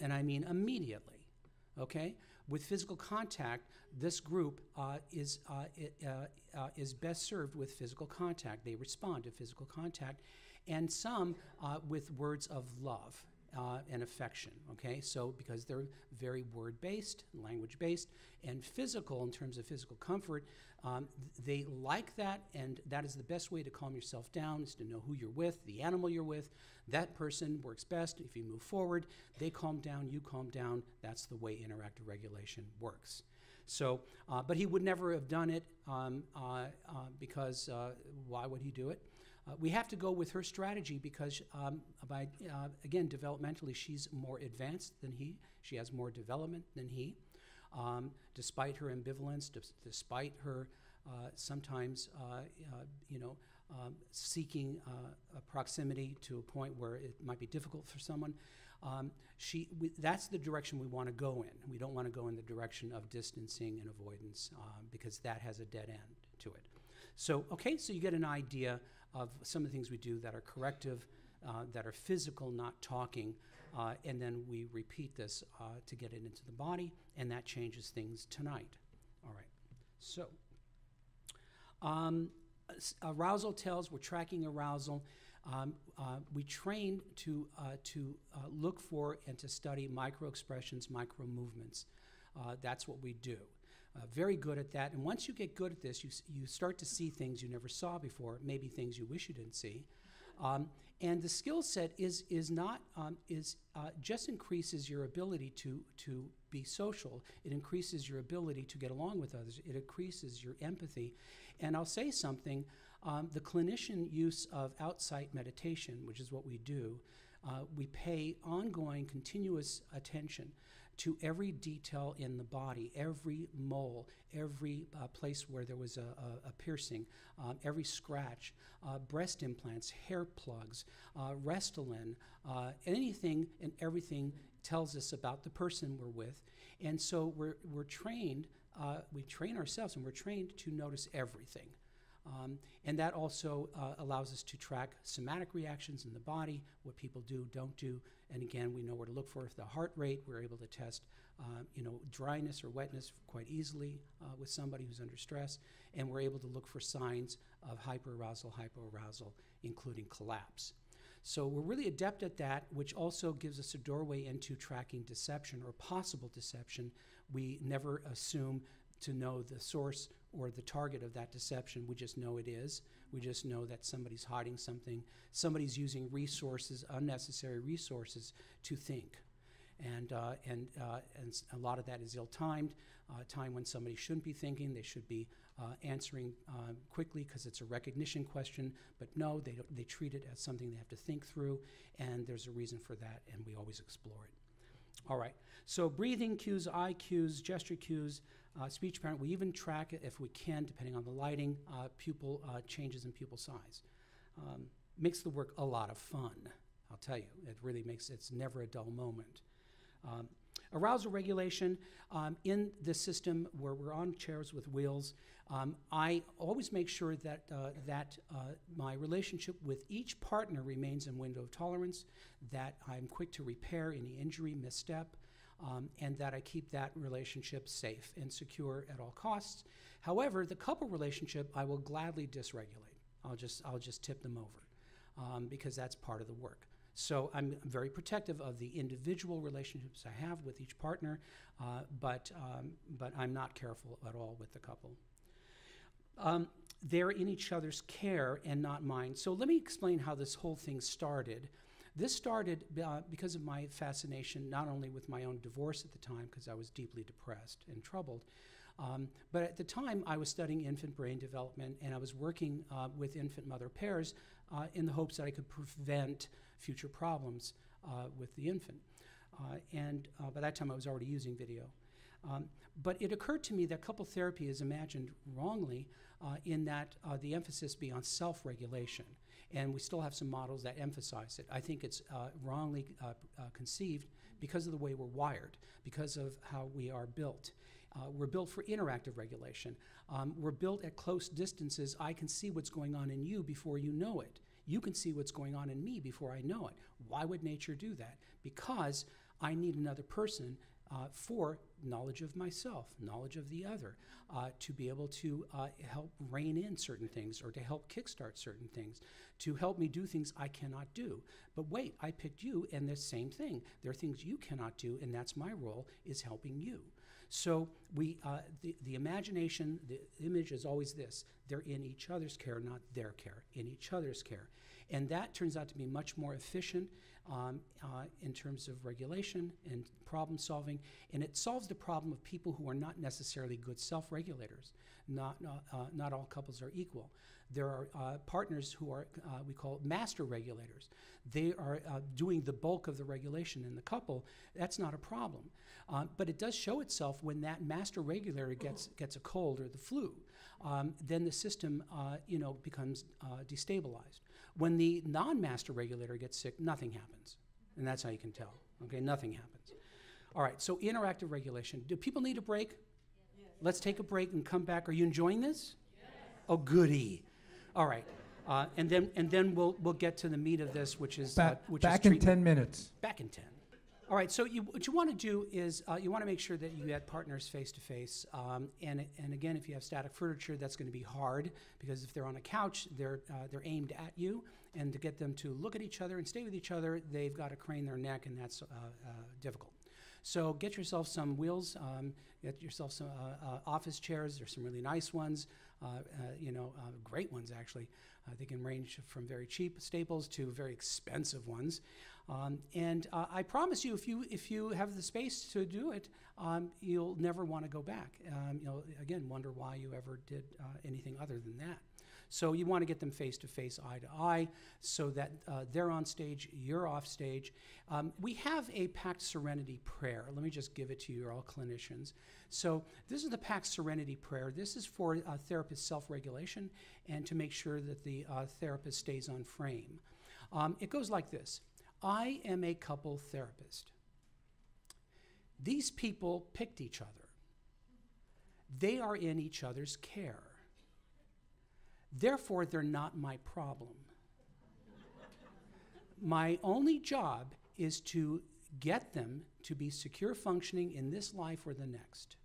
and I mean immediately. Okay, with physical contact, this group uh, is uh, uh, uh, is best served with physical contact. They respond to physical contact, and some uh, with words of love. Uh, and affection, okay? So, because they're very word based, language based, and physical in terms of physical comfort, um, they like that, and that is the best way to calm yourself down is to know who you're with, the animal you're with. That person works best if you move forward. They calm down, you calm down. That's the way interactive regulation works. So, uh, but he would never have done it um, uh, uh, because uh, why would he do it? Uh, we have to go with her strategy because, um, by uh, again, developmentally, she's more advanced than he. She has more development than he. Um, despite her ambivalence, des- despite her uh, sometimes, uh, uh, you know, um, seeking uh, a proximity to a point where it might be difficult for someone, um, she, we, that's the direction we want to go in. We don't want to go in the direction of distancing and avoidance um, because that has a dead end to it. So, okay, so you get an idea of some of the things we do that are corrective, uh, that are physical, not talking, uh, and then we repeat this uh, to get it into the body, and that changes things tonight. All right, so um, arousal tells, we're tracking arousal. Um, uh, we train to, uh, to uh, look for and to study micro expressions, micro movements. That's what we do. Uh, very good at that. And once you get good at this, you, you start to see things you never saw before, maybe things you wish you didn't see. Um, and the skill set is, is not, um, is uh, just increases your ability to, to be social. It increases your ability to get along with others. It increases your empathy. And I'll say something um, the clinician use of outside meditation, which is what we do, uh, we pay ongoing, continuous attention to every detail in the body, every mole, every uh, place where there was a, a, a piercing, um, every scratch, uh, breast implants, hair plugs, uh, Restylane, uh, anything and everything tells us about the person we're with. And so we're, we're trained, uh, we train ourselves and we're trained to notice everything. Um, and that also uh, allows us to track somatic reactions in the body, what people do, don't do. And again, we know where to look for if the heart rate. We're able to test, uh, you know, dryness or wetness quite easily uh, with somebody who's under stress. And we're able to look for signs of hyperarousal, hypoarousal, including collapse. So we're really adept at that, which also gives us a doorway into tracking deception or possible deception. We never assume to know the source or the target of that deception. We just know it is. We just know that somebody's hiding something. Somebody's using resources, unnecessary resources, to think. And, uh, and, uh, and a lot of that is ill timed, uh, time when somebody shouldn't be thinking. They should be uh, answering uh, quickly because it's a recognition question. But no, they, they treat it as something they have to think through, and there's a reason for that, and we always explore it. All right, so breathing cues, eye cues, gesture cues, uh, speech pattern. We even track it if we can, depending on the lighting, uh, pupil uh, changes in pupil size. Um, makes the work a lot of fun. I'll tell you, it really makes it's never a dull moment. Um, arousal regulation um, in the system where we're on chairs with wheels. Um, I always make sure that uh, that uh, my relationship with each partner remains in window of tolerance. That I'm quick to repair any injury, misstep, um, and that I keep that relationship safe and secure at all costs. However, the couple relationship I will gladly dysregulate. I'll just I'll just tip them over um, because that's part of the work. So I'm very protective of the individual relationships I have with each partner, uh, but um, but I'm not careful at all with the couple. Um, they're in each other's care and not mine. So let me explain how this whole thing started. This started uh, because of my fascination not only with my own divorce at the time, because I was deeply depressed and troubled, um, but at the time I was studying infant brain development and I was working uh, with infant mother pairs uh, in the hopes that I could prevent future problems uh, with the infant. Uh, and uh, by that time I was already using video. Um, but it occurred to me that couple therapy is imagined wrongly uh, in that uh, the emphasis be on self regulation. And we still have some models that emphasize it. I think it's uh, wrongly uh, uh, conceived because of the way we're wired, because of how we are built. Uh, we're built for interactive regulation. Um, we're built at close distances. I can see what's going on in you before you know it. You can see what's going on in me before I know it. Why would nature do that? Because I need another person uh, for knowledge of myself, knowledge of the other, uh, to be able to uh, help rein in certain things or to help kickstart certain things, to help me do things I cannot do. But wait, I picked you, and the same thing. There are things you cannot do, and that's my role is helping you. So we, uh, the, the imagination, the image is always this: they're in each other's care, not their care, in each other's care, and that turns out to be much more efficient um, uh, in terms of regulation and problem solving, and it solves the problem of people who are not necessarily good self-regulators. Not, uh, not all couples are equal. There are uh, partners who are, uh, we call master regulators. They are uh, doing the bulk of the regulation in the couple. That's not a problem. But it does show itself when that master regulator gets, gets a cold or the flu. Um, then the system, you know, becomes destabilized. When the non-master regulator gets sick, nothing happens. And that's how you can tell. Okay, nothing happens. All right, so interactive regulation. Do people need a break? Let's take a break and come back. Are you enjoying this? Oh, goody. All right. Uh, and then and then we'll we'll get to the meat of this, which is uh, Back, which back is in 10 minutes. Back in 10. All right, so you, what you want to do is uh, you want to make sure that you get partners face to face. And and again, if you have static furniture, that's going to be hard because if they're on a couch, they're, uh, they're aimed at you. And to get them to look at each other and stay with each other, they've got to crane their neck, and that's uh, uh, difficult. So get yourself some wheels, um, get yourself some uh, uh, office chairs. There's some really nice ones, uh, uh, you know, great ones actually. They can range from very cheap staples to very expensive ones. Um, and I promise you, if you if you have the space to do it, um, you'll never want to go back. Um, you'll again wonder why you ever did anything other than that. So you want to get them face to face, eye to eye, so that uh, they're on stage, you're off stage. Um, we have a PACT Serenity prayer. Let me just give it to you, you're all clinicians. So this is the PACT Serenity prayer. This is for uh, therapist self-regulation and to make sure that the uh, therapist stays on frame. Um, it goes like this. I am a couple therapist. These people picked each other. They are in each other's care. Therefore, they're not my problem. my only job is to get them to be secure functioning in this life or the next.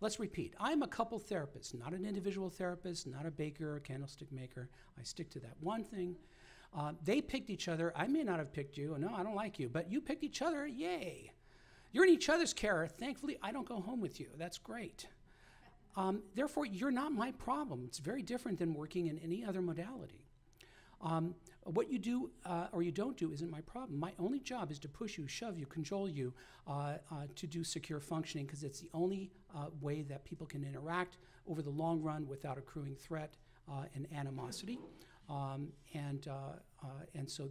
Let's repeat. I'm a couple therapist, not an individual therapist, not a baker or a candlestick maker. I stick to that one thing. Uh, they picked each other. I may not have picked you. No, I don't like you. But you picked each other. Yay. You're in each other's care. Thankfully, I don't go home with you. That's great. Um, therefore, you're not my problem. It's very different than working in any other modality. Um, what you do uh, or you don't do isn't my problem. My only job is to push you, shove you, cajole you uh, uh, to do secure functioning because it's the only uh, way that people can interact over the long run without accruing threat uh, and animosity. Um, and, uh, and so,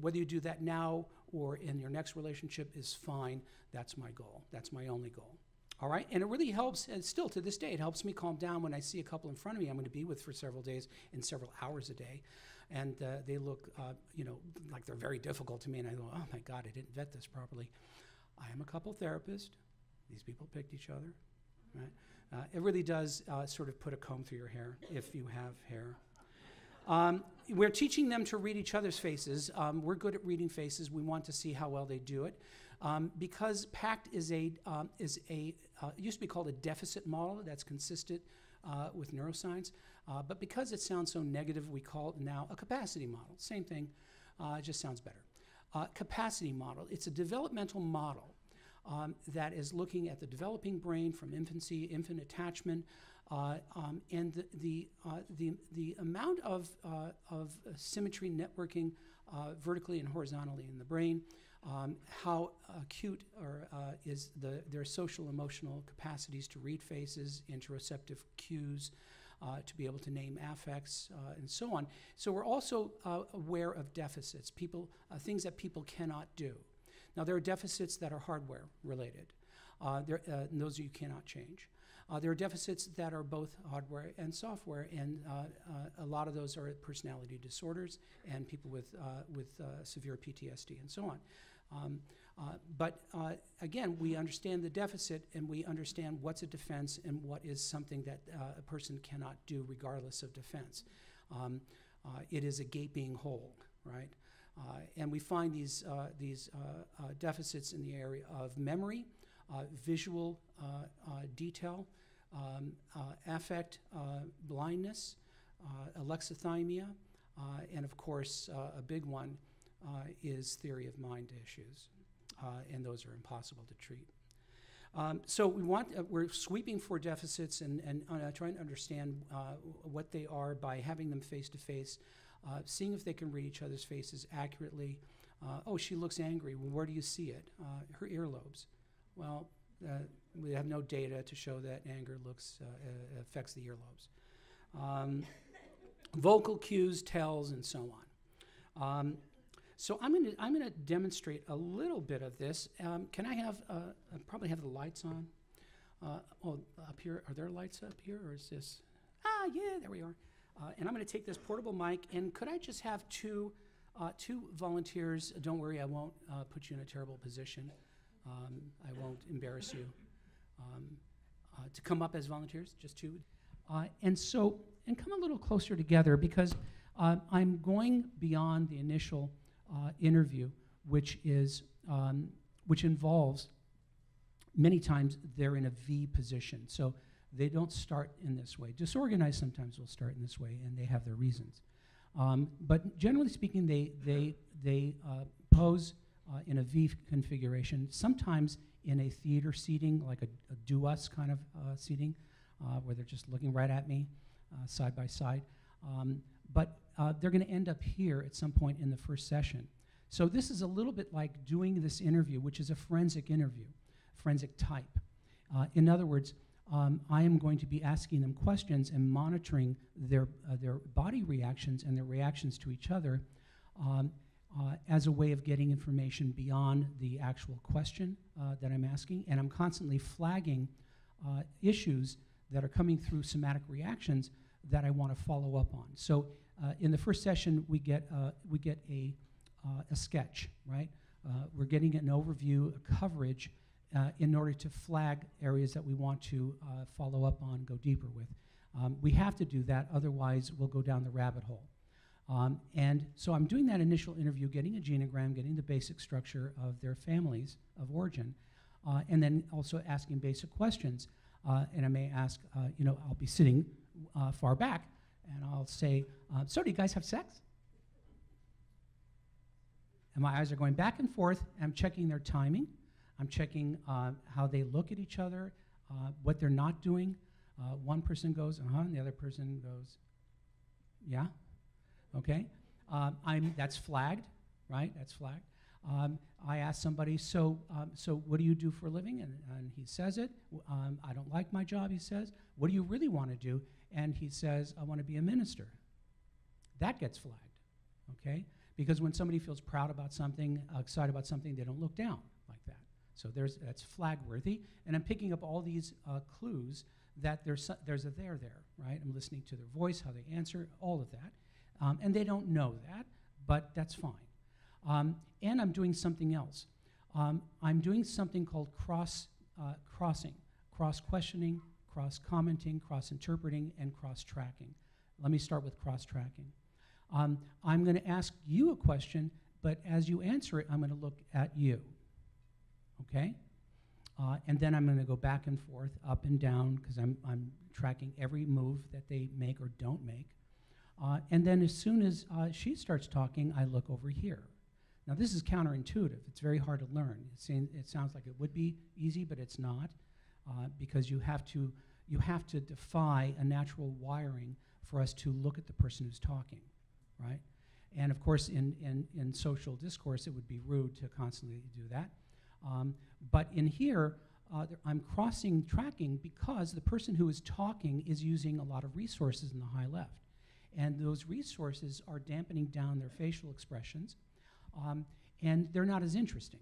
whether you do that now or in your next relationship is fine. That's my goal. That's my only goal. All right, and it really helps, and still to this day, it helps me calm down when I see a couple in front of me I'm going to be with for several days and several hours a day and uh, they look, uh, you know, like they're very difficult to me. And I go, oh my God, I didn't vet this properly. I am a couple therapist. These people picked each other, right? Uh, it really does uh, sort of put a comb through your hair if you have hair. Um, we're teaching them to read each other's faces. Um, we're good at reading faces. We want to see how well they do it. Um, because PACT is a, um, is a uh, used to be called a deficit model that's consistent uh, with neuroscience. Uh, but because it sounds so negative, we call it now a capacity model. Same thing, it just sounds better. Capacity model, it's a developmental model um, that is looking at the developing brain from infancy, infant attachment, uh, um, and the, the, uh, the, the amount of, uh, of symmetry networking vertically and horizontally in the brain. Um, how acute or, uh, is the, their social emotional capacities to read faces, interoceptive cues, uh, to be able to name affects, uh, and so on. So we're also uh, aware of deficits, people, uh, things that people cannot do. Now there are deficits that are hardware related. Uh, there, those you cannot change. there are deficits that are both hardware and software, and a lot of those are personality disorders and people with, with severe PTSD and so on. Um, uh, but uh, again, we understand the deficit and we understand what's a defense and what is something that uh, a person cannot do regardless of defense. Um, uh, it is a gaping hole, right? Uh, and we find these, uh, these deficits in the area of memory, visual detail, um, affect blindness, alexithymia, and of course, a big one is theory of mind issues uh, and those are impossible to treat. Um, so we want, uh, we're sweeping for deficits and, and uh, trying to understand uh, what they are by having them face to face, seeing if they can read each other's faces accurately. Uh, oh, she looks angry. Well, where do you see it? Uh, her earlobes. Well, we have no data to show that anger looks affects the earlobes. Um, vocal cues, tells, and so on. Um, so I'm going to I'm going to demonstrate a little bit of this. Um, can I have uh, I probably have the lights on? Uh, oh, up here are there lights up here or is this? Ah, yeah, there we are. Uh, and I'm going to take this portable mic. And could I just have two uh, two volunteers? Don't worry, I won't uh, put you in a terrible position. Um, I won't embarrass you. Um, uh, to come up as volunteers, just two. and so, and come a little closer together because I'm going beyond the initial uh, interview, which is um, which involves many times they're in a V position. So they don't start in this way. Disorganized sometimes will start in this way, and they have their reasons. Um, but generally speaking, they they they uh, pose uh, in a V configuration. Sometimes in a theater seating, like a, a do us kind of uh, seating, uh, where they're just looking right at me, uh, side by side. Um, but uh, they're going to end up here at some point in the first session. So this is a little bit like doing this interview, which is a forensic interview, forensic type. Uh, in other words, um, I am going to be asking them questions and monitoring their, uh, their body reactions and their reactions to each other um, uh, as a way of getting information beyond the actual question uh, that I'm asking. And I'm constantly flagging uh, issues that are coming through somatic reactions that I want to follow up on. So uh, in the first session, we get, uh, we get a, uh, a sketch, right? Uh, we're getting an overview, a coverage, in order to flag areas that we want to follow up on, go deeper with. Um, we have to do that, otherwise, we'll go down the rabbit hole. Um, and so I'm doing that initial interview, getting a genogram, getting the basic structure of their families of origin, uh, and then also asking basic questions. Uh, and I may ask, uh, you know, I'll be sitting far back, and I'll say, uh, So, do you guys have sex? And my eyes are going back and forth. I'm checking their timing. I'm checking uh, how they look at each other, uh, what they're not doing. Uh, one person goes, uh huh, and the other person goes, yeah, okay. Um, I'm, that's flagged, right? That's flagged. Um, I ask somebody, so, um, so what do you do for a living? And, and he says it. Um, I don't like my job, he says. What do you really want to do? And he says, I want to be a minister. That gets flagged, okay? Because when somebody feels proud about something, uh, excited about something, they don't look down like that. So there's, that's flag worthy. And I'm picking up all these uh, clues that there's, there's a there there, right? I'm listening to their voice, how they answer, all of that. Um, and they don't know that, but that's fine. Um, and I'm doing something else. Um, I'm doing something called cross uh, crossing, cross questioning, cross commenting, cross interpreting, and cross tracking. Let me start with cross tracking. Um, I'm going to ask you a question, but as you answer it, I'm going to look at you. Okay? Uh, and then I'm going to go back and forth, up and down, because I'm, I'm tracking every move that they make or don't make. Uh, and then as soon as uh, she starts talking, I look over here. Now, this is counterintuitive. It's very hard to learn. It, seem, it sounds like it would be easy, but it's not, uh, because you have, to, you have to defy a natural wiring for us to look at the person who's talking, right? And of course, in, in, in social discourse, it would be rude to constantly do that. Um, but in here, uh, I'm crossing tracking because the person who is talking is using a lot of resources in the high left. And those resources are dampening down their facial expressions, um, and they're not as interesting.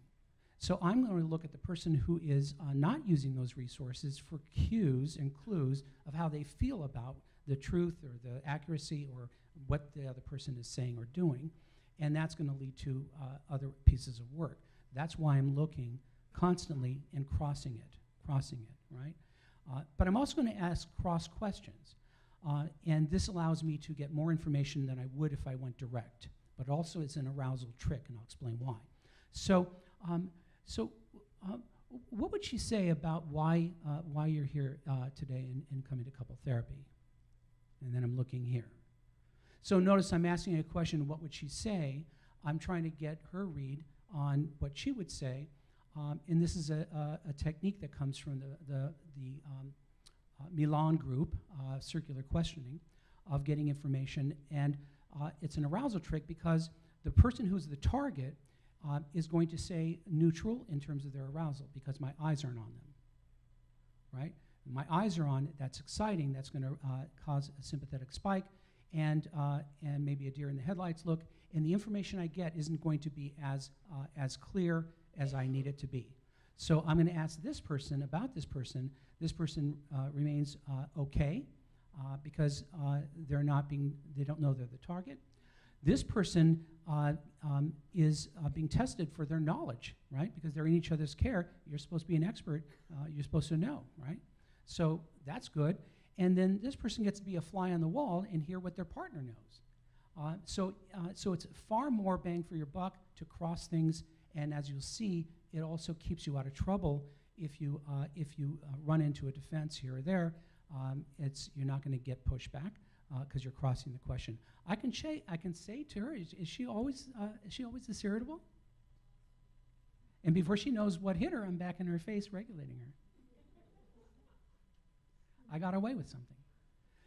So I'm going to look at the person who is uh, not using those resources for cues and clues of how they feel about the truth or the accuracy or what the other person is saying or doing, and that's going to lead to uh, other pieces of work. That's why I'm looking constantly and crossing it, crossing it, right? Uh, but I'm also going to ask cross questions. Uh, and this allows me to get more information than I would if I went direct. But also, it's an arousal trick, and I'll explain why. So, um, so uh, what would she say about why, uh, why you're here uh, today and, and coming to couple therapy? And then I'm looking here. So notice I'm asking a question, what would she say? I'm trying to get her read on what she would say. Um, and this is a, a, a technique that comes from the, the, the um, uh, Milan group, uh, circular questioning, of getting information. And uh, it's an arousal trick because the person who's the target uh, is going to say neutral in terms of their arousal because my eyes aren't on them, right? My eyes are on, that's exciting, that's going to uh, cause a sympathetic spike and, uh, and maybe a deer in the headlights look, and the information I get isn't going to be as, uh, as clear as I need it to be. So I'm going to ask this person about this person. This person uh, remains okay uh, because uh, they're not being, they don't know they're the target. This person uh, um, is uh, being tested for their knowledge, right? Because they're in each other's care. You're supposed to be an expert. Uh, you're supposed to know, right? So that's good. And then this person gets to be a fly on the wall and hear what their partner knows. Uh, so, so it's far more bang for your buck to cross things, and as you'll see, it also keeps you out of trouble if you if you run into a defense here or there. Um, it's you're not going to get pushback because you're crossing the question. I can say I can say to her, is, is she always uh, is she always this irritable? And before she knows what hit her, I'm back in her face regulating her. I got away with something.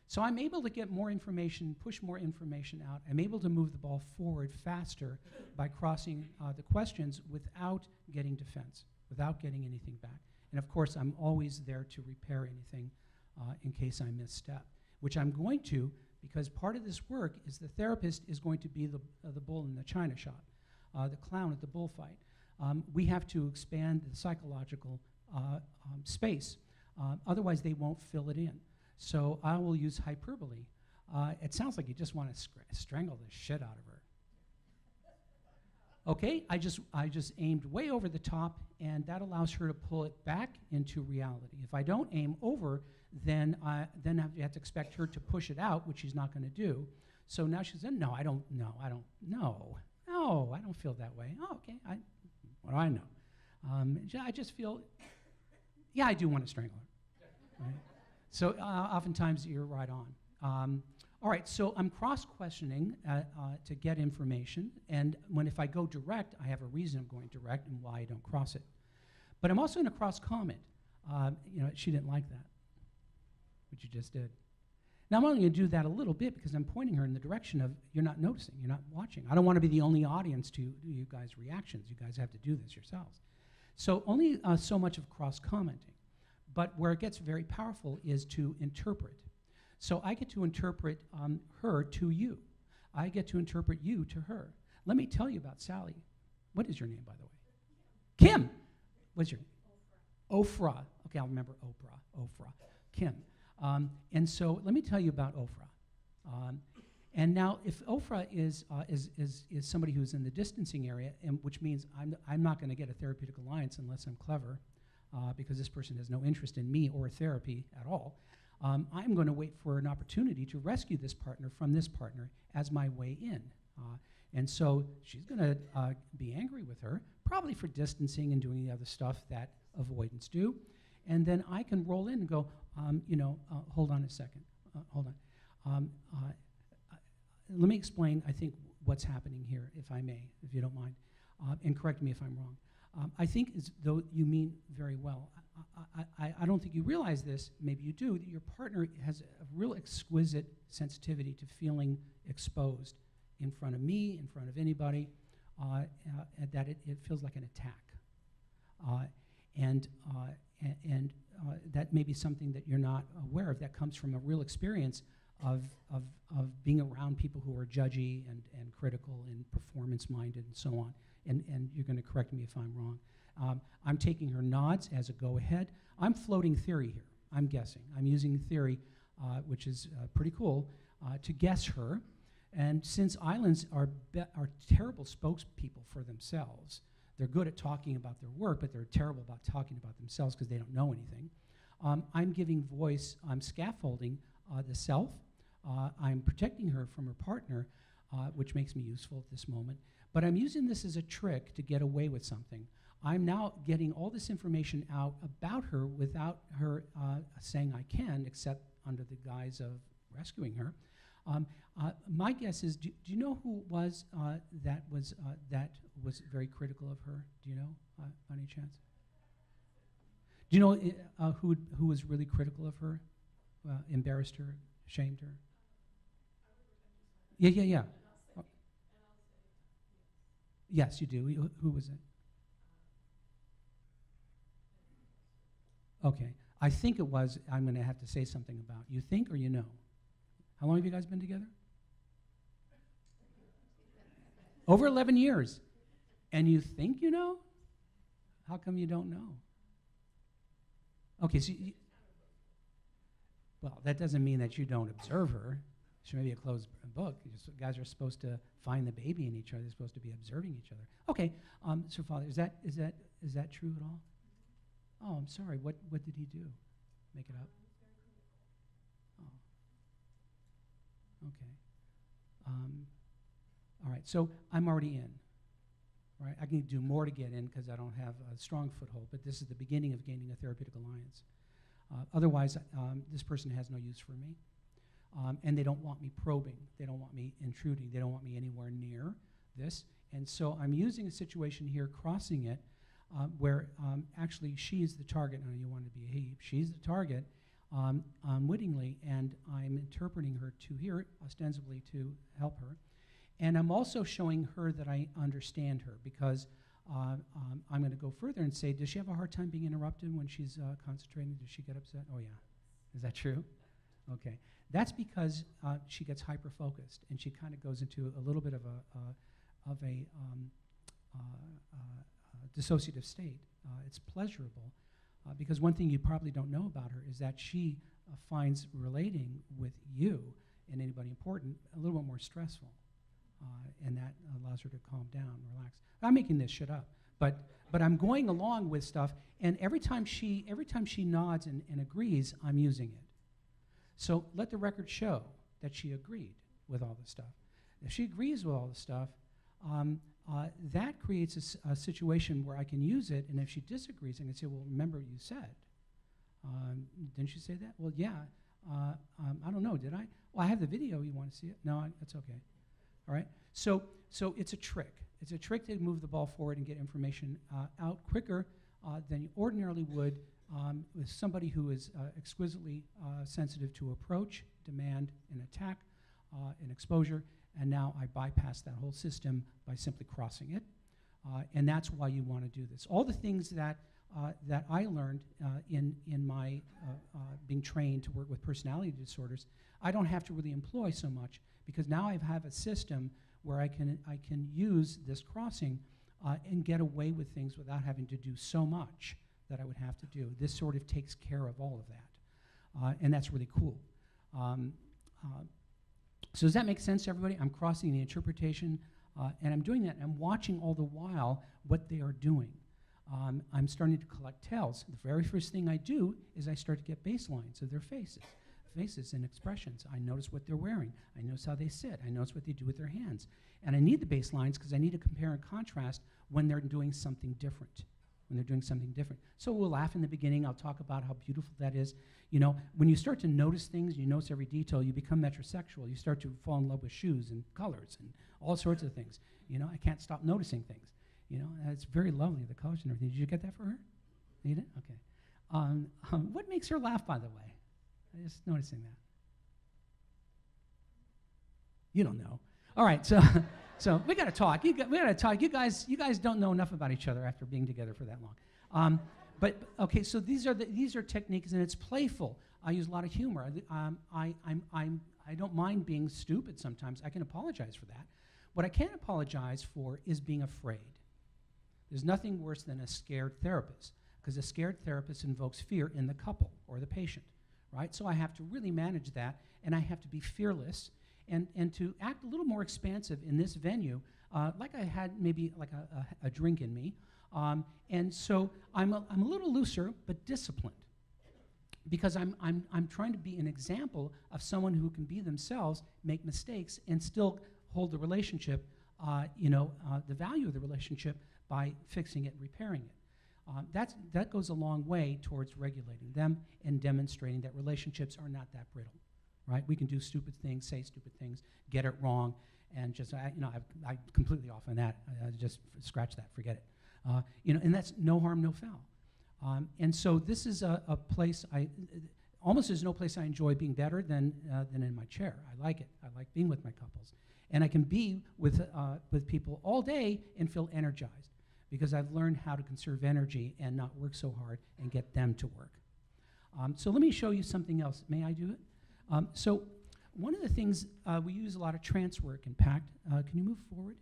So I'm able to get more information, push more information out. I'm able to move the ball forward faster by crossing uh, the questions without getting defense, without getting anything back. And of course, I'm always there to repair anything uh, in case I misstep, which I'm going to because part of this work is the therapist is going to be the, uh, the bull in the china shop, uh, the clown at the bullfight. Um, we have to expand the psychological uh, um, space. Uh, otherwise, they won't fill it in. So I will use hyperbole. Uh, it sounds like you just want to strangle the shit out of her. Okay, I just I just aimed way over the top, and that allows her to pull it back into reality. If I don't aim over, then I then I have to expect her to push it out, which she's not going to do. So now she's said, "No, I don't. No, I don't. No, no, I don't feel that way. Oh, okay. I what do I know? Um, I just feel, yeah, I do want to strangle her. Right? So uh, oftentimes you're right on. Um, all right, so I'm cross questioning uh, uh, to get information, and when if I go direct, I have a reason of going direct and why I don't cross it. But I'm also going to cross comment. Um, you know, she didn't like that, what you just did. Now I'm only going to do that a little bit because I'm pointing her in the direction of you're not noticing, you're not watching. I don't want to be the only audience to you guys' reactions. You guys have to do this yourselves. So only uh, so much of cross commenting. But where it gets very powerful is to interpret. So I get to interpret um, her to you. I get to interpret you to her. Let me tell you about Sally. What is your name, by the way? Kim. What's your name? Okay, I'll remember Oprah. Ofra. Kim. Um, and so let me tell you about Ofra. Um, and now, if Ofra is, uh, is, is, is somebody who's in the distancing area, and which means I'm, I'm not going to get a therapeutic alliance unless I'm clever, uh, because this person has no interest in me or therapy at all, um, I'm going to wait for an opportunity to rescue this partner from this partner as my way in. Uh, and so she's going to uh, be angry with her, probably for distancing and doing the other stuff that avoidance do. And then I can roll in and go, um, you know, uh, hold on a second, uh, hold on. Um, uh, uh, let me explain, I think, what's happening here, if I may, if you don't mind, uh, and correct me if I'm wrong. Um, I think as though you mean very well. I, I, I, I don't think you realize this, maybe you do, that your partner has a real exquisite sensitivity to feeling exposed in front of me, in front of anybody, uh, uh, that it, it feels like an attack. Uh, and uh, and uh, that may be something that you're not aware of. That comes from a real experience of, of, of being around people who are judgy and, and critical and performance minded and so on. And, and you're going to correct me if I'm wrong. Um, I'm taking her nods as a go ahead. I'm floating theory here. I'm guessing. I'm using theory, uh, which is uh, pretty cool, uh, to guess her. And since islands are, are terrible spokespeople for themselves, they're good at talking about their work, but they're terrible about talking about themselves because they don't know anything. Um, I'm giving voice, I'm scaffolding uh, the self. Uh, I'm protecting her from her partner, uh, which makes me useful at this moment. But I'm using this as a trick to get away with something. I'm now getting all this information out about her without her uh, saying I can, except under the guise of rescuing her. Um, uh, my guess is, do, do you know who was uh, that was uh, that was very critical of her? Do you know, uh, by any chance? Do you know uh, who who was really critical of her, uh, embarrassed her, shamed her? Yeah, yeah, yeah. Yes, you do. Who, who was it? Okay, I think it was. I'm going to have to say something about. You think or you know? How long have you guys been together? Over 11 years. And you think you know? How come you don't know? Okay, so you, well, that doesn't mean that you don't observe her. She may be a closed book. Just- guys are supposed to find the baby in each other. They're supposed to be observing each other. Okay, um, so Father, is that is that is that true at all? Oh, I'm sorry. What what did he do? Make it up? Okay. Um, all right. So I'm already in. Right? I can do more to get in because I don't have a strong foothold, but this is the beginning of gaining a therapeutic alliance. Uh, otherwise, um, this person has no use for me. Um, and they don't want me probing. They don't want me intruding. They don't want me anywhere near this. And so I'm using a situation here, crossing it, um, where um, actually she is the target. Now you want to be a he. She's the target um, unwittingly, and I'm interpreting her to here, ostensibly to help her. And I'm also showing her that I understand her because uh, um, I'm going to go further and say, does she have a hard time being interrupted when she's uh, concentrating? Does she get upset? Oh, yeah. Is that true? Okay. That's because uh, she gets hyper focused and she kind of goes into a little bit of a, uh, of a um, uh, uh, dissociative state. It's pleasurable uh, because one thing you probably don't know about her is that she uh, finds relating with you and anybody important a little bit more stressful. Uh, and that allows her to calm down, and relax. I'm making this shit up, but but I'm going along with stuff, and every time she every time she nods and, and agrees, I'm using it. So let the record show that she agreed with all the stuff. If she agrees with all the stuff, um, uh, that creates a situation where I can use it, and if she disagrees, I can say, "Well, remember what you said." Um, didn't you say that? Well, yeah. Uh, um, I don't know. Did I? Well, I have the video. You want to see it? No, I, that's okay. All right. So, so it's a trick. It's a trick to move the ball forward and get information uh, out quicker uh, than you ordinarily would um, with somebody who is uh, exquisitely uh, sensitive to approach, demand, and attack, and exposure. And now I bypass that whole system by simply crossing it. Uh, and that's why you want to do this. All the things that uh, that I learned uh, in in my uh, uh, being trained to work with personality disorders, I don't have to really employ so much because now I have a system where I can I can use this crossing uh, and get away with things without having to do so much that I would have to do. This sort of takes care of all of that, and that's really cool. Um, so does that make sense to everybody? I'm crossing the interpretation, uh, and I'm doing that. I'm watching all the while what they are doing. Um, I'm starting to collect tells. The very first thing I do is I start to get baselines of their faces, faces and expressions. I notice what they're wearing. I notice how they sit. I notice what they do with their hands. And I need the baselines because I need to compare and contrast when they're doing something different. When they're doing something different. So we'll laugh in the beginning. I'll talk about how beautiful that is. You know, when you start to notice things, you notice every detail, you become metrosexual. You start to fall in love with shoes and colors and all sorts of things. You know, I can't stop noticing things. You know, and it's very lovely, the colors and everything. Did you get that for her? You did? Okay. Um, um, what makes her laugh, by the way? I'm just noticing that. You don't know. All right, so <laughs> so we got to talk. You got, we got to talk. You guys, you guys don't know enough about each other after being together for that long. Um, but okay, so these are the, these are techniques, and it's playful. I use a lot of humor. Um, I I'm, I'm I don't mind being stupid sometimes. I can apologize for that. What I can't apologize for is being afraid. There's nothing worse than a scared therapist, because a scared therapist invokes fear in the couple or the patient, right? So I have to really manage that, and I have to be fearless and, and to act a little more expansive in this venue, uh, like I had maybe like a, a, a drink in me. Um, and so I'm a, I'm a little looser, but disciplined because I'm, I'm, I'm trying to be an example of someone who can be themselves, make mistakes, and still hold the relationship, uh, you know, uh, the value of the relationship by fixing it, repairing it. Um, that's, that goes a long way towards regulating them and demonstrating that relationships are not that brittle, right? We can do stupid things, say stupid things, get it wrong, and just, I, you know, I, I completely off on that. I, I just scratch that, forget it. Uh, you know, and that's no harm, no foul. Um, and so this is a, a place I, almost there's no place I enjoy being better than, uh, than in my chair. I like it. I like being with my couples. And I can be with, uh, with people all day and feel energized because I've learned how to conserve energy and not work so hard and get them to work. Um, so let me show you something else. May I do it? Um, so one of the things, uh, we use a lot of trance work in PACT. Uh, can you move forward?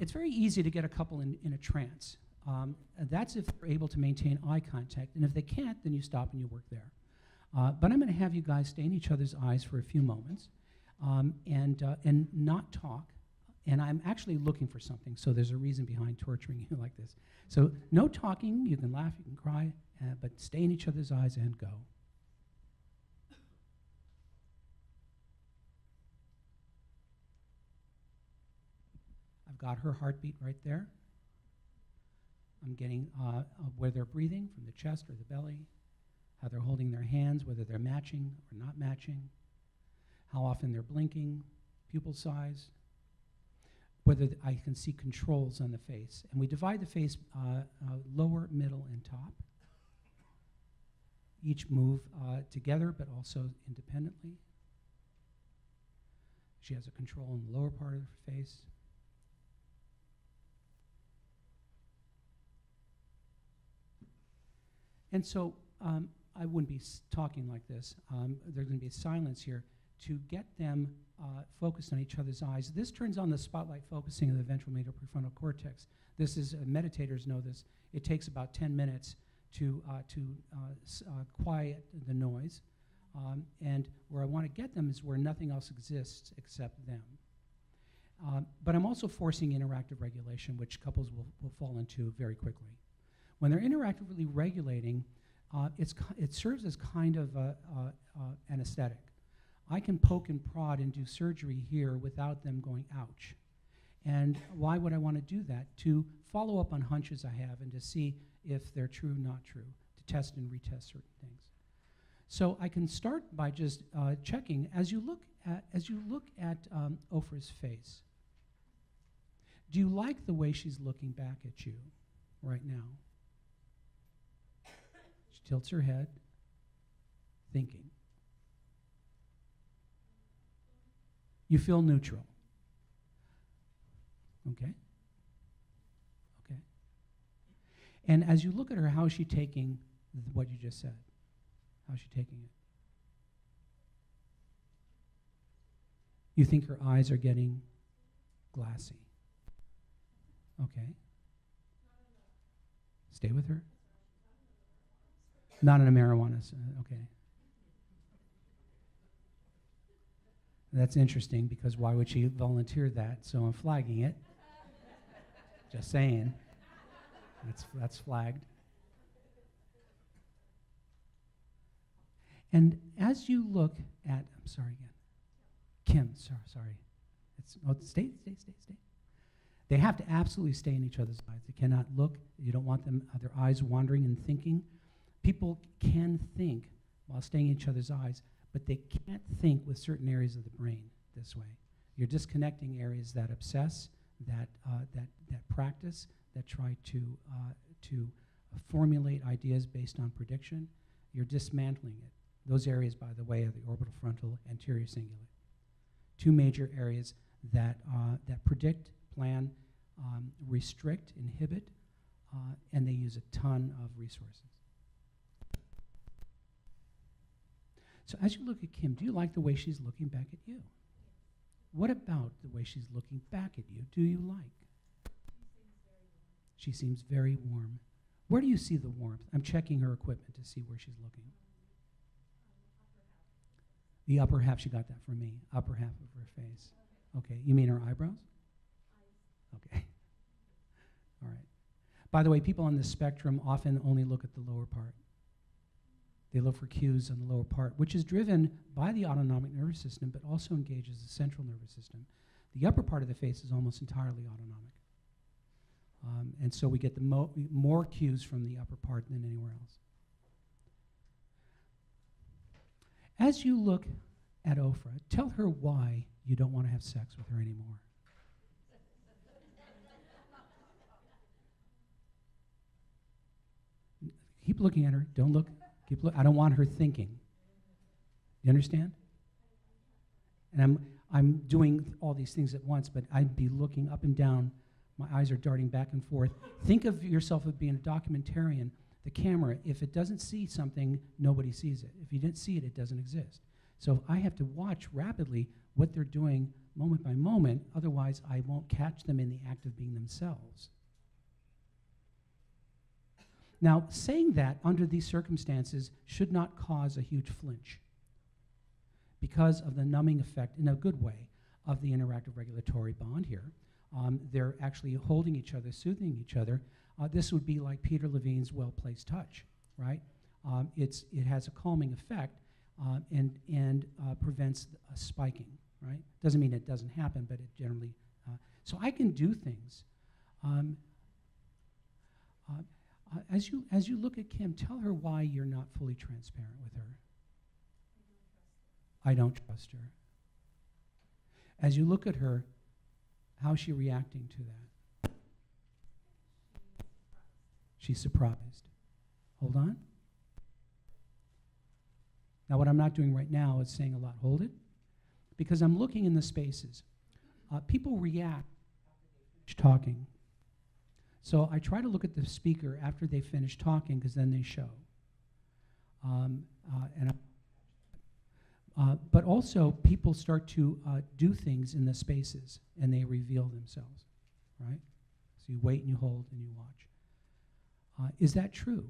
It's very easy to get a couple in, in a trance. Um, that's if they're able to maintain eye contact. And if they can't, then you stop and you work there. Uh, but I'm going to have you guys stay in each other's eyes for a few moments um, and, uh, and not talk. And I'm actually looking for something, so there's a reason behind torturing you <laughs> like this. So, no talking, you can laugh, you can cry, uh, but stay in each other's eyes and go. Got her heartbeat right there. I'm getting uh, where they're breathing from the chest or the belly, how they're holding their hands, whether they're matching or not matching, how often they're blinking, pupil size, whether th- I can see controls on the face. And we divide the face uh, uh, lower, middle, and top. Each move uh, together, but also independently. She has a control in the lower part of her face. And so um, I wouldn't be talking like this. Um, there's going to be a silence here to get them uh, focused on each other's eyes. This turns on the spotlight focusing of the ventral medial prefrontal cortex. This is, uh, meditators know this. It takes about 10 minutes to, uh, to uh, uh, quiet the noise. Um, and where I want to get them is where nothing else exists except them. Um, but I'm also forcing interactive regulation, which couples will, will fall into very quickly. When they're interactively regulating, uh, it serves as kind of a, uh, uh, anesthetic. I can poke and prod and do surgery here without them going, ouch. And why would I want to do that? To follow up on hunches I have and to see if they're true, not true, to test and retest certain things. So I can start by just uh, checking as you look at as you look at um, Ofra's face. Do you like the way she's looking back at you right now? Tilts her head, thinking. You feel neutral. Okay? Okay. And as you look at her, how is she taking th- what you just said? How's she taking it? You think her eyes are getting glassy. Okay. Stay with her. Not in a marijuana. uh, Okay. That's interesting because why would she volunteer that? So I'm flagging it. Just saying. That's, that's flagged. And as you look at, I'm sorry again, Kim, sorry, sorry. It's, oh, stay, stay, stay, stay. They have to absolutely stay in each other's eyes. They cannot look. You don't want them, uh, their eyes wandering and thinking. People can think while staying in each other's eyes, but they can't think with certain areas of the brain this way. You're disconnecting areas that obsess, that, uh, that, that practice, that try to, uh, to formulate ideas based on prediction. You're dismantling it. Those areas, by the way, are the orbital frontal anterior cingulate. Two major areas that, uh, that predict, plan, um, restrict, inhibit, uh, and they use a ton of resources. So as you look at Kim, do you like the way she's looking back at you? What about the way she's looking back at you do you like? She seems very warm. Where do you see the warmth? I'm checking her equipment to see where she's looking. The upper half, she got that from me. Upper half of her face. Okay, you mean her eyebrows? Okay. <laughs> All right. By the way, people on the spectrum often only look at the lower part. They look for cues on the lower part, which is driven by the autonomic nervous system, but also engages the central nervous system. The upper part of the face is almost entirely autonomic. Um, and so we get the mo- more cues from the upper part than anywhere else. As you look at Ofra, tell her why you don't want to have sex with her anymore. Keep looking at her. Don't look. Keep look. I don't want her thinking. You understand? And I'm I'm doing all these things at once, but I'd be looking up and down. My eyes are darting back and forth. Think of yourself as being a documentarian. The camera, if it doesn't see something, nobody sees it. If you didn't see it, it doesn't exist. So I have to watch rapidly what they're doing moment by moment, otherwise, I won't catch them in the act of being themselves. Now, saying that under these circumstances should not cause a huge flinch because of the numbing effect, in a good way, of the interactive regulatory bond here. Um, they're actually holding each other, soothing each other. Uh, this would be like Peter Levine's well-placed touch, right? Um, it's, it has a calming effect uh, and, and uh, prevents a spiking, right? Doesn't mean it doesn't happen, but it generally. Uh, so I can do things. Um, uh, as you as you look at Kim, tell her why you're not fully transparent with her. I don't trust her. As you look at her, how's she reacting to that? She's surprised. Hold on. Now, what I'm not doing right now is saying a lot. Hold it. Because I'm looking in the spaces. Uh, people react talking. So I try to look at the speaker after they finish talking because then they show. Um, uh, and I- uh, but also, people start to uh, do things in the spaces and they reveal themselves, right? So you wait and you hold and you watch. Uh, is that true,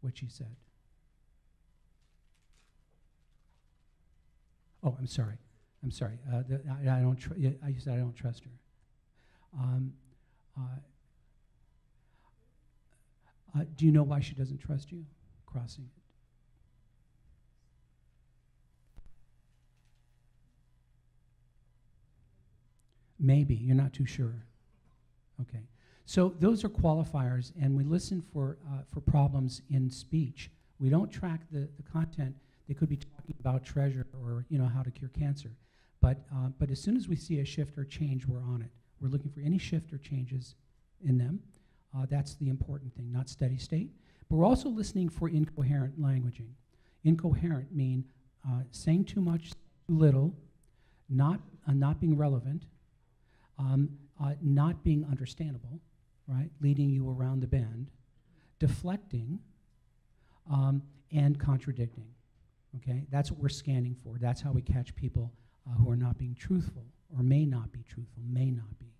what she said? Oh, I'm sorry. I'm sorry. Uh, I, I don't. Yeah, I said I don't trust her. Um, uh, do you know why she doesn't trust you? Crossing it. Maybe you're not too sure. Okay. So those are qualifiers, and we listen for uh, for problems in speech. We don't track the, the content. They could be talking about treasure or you know how to cure cancer, but uh, but as soon as we see a shift or change, we're on it. We're looking for any shift or changes in them. Uh, that's the important thing, not steady state. But we're also listening for incoherent languaging. Incoherent mean uh, saying too much, too little, not uh, not being relevant, um, uh, not being understandable, right? Leading you around the bend, deflecting, um, and contradicting. Okay, that's what we're scanning for. That's how we catch people uh, who are not being truthful or may not be truthful, may not be.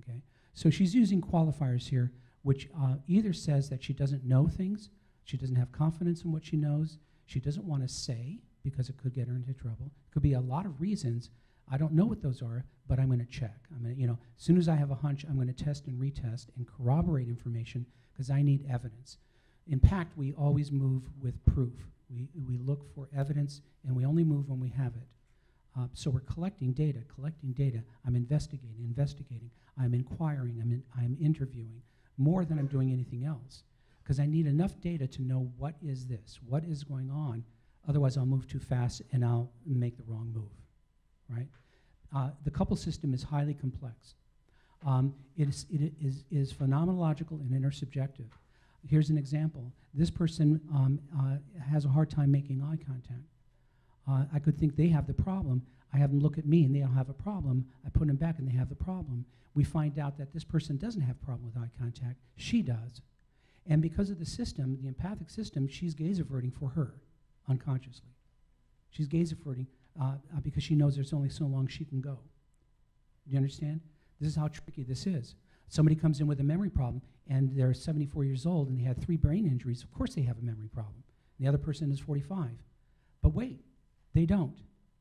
Okay, so she's using qualifiers here, which uh, either says that she doesn't know things, she doesn't have confidence in what she knows, she doesn't want to say because it could get her into trouble. It could be a lot of reasons. I don't know what those are, but I'm going to check. I'm going to, you know, as soon as I have a hunch, I'm going to test and retest and corroborate information because I need evidence. In PACT, we always move with proof. We, we look for evidence and we only move when we have it. Uh, so we're collecting data, collecting data. I'm investigating, investigating. I'm inquiring, I'm, in, I'm interviewing more than I'm doing anything else because I need enough data to know what is this, what is going on. Otherwise, I'll move too fast and I'll make the wrong move, right? Uh, the couple system is highly complex. Um, it, is, it is, is phenomenological and intersubjective. Here's an example. This person um, uh, has a hard time making eye contact. Uh, I could think they have the problem. I have them look at me and they don't have a problem. I put them back and they have the problem. We find out that this person doesn't have a problem with eye contact. She does. And because of the system, the empathic system, she's gaze averting for her unconsciously. She's gaze averting uh, uh, because she knows there's only so long she can go. Do you understand? This is how tricky this is. Somebody comes in with a memory problem and they're 74 years old and they had three brain injuries. Of course, they have a memory problem. The other person is 45. But wait, they don't.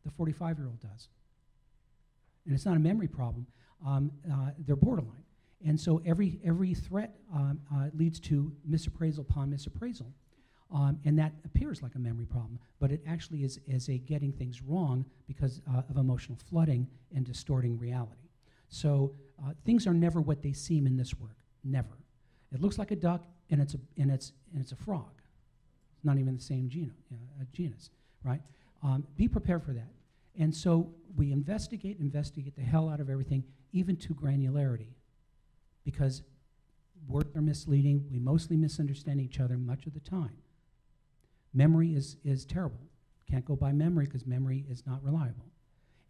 The 45 year old does. And it's not a memory problem, um, uh, they're borderline. And so every, every threat um, uh, leads to misappraisal upon misappraisal. Um, and that appears like a memory problem, but it actually is, is a getting things wrong because uh, of emotional flooding and distorting reality. So uh, things are never what they seem in this work. Never. It looks like a duck, and it's a, and it's, and it's a frog. It's not even the same geno, uh, genus, right? Um, be prepared for that. And so we investigate, investigate the hell out of everything, even to granularity, because words are misleading. We mostly misunderstand each other much of the time. Memory is, is terrible. Can't go by memory because memory is not reliable.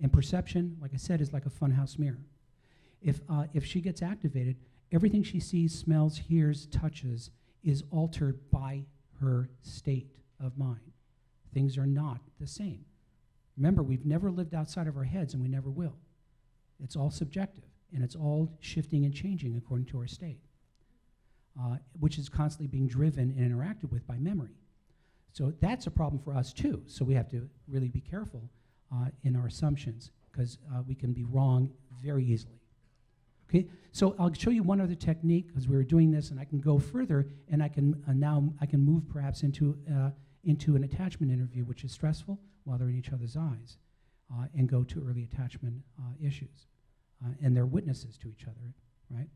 And perception, like I said, is like a funhouse mirror. If, uh, if she gets activated, everything she sees, smells, hears, touches is altered by her state of mind. Things are not the same. Remember, we've never lived outside of our heads and we never will. It's all subjective and it's all shifting and changing according to our state, uh, which is constantly being driven and interacted with by memory. So that's a problem for us too. So we have to really be careful uh, in our assumptions because uh, we can be wrong very easily. Okay, so I'll show you one other technique because we were doing this, and I can go further, and I can uh, now I can move perhaps into uh, into an attachment interview, which is stressful while they're in each other's eyes, uh, and go to early attachment uh, issues, uh, and they're witnesses to each other, right?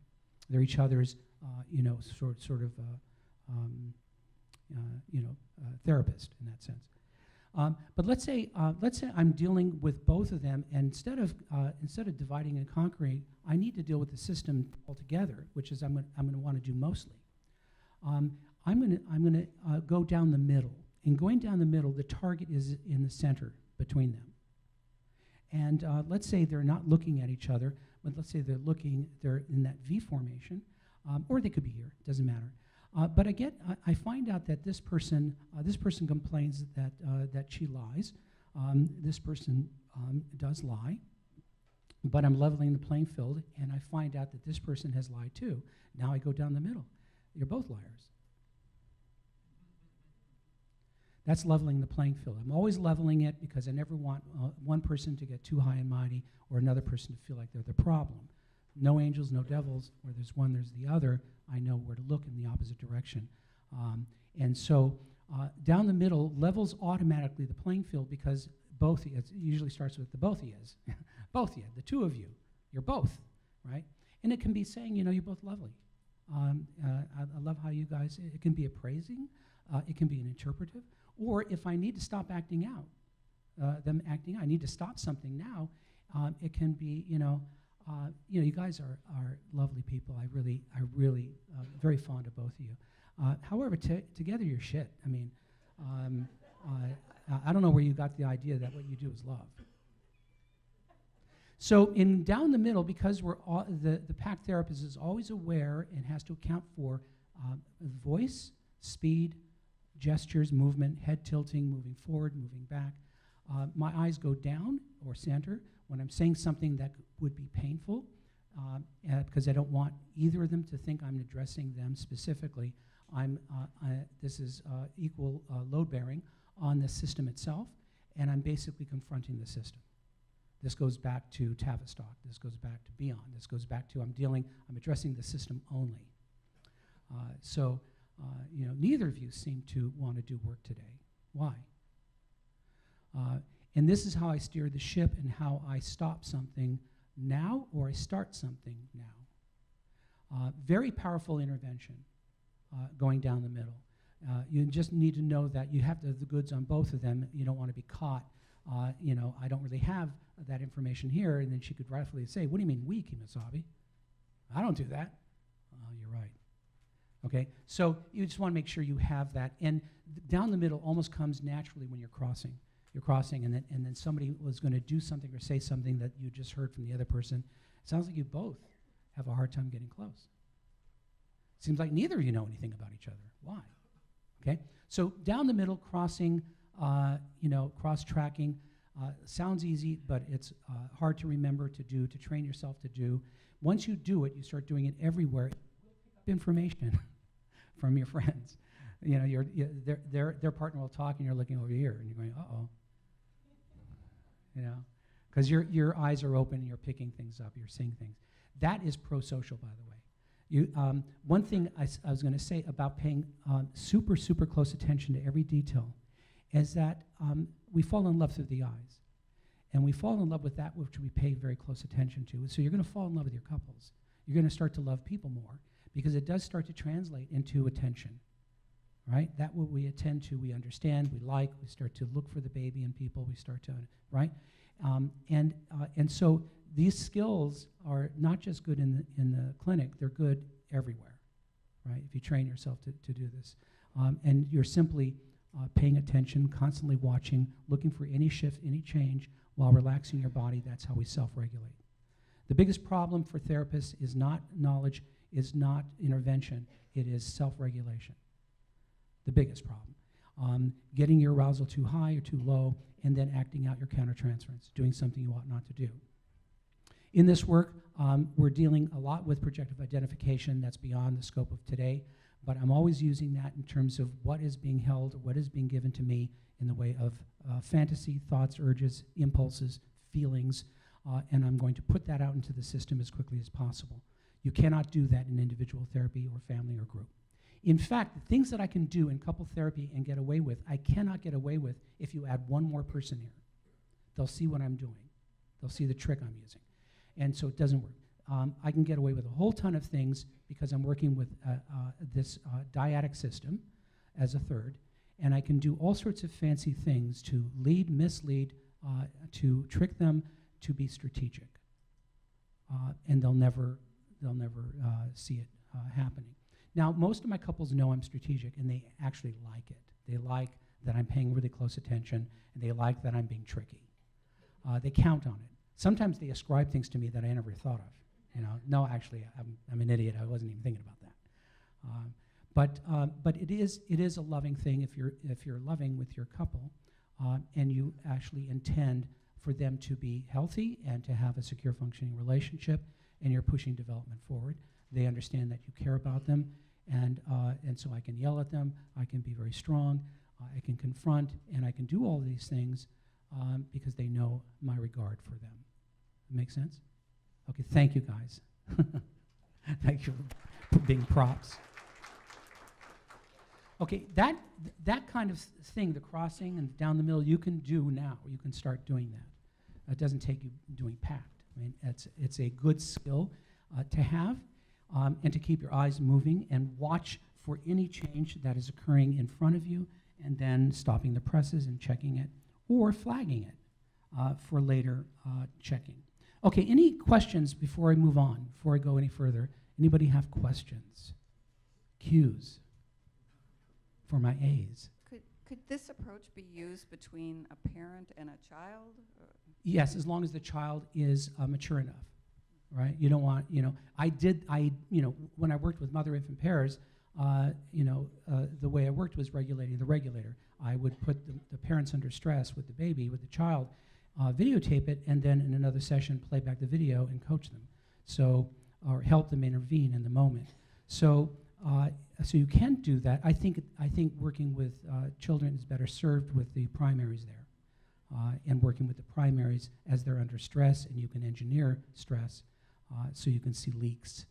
They're each other's, uh, you know, sort sort of, um, you know, therapist in that sense. Um, but let's say, uh, let's say I'm dealing with both of them, and instead of, uh, instead of dividing and conquering, I need to deal with the system altogether, which is I'm going I'm going to want to do mostly. Um, I'm going to I'm gonna, uh, go down the middle. In going down the middle, the target is in the center between them. And uh, let's say they're not looking at each other, but let's say they're looking, they're in that V formation, um, or they could be here, doesn't matter. Uh, but I get, I, I, find out that this person, uh, this person complains that uh, that she lies. Um, this person um, does lie, but I'm leveling the playing field, and I find out that this person has lied too. Now I go down the middle. You're both liars. That's leveling the playing field. I'm always leveling it because I never want uh, one person to get too high and mighty or another person to feel like they're the problem. No angels, no devils. Where there's one, there's the other. I know where to look in the opposite direction. Um, and so uh, down the middle levels automatically the playing field because both it usually starts with the both is <laughs> both you the two of you you're both right and it can be saying you know you're both lovely um, uh, I, I love how you guys it, it can be appraising uh, it can be an interpretive or if i need to stop acting out uh, them acting i need to stop something now um, it can be you know uh, you know you guys are, are lovely people i really i really uh, very fond of both of you uh, however, t- together you're shit. I mean, um, uh, I don't know where you got the idea that what you do is love. So, in down the middle, because we're all, the the PACT therapist is always aware and has to account for uh, voice, speed, gestures, movement, head tilting, moving forward, moving back. Uh, my eyes go down or center when I'm saying something that would be painful, uh, because I don't want either of them to think I'm addressing them specifically. I'm, uh, I, this is uh, equal uh, load bearing on the system itself, and I'm basically confronting the system. This goes back to Tavistock. This goes back to Bion. This goes back to I'm dealing, I'm addressing the system only. Uh, so, uh, you know, neither of you seem to want to do work today. Why? Uh, and this is how I steer the ship and how I stop something now or I start something now. very powerful intervention uh, going down the middle. Uh, you just need to know that you have to have the goods on both of them. You don't want to be caught. Uh, you know, I don't really have that information here. And then she could rightfully say, What do you mean we, Kimasabi? I don't do that. Okay, so you just want to make sure you have that. And th- down the middle almost comes naturally when you're crossing. You're crossing, and then, and then somebody was going to do something or say something that you just heard from the other person. It sounds like you both have a hard time getting close. Seems like neither of you know anything about each other. Why? Okay? So down the middle, crossing, uh, you know, cross tracking uh, sounds easy, but it's uh, hard to remember to do, to train yourself to do. Once you do it, you start doing it everywhere. Information <laughs> from your <laughs> friends. You know, your their, their, their partner will talk and you're looking over here and you're going, uh oh. You know, because your, your eyes are open and you're picking things up, you're seeing things. That is pro social, by the way. You, um, one thing I was going to say about paying um, super, super close attention to every detail is that um, we fall in love through the eyes. And we fall in love with that which we pay very close attention to. So you're going to fall in love with your couples. You're going to start to love people more because it does start to translate into attention. Right? That what we attend to, we understand, we like, we start to look for the baby in people, we start to, right? Um, and, uh, and so these skills are not just good in the, in the clinic, they're good everywhere, right? If you train yourself to, to do this. Um, and you're simply uh, paying attention, constantly watching, looking for any shift, any change while relaxing your body. That's how we self regulate. The biggest problem for therapists is not knowledge, is not intervention, it is self regulation. The biggest problem. Um, getting your arousal too high or too low, and then acting out your countertransference, doing something you ought not to do. In this work, um, we're dealing a lot with projective identification that's beyond the scope of today, but I'm always using that in terms of what is being held, what is being given to me in the way of uh, fantasy, thoughts, urges, impulses, feelings, uh, and I'm going to put that out into the system as quickly as possible. You cannot do that in individual therapy or family or group. In fact, the things that I can do in couple therapy and get away with, I cannot get away with if you add one more person here. They'll see what I'm doing. They'll see the trick I'm using and so it doesn't work. Um, I can get away with a whole ton of things because I'm working with uh, uh, this uh, dyadic system as a third, and I can do all sorts of fancy things to lead, mislead, uh, to trick them to be strategic, uh, and they'll never, they'll never uh, see it happening. Now, most of my couples know I'm strategic, and they actually like it. They like that I'm paying really close attention, and they like that I'm being tricky. they count on it. Sometimes they ascribe things to me that I never thought of. You know, no, actually, I'm, I'm an idiot. I wasn't even thinking about that. Um, but um, but it is it is a loving thing if you're if you're loving with your couple, uh, and you actually intend for them to be healthy and to have a secure functioning relationship, and you're pushing development forward. They understand that you care about them, and uh, and so I can yell at them. I can be very strong, uh, I can confront, and I can do all these things um, because they know my regard for them. Make sense? Okay, thank you guys. <laughs> thank you for being props. Okay, that, that kind of thing, the crossing and down the middle, you can do now. You can start doing that. It doesn't take you doing PACT. I mean, it's, it's a good skill uh, to have um, and to keep your eyes moving and watch for any change that is occurring in front of you and then stopping the presses and checking it or flagging it uh, for later uh, checking. Okay, any questions before I move on, before I go any further? Anybody have questions? Cues for my A's? Could, could this approach be used between a parent and a child? Uh, Yes, as long as the child is uh, mature enough, right? You don't want, you know, I did, I, you know, when I worked with mother infant pairs, uh, you know, uh, the way I worked was regulating the regulator. I would put the, the parents under stress with the baby, with the child, uh, videotape it, and then in another session play back the video and coach them. So, or help them intervene in the moment. So, uh, so you can do that. I think, I think working with uh, children is better served with the primaries there uh, and working with the primaries as they're under stress, and you can engineer stress uh, so you can see leaks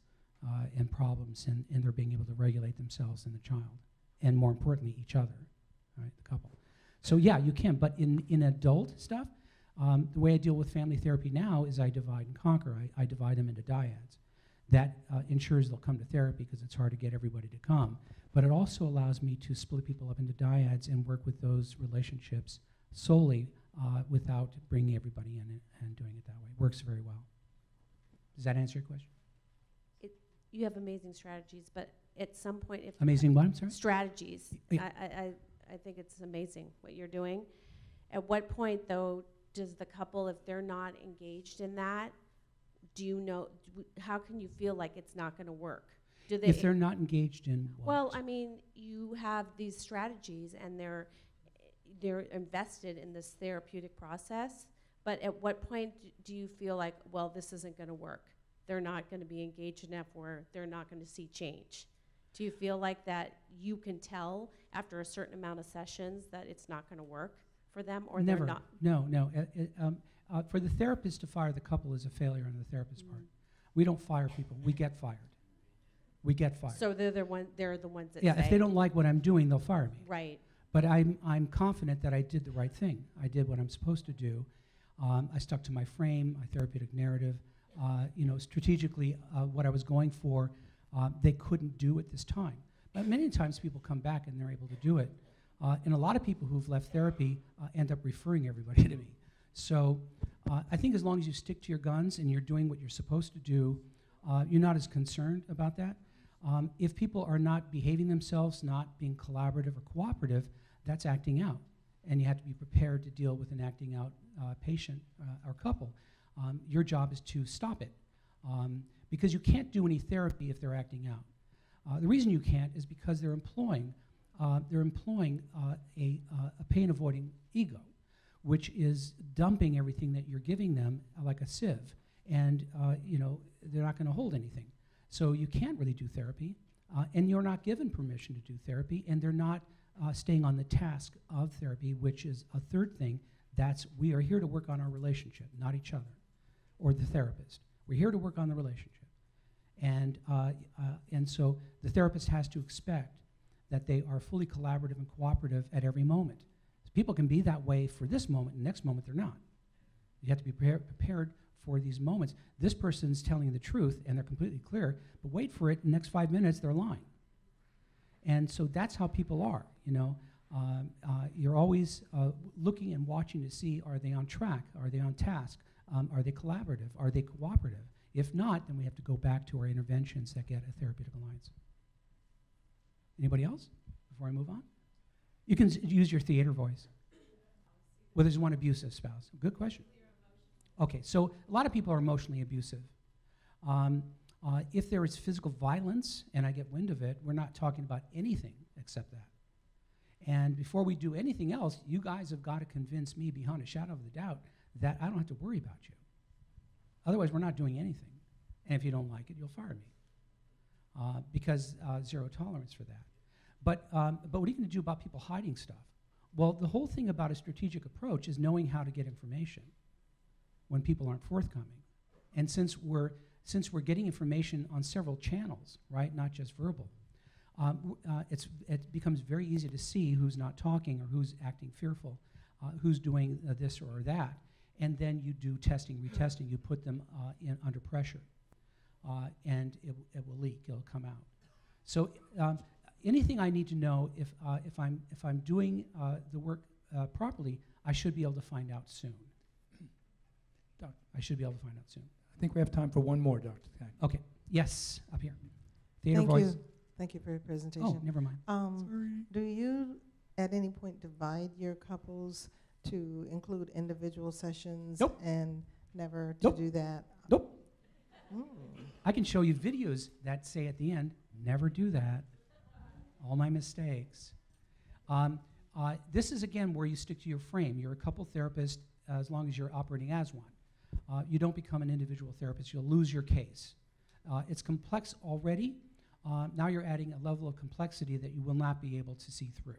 uh, and problems, and, and they're being able to regulate themselves and the child, and more importantly, each other, right, the couple. So yeah, you can, but in, in adult stuff, um, the way I deal with family therapy now is I divide and conquer. I, I divide them into dyads. That uh, ensures they'll come to therapy because it's hard to get everybody to come. But it also allows me to split people up into dyads and work with those relationships solely uh, without bringing everybody in and, and doing it that way. Works very well. Does that answer your question? you have amazing strategies, but at some point, if Amazing what? I'm sorry? strategies, I, Yeah. I, I, I think it's amazing what you're doing. At what point, though, does the couple, if they're not engaged in that, do you know? How can you feel like it's not going to work? Do they? If they're not engaged in what? well, I mean, you have these strategies, and they're they're invested in this therapeutic process. But at what point do you feel like, well, this isn't going to work? They're not going to be engaged enough where they're not going to see change. Do you feel like that you can tell after a certain amount of sessions that it's not going to work for them, or Never. they're not? No, no. Uh, uh, um, uh, for the therapist to fire the couple is a failure on the therapist's part. We don't fire people. We get fired. We get fired. So they're the one. They're the ones that yeah, if they don't like what I'm doing, they'll fire me. right. But I'm, I'm confident that I did the right thing. I did what I'm supposed to do. Um, I stuck to my frame, my therapeutic narrative. Uh, you know, strategically, uh, what I was going for, uh, they couldn't do at this time. But many times people come back and they're able to do it. Uh, and a lot of people who've left therapy uh, end up referring everybody <laughs> to me. So uh, I think as long as you stick to your guns and you're doing what you're supposed to do, you're not as concerned about that. Um, if people are not behaving themselves, not being collaborative or cooperative, that's acting out. And you have to be prepared to deal with an acting out uh, patient uh, or couple. Um, your job is to stop it um, because you can't do any therapy if they're acting out. Uh, the reason you can't is because they're employing uh, they're employing uh, a, uh, a pain avoiding ego, which is dumping everything that you're giving them like a sieve, and you know they're not going to hold anything. So you can't really do therapy, and you're not given permission to do therapy, and they're not uh, staying on the task of therapy, which is a third thing. That's we are here to work on our relationship, not each other, or the therapist. We're here to work on the relationship, and uh, uh, and so the therapist has to expect that they are fully collaborative and cooperative at every moment. People can be that way for this moment, and next moment they're not. You have to be prepared, prepared for these moments. This person's telling the truth, and they're completely clear, but wait for it. Next five minutes, they're lying. And so that's how people are. You know, um, uh, you're always uh, looking and watching to see are they on track, are they on task, um, are they collaborative, are they cooperative. If not, then we have to go back to our interventions that get a therapeutic alliance. Anybody else before I move on? You can use your theater voice. Well, there's one abusive spouse. Good question. Okay, so a lot of people are emotionally abusive. Um, uh, if there is physical violence and I get wind of it, we're not talking about anything except that. And before we do anything else, you guys have got to convince me beyond a shadow of a doubt that I don't have to worry about you. Otherwise, we're not doing anything. And if you don't like it, you'll fire me. Uh, because uh, zero tolerance for that. But, um, but what are you going to do about people hiding stuff? Well, the whole thing about a strategic approach is knowing how to get information when people aren't forthcoming. And since we're since we're getting information on several channels, right, not just verbal, um, uh, it's, it becomes very easy to see who's not talking or who's acting fearful, uh, who's doing uh, this or that. And then you do testing, retesting, you put them uh, in under pressure. Uh, and it, it will leak, it'll come out. So um, anything I need to know if, uh, if, I'm, if I'm doing uh, the work uh, properly, I should be able to find out soon. Doc. I should be able to find out soon. I think we have time for one more, Dr. Kang. Okay, yes, up here. Theater Thank voice. you. Thank you for your presentation. Oh, never mind. Um, do you at any point divide your couples to include individual sessions? Nope. And never to Nope. do that? Nope. Mm. I can show you videos that say at the end, never do that. All my mistakes. Um, uh, this is again where you stick to your frame. You're a couple therapist as long as you're operating as one. Uh, you don't become an individual therapist, you'll lose your case. Uh, it's complex already. Uh, now you're adding a level of complexity that you will not be able to see through.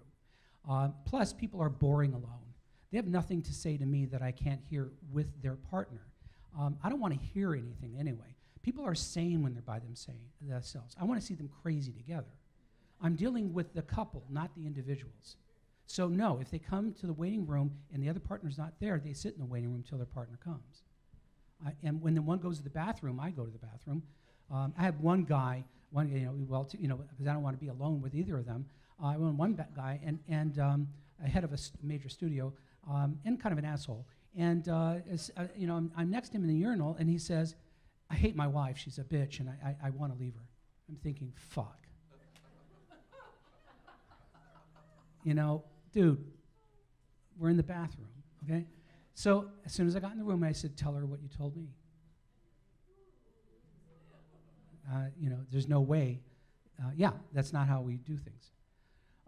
Uh, plus, people are boring alone. They have nothing to say to me that I can't hear with their partner. Um, I don't want to hear anything anyway. People are sane when they're by themselves. I want to see them crazy together. I'm dealing with the couple, not the individuals. So, no, if they come to the waiting room and the other partner's not there, they sit in the waiting room until their partner comes. I, and when the one goes to the bathroom, I go to the bathroom. Um, I have one guy, one you know, well, t- you know, because I don't want to be alone with either of them. Uh, I went one guy and and um, a head of a s- major studio, um, and kind of an asshole. And uh, uh, you know, I'm, I'm next to him in the urinal, and he says, "I hate my wife. She's a bitch, and I, I, I want to leave her." I'm thinking, "Fuck." <laughs> you know, dude, we're in the bathroom, okay? So as soon as I got in the room, I said, "Tell her what you told me." Uh, you know, there's no way. Uh, yeah, that's not how we do things.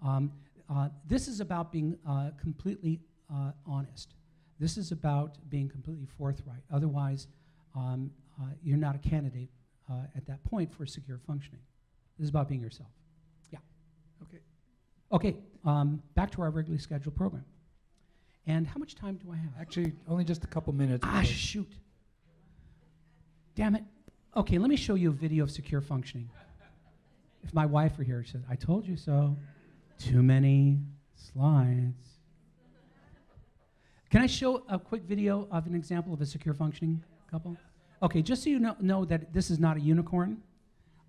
Um, uh, this is about being uh, completely uh, honest. This is about being completely forthright. Otherwise, um, uh, you're not a candidate uh, at that point for secure functioning. This is about being yourself. Yeah. Okay. Okay. Um, back to our regularly scheduled program. And how much time do I have? Actually, only just a couple minutes. Ah, shoot. Damn it. Okay, let me show you a video of secure functioning. If my wife were here, she said, I told you so. Too many slides. Can I show a quick video of an example of a secure functioning couple? Okay, just so you know, know that this is not a unicorn,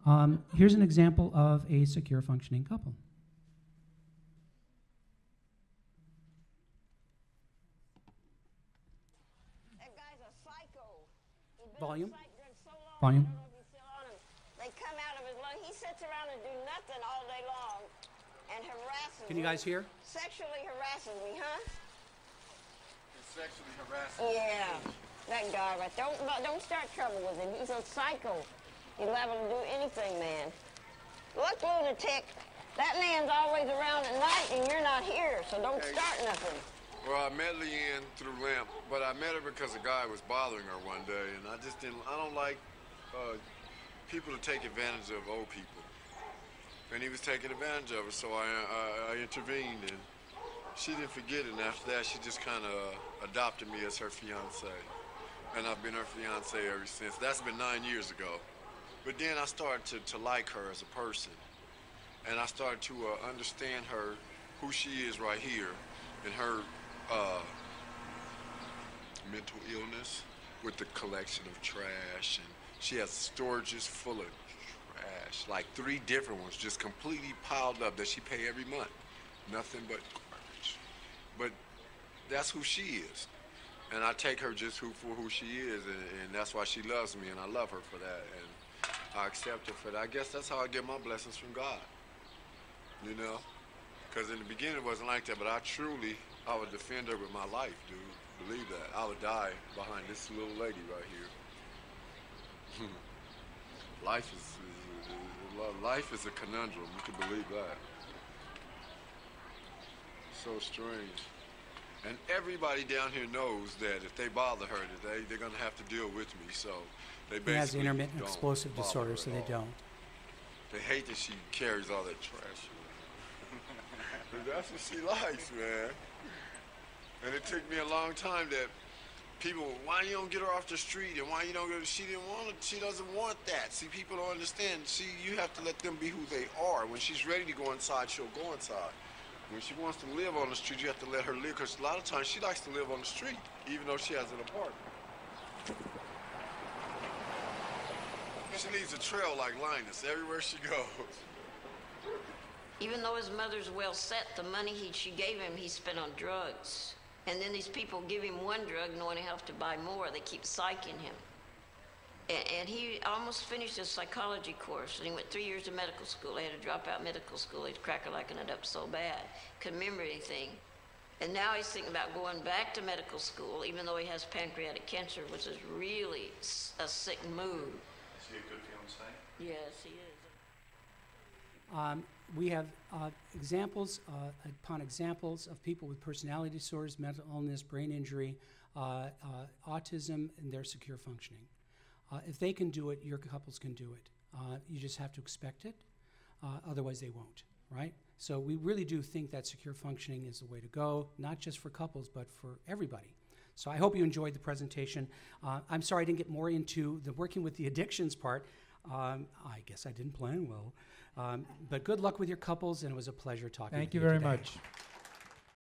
um, here's an example of a secure functioning couple. That guy's a psycho. He's been Volume? a psych drug so long, Volume? I don't know if he's still on him. They come out of his lung. He sits around and do nothing all day long and harasses Can you guys hear? Sexually harasses me, huh? sexually harassing. Yeah. That guy right Don't don't start trouble with him. He's a psycho. He's liable to do anything, man. Look, lunatic. That man's always around at night and you're not here, so don't Okay. start nothing. Well, I met Leanne through Lamp, but I met her because a guy was bothering her one day, and I just didn't. I don't like uh, people to take advantage of old people, and he was taking advantage of her. So I, I, I intervened, and she didn't forget it. And after that, she just kind of adopted me as her fiance, and I've been her fiance ever since. That's been nine years ago. But then I started to, to like her as a person, and I started to uh, understand her, who she is right here, and her uh, mental illness with the collection of trash, and she has storages full of trash, like three different ones, just completely piled up that she pay every month. Nothing but garbage. But that's who she is, and I take her just who for who she is, and, and that's why she loves me, and I love her for that, and I accept her for that. I guess that's how I get my blessings from God. You know. Because in the beginning it wasn't like that, but I truly, I would defend her with my life, dude. Believe that. I would die behind this little lady right here. Hmm. life is, is, is, life is a conundrum. You can believe that. So strange. And everybody down here knows that if they bother her today, they're gonna have to deal with me. So they basically He has intermittent explosive disorder, so they all. don't. They hate that she carries all that trash. <laughs> That's what she likes, man. And it took me a long time that people, why you don't get her off the street and why you don't get she didn't want it, she doesn't want that. See, people don't understand. See, you have to let them be who they are. When she's ready to go inside, she'll go inside. When she wants to live on the street, you have to let her live because a lot of times she likes to live on the street, even though she has an apartment. She leaves a trail like Linus everywhere she goes. Even though his mother's well set, the money he, she gave him, he spent on drugs. And then these people give him one drug knowing he'll have to buy more. They keep psyching him. And, and he almost finished his psychology course, and he went three years to medical school. He had to drop out medical school. He'd crack-a-lacking it up so bad. Couldn't remember anything. And now he's thinking about going back to medical school, even though he has pancreatic cancer, which is really a sick move. Is he a good fiance? Yes, he is. Um, we have uh, examples uh, upon examples of people with personality disorders, mental illness, brain injury, uh, uh, autism, and their secure functioning. Uh, if they can do it, your couples can do it. Uh, you just have to expect it, otherwise, they won't, right? So, we really do think that secure functioning is the way to go, not just for couples, but for everybody. So, I hope you enjoyed the presentation. I'm sorry I didn't get more into the working with the addictions part. Um, I guess I didn't plan well. Um, but good luck with your couples, and it was a pleasure talking to you. Thank you very today. much.